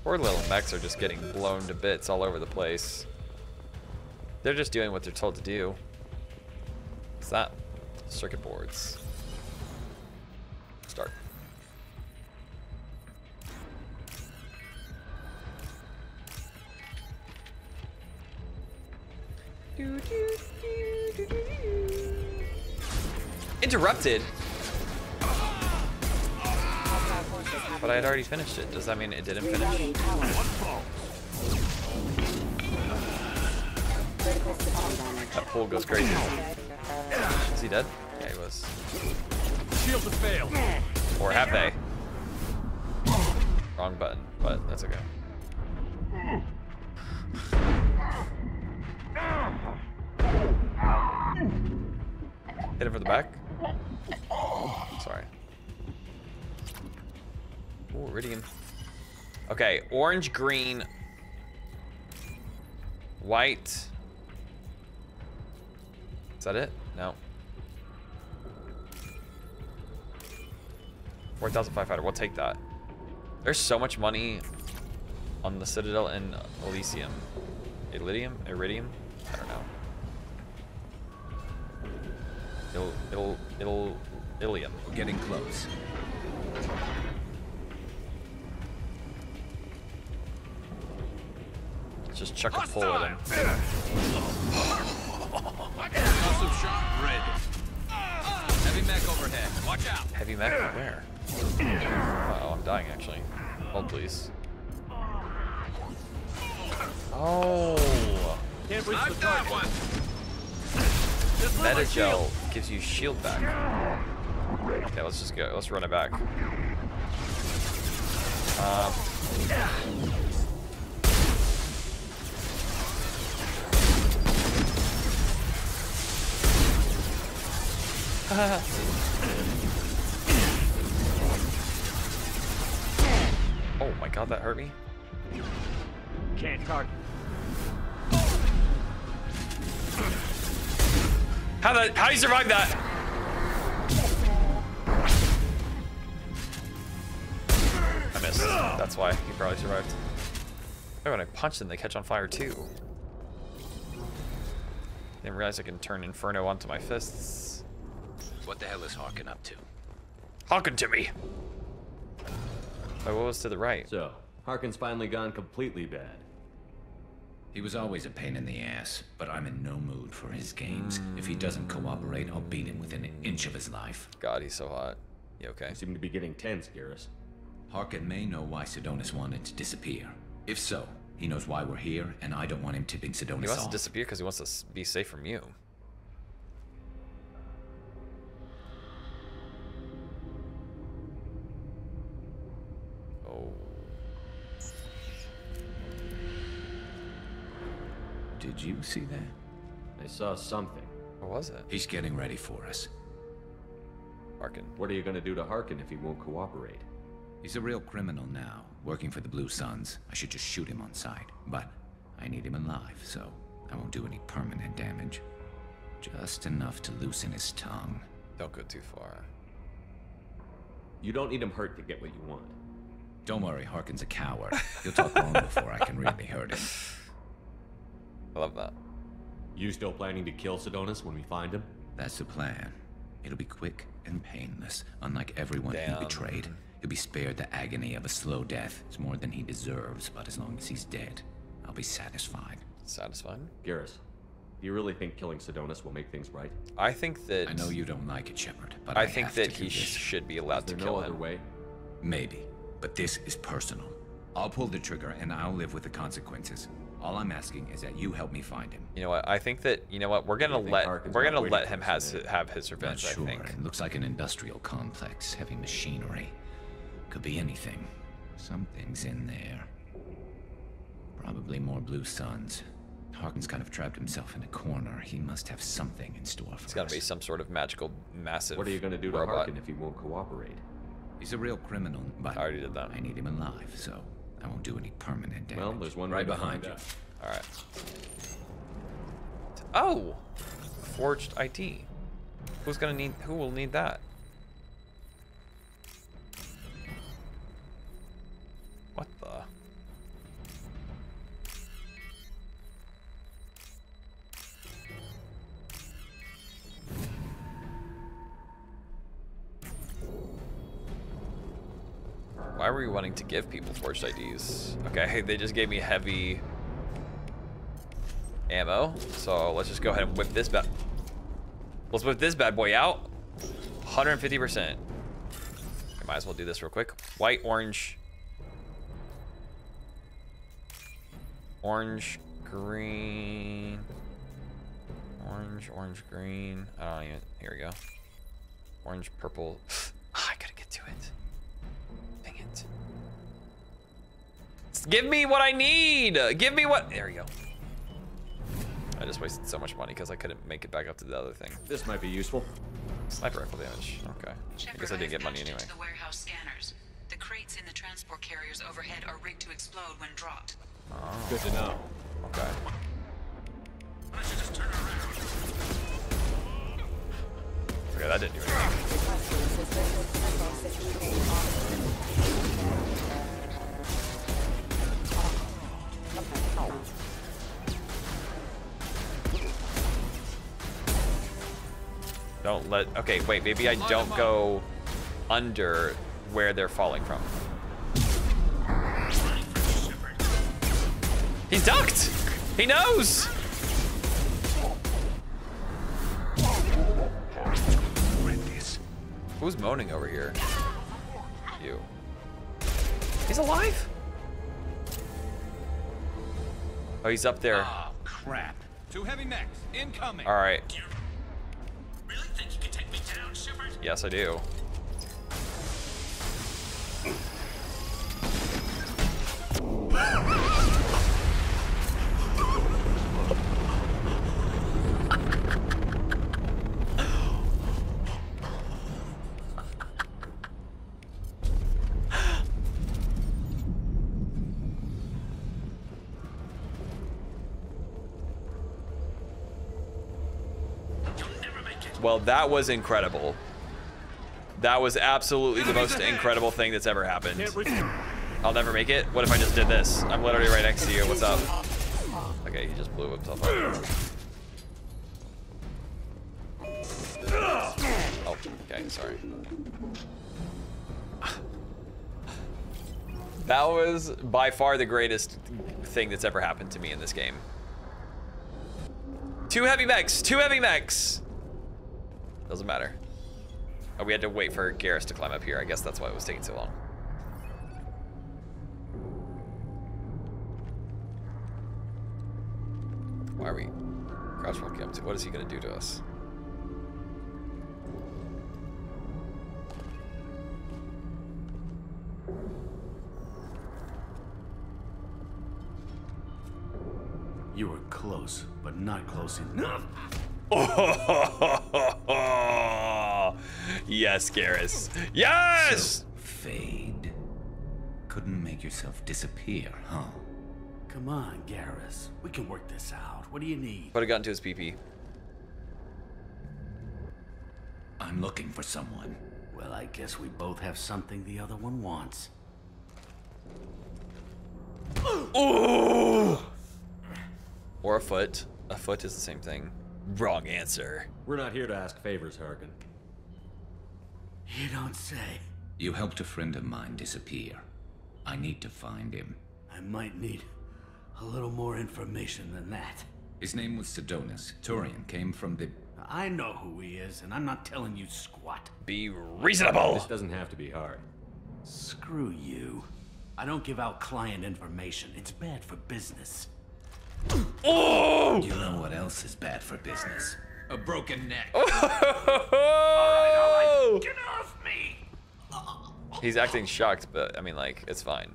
Poor little mechs are just getting blown to bits all over the place. They're just doing what they're told to do. What's that? Circuit boards. Start. Interrupted? But I had already finished it. Does that mean it didn't finish? That pool goes crazy. Is he dead? Yeah, he was. Shield have failed. Or have they? Wrong button, but that's okay. Okay, orange, green, white. Is that it? No. 4,500. We'll take that. There's so much money on the Citadel and Elysium. Iridium? Iridium? I don't know. It'll, it'll, it'll, Ilium. We're getting close. Just chuck a pole at him. Awesome shot ready. Heavy mech overhead. Watch out. Heavy mech? Where? Uh oh, I'm dying actually. Hold please. Oh. Can't reach the target. one. Medi-gel gives you shield back. Okay, let's just go. Let's run it back. Um, oh my god, that hurt me. Can't target. How the how you survive that? I missed. That's why he probably survived. Oh, when I punch them, they catch on fire too. Didn't realize I can turn Inferno onto my fists. What the hell is Harkin up to? Harken to me. Oh, what was to the right? So, Harkin's finally gone completely bad. He was always a pain in the ass, but I'm in no mood for his games. If he doesn't cooperate, I'll beat him within an inch of his life. God, he's so hot. You okay? You seem to be getting tense, Garrus. Harkin may know why Sidonis wanted to disappear. If so, he knows why we're here, and I don't want him tipping Sidonis He wants off. to disappear because he wants to be safe from you. Did you see that? I saw something. What was it? He's getting ready for us. Harkin. What are you gonna do to Harkin if he won't cooperate? He's a real criminal now, working for the Blue Suns. I should just shoot him on sight, but I need him alive, so I won't do any permanent damage. Just enough to loosen his tongue. Don't go too far. You don't need him hurt to get what you want. Don't worry, Harkin's a coward. He'll talk long before I can really hurt him. I love that. You still planning to kill Sidonis when we find him? That's the plan. It'll be quick and painless. Unlike everyone Damn. he betrayed, he'll be spared the agony of a slow death. It's more than he deserves, but as long as he's dead, I'll be satisfied. Satisfied? Garrus, do you really think killing Sidonis will make things right? I think that. I know you don't like it, Shepard, but I, I, think have that to do he this. should be allowed to there kill no other way? Maybe, but this is personal. I'll pull the trigger and I'll live with the consequences. All I'm asking is that you help me find him. You know what? I think that you know what we're gonna let Harkin's we're gonna let him has today? have his Not revenge. sure. I think. It looks like an industrial complex, heavy machinery. Could be anything. Something's in there. Probably more blue suns. Harkin's kind of trapped himself in a corner. He must have something in store for us. It's gotta us. be some sort of magical, massive. What are you gonna do to robot. Harkin if he won't cooperate? He's a real criminal, but I already did that. I need him alive, so I won't do any permanent damage. Well, there's one right behind behind you. All right. Oh, forged ID. Who's gonna need? Who will need that? What the? Why were you wanting to give people forged IDs? Okay, they just gave me heavy ammo. So let's just go ahead and whip this bad. Let's whip this bad boy out. 150%. I might as well do this real quick. White, orange. Orange, green. Orange, orange, green. I don't even. Here we go. Orange, purple. I gotta get to it. Give me what I need. Give me what. There we go. I just wasted so much money because I couldn't make it back up to the other thing. This might be useful. Sniper rifle damage. Okay. I guess I didn't get money anyway. The warehouse scanners. The crates in the transport carriers overhead are rigged to explode when dropped. Oh. Good to know. Okay. Okay, that didn't do anything. Don't let. Okay, wait. Maybe I don't go under where they're falling from. He's ducked. He knows. Who's moaning over here? You. He's alive. Oh, he's up there. Oh, crap. Two heavy mechs, incoming. All right. Really think you can take me down, Shepard? Yes, I do. Well, that was incredible. That was absolutely the most incredible thing that's ever happened. I'll never make it. What if I just did this? I'm literally right next to you. What's up? Okay, he just blew himself up. Oh, okay, sorry. That was by far the greatest thing that's ever happened to me in this game. Two heavy mechs, two heavy mechs. Doesn't matter. Oh, we had to wait for Garrus to climb up here. I guess that's why it was taking so long. Why are we crouch walking up to? What is he gonna do to us? You were close, but not close enough. yes, Garrus. Yes! Fade. Couldn't make yourself disappear, huh? Come on, Garrus. We can work this out. What do you need? Put a gun to his PP. I'm looking for someone. Well, I guess we both have something the other one wants. Ooh! Or a foot. A foot is the same thing. Wrong answer. We're not here to ask favors, Harkin. You don't say. You helped a friend of mine disappear. I need to find him. I might need a little more information than that. His name was Sidonis. Turian came from the... I know who he is, and I'm not telling you squat. Be reasonable! This doesn't have to be hard. Screw you. I don't give out client information. It's bad for business. Oh! You know what else is bad for business? A broken neck. Oh! Get off me! He's acting shocked, but I mean, like, it's fine.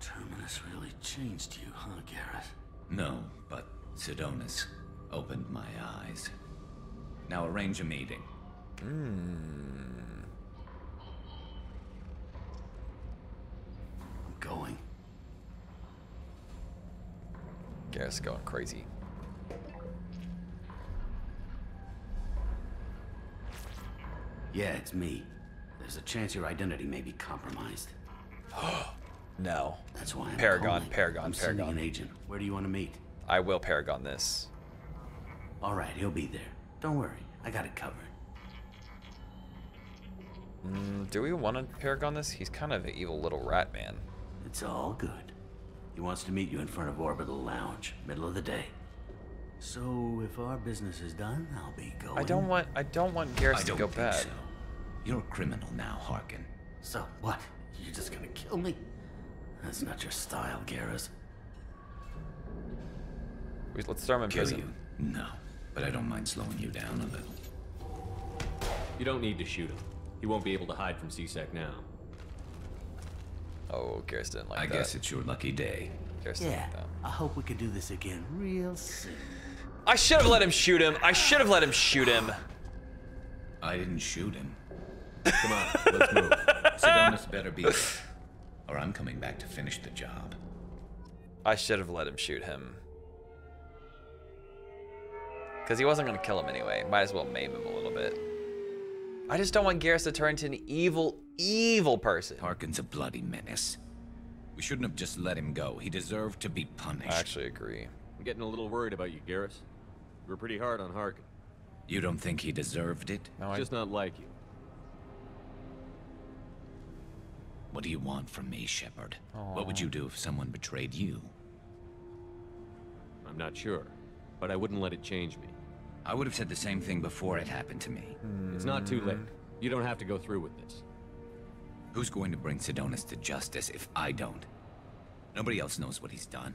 Terminus really changed you, huh, Garrus? No, but Sidonis opened my eyes. Now arrange a meeting. Hmm. I'm going. Garrus going crazy. Yeah, it's me. There's a chance your identity may be compromised. No. That's why I'm Paragon, calling. Paragon, I'm Paragon. an agent. Where do you want to meet? I will Paragon this. All right, he'll be there. Don't worry, I got it covered. Mm, do we want to Paragon this? He's kind of an evil little rat man. It's all good. He wants to meet you in front of Orbital Lounge, middle of the day. So if our business is done, I'll be going. I don't want. I don't want Garrus I to don't go think bad. so. You're a criminal now, Harkin. So what? You're just gonna kill me? That's not your style, Garrus. Let's throw him in Kill prison. you? No, but I don't mind slowing you down a little. You don't need to shoot him. He won't be able to hide from C-Sec now. Oh, Garrus didn't like I that. guess it's your lucky day. Garrus didn't Yeah, like that. I hope we can do this again real soon. I should have let him shoot him. I should have let him shoot him. I didn't shoot him. Come on, let's move. Sidonis better be there, or I'm coming back to finish the job. I should have let him shoot him. Because he wasn't going to kill him anyway. Might as well maim him a little bit. I just don't want Garrus to turn into an evil, evil person. Harkin's a bloody menace. We shouldn't have just let him go. He deserved to be punished. I actually agree. I'm getting a little worried about you, Garrus. You were pretty hard on Harkin. You don't think he deserved it? No, I, Just not like you. What do you want from me, Shepard? What would you do if someone betrayed you? I'm not sure, but I wouldn't let it change me. I would have said the same thing before it happened to me. Hmm. It's not too late. You don't have to go through with this. Who's going to bring Sidonis to justice if I don't? Nobody else knows what he's done.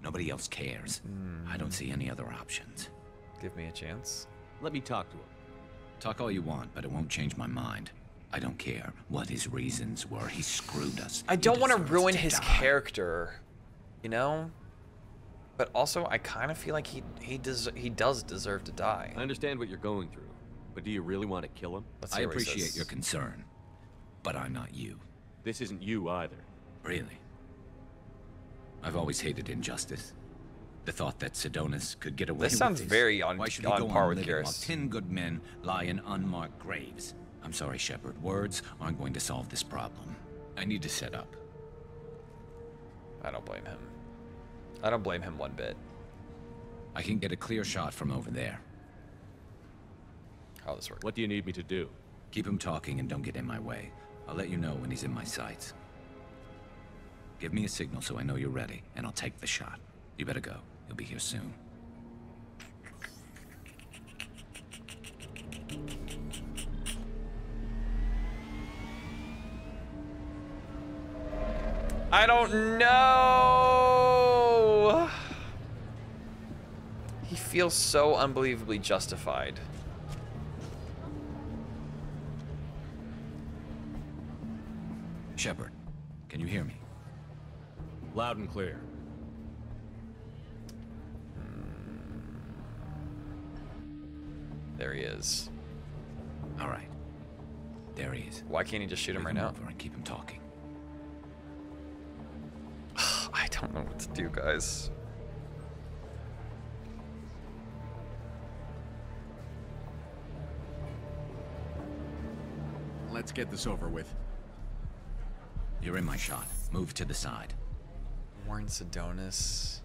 Nobody else cares. I don't see any other options. give me a chance. Let me talk to him. Talk all you want, but it won't change my mind. I don't care what his reasons were. He screwed us. I don't want to ruin to his die. character, you know? But also, I kind of feel like he he does he does deserve to die. I understand what you're going through, but do you really want to kill him? Let's I hear what he appreciate your concern, but I'm not you. This isn't you either. Really? I've always hated injustice. The thought that Sidonis could get away This with sounds this. very on- Why should on he go par on with living while Garrus. ten good men lie in unmarked graves? I'm sorry, Shepard. Words aren't going to solve this problem. I need to set up. I don't blame him. I don't blame him one bit. I can get a clear shot from over there. How this works? What do you need me to do? Keep him talking and don't get in my way. I'll let you know when he's in my sights. Give me a signal so I know you're ready, and I'll take the shot. You better go. He'll be here soon. I don't know. He feels so unbelievably justified. Shepard, can you hear me? Loud and clear. Hmm. There he is. All right. There he is. Why can't he just shoot him right Bring now? over and keep him talking. I don't know what to do, guys. Let's get this over with. You're in my shot. Move to the side. Warren Sidonis.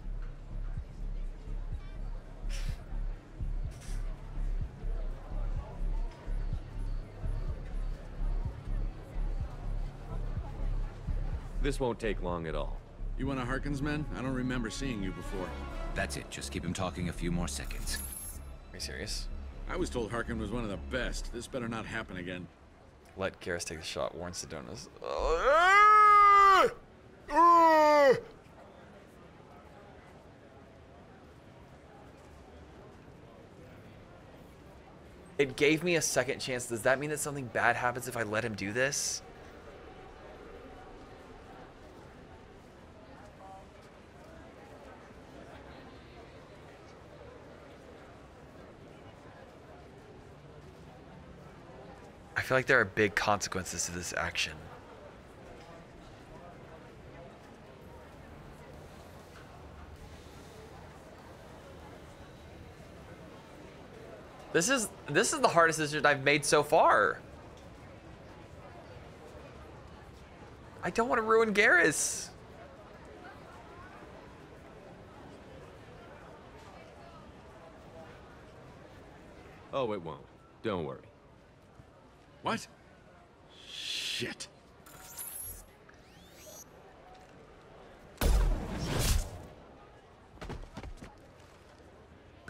This won't take long at all. You want a Harkin's man? I don't remember seeing you before. That's it. Just keep him talking a few more seconds. Are you serious? I was told Harkin was one of the best. This better not happen again. Let Garrus take the shot. Warren Sidonis. It gave me a second chance. Does that mean that something bad happens if I let him do this? I feel like there are big consequences to this action. This is this is the hardest decision I've made so far. I don't want to ruin Garrus. Oh, it won't. Don't worry. What? Shit.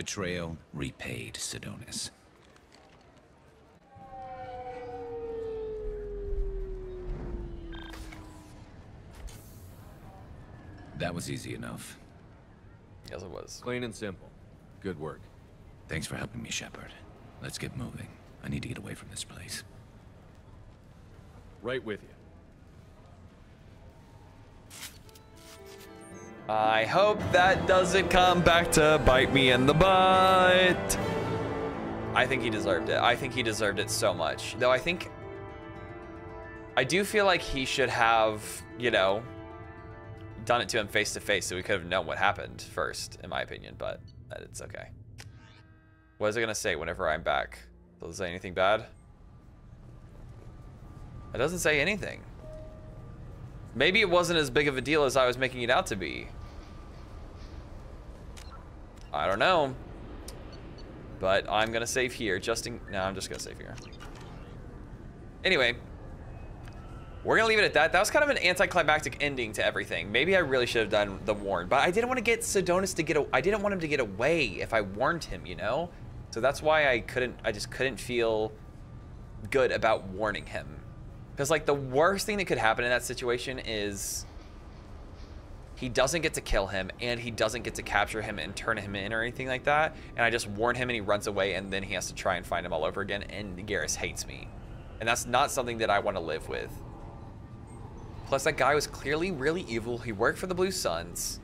Betrayal repaid, Sidonis. That was easy enough. Yes, it was. Plain and simple. Good work. Thanks for helping me, Shepard. Let's get moving. I need to get away from this place. Right with you. I hope that doesn't come back to bite me in the butt. I think he deserved it. I think he deserved it so much. Though I think I do feel like he should have, you know, done it to him face to face so we could have known what happened first, in my opinion, but it's okay. What is it gonna say whenever I'm back? Does it say anything bad? It doesn't say anything. Maybe it wasn't as big of a deal as I was making it out to be. I don't know. But I'm gonna save here, just in... No, I'm just gonna save here. Anyway. We're gonna leave it at that. That was kind of an anticlimactic ending to everything. Maybe I really should have done the warn, but I didn't want to get Sidonis to get... A, I didn't want him to get away if I warned him, you know? So that's why I couldn't... I just couldn't feel good about warning him. Because, like, the worst thing that could happen in that situation is he doesn't get to kill him and he doesn't get to capture him and turn him in or anything like that. And I just warn him and he runs away and then he has to try and find him all over again. And Garrus hates me. And that's not something that I want to live with. Plus, that guy was clearly really evil. He worked for the Blue Suns.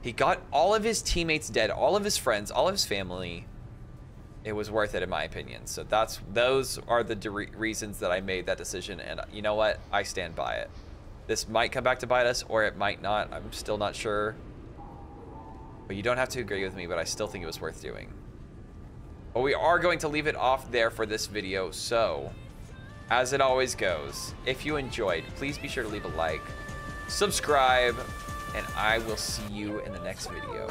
He got all of his teammates dead, all of his friends, all of his family it was worth it in my opinion. So that's those are the reasons that I made that decision, and you know what? I stand by it. This might come back to bite us, or it might not. I'm still not sure. But you don't have to agree with me, but I still think it was worth doing. But we are going to leave it off there for this video, so as it always goes, if you enjoyed, please be sure to leave a like, subscribe, and I will see you in the next video.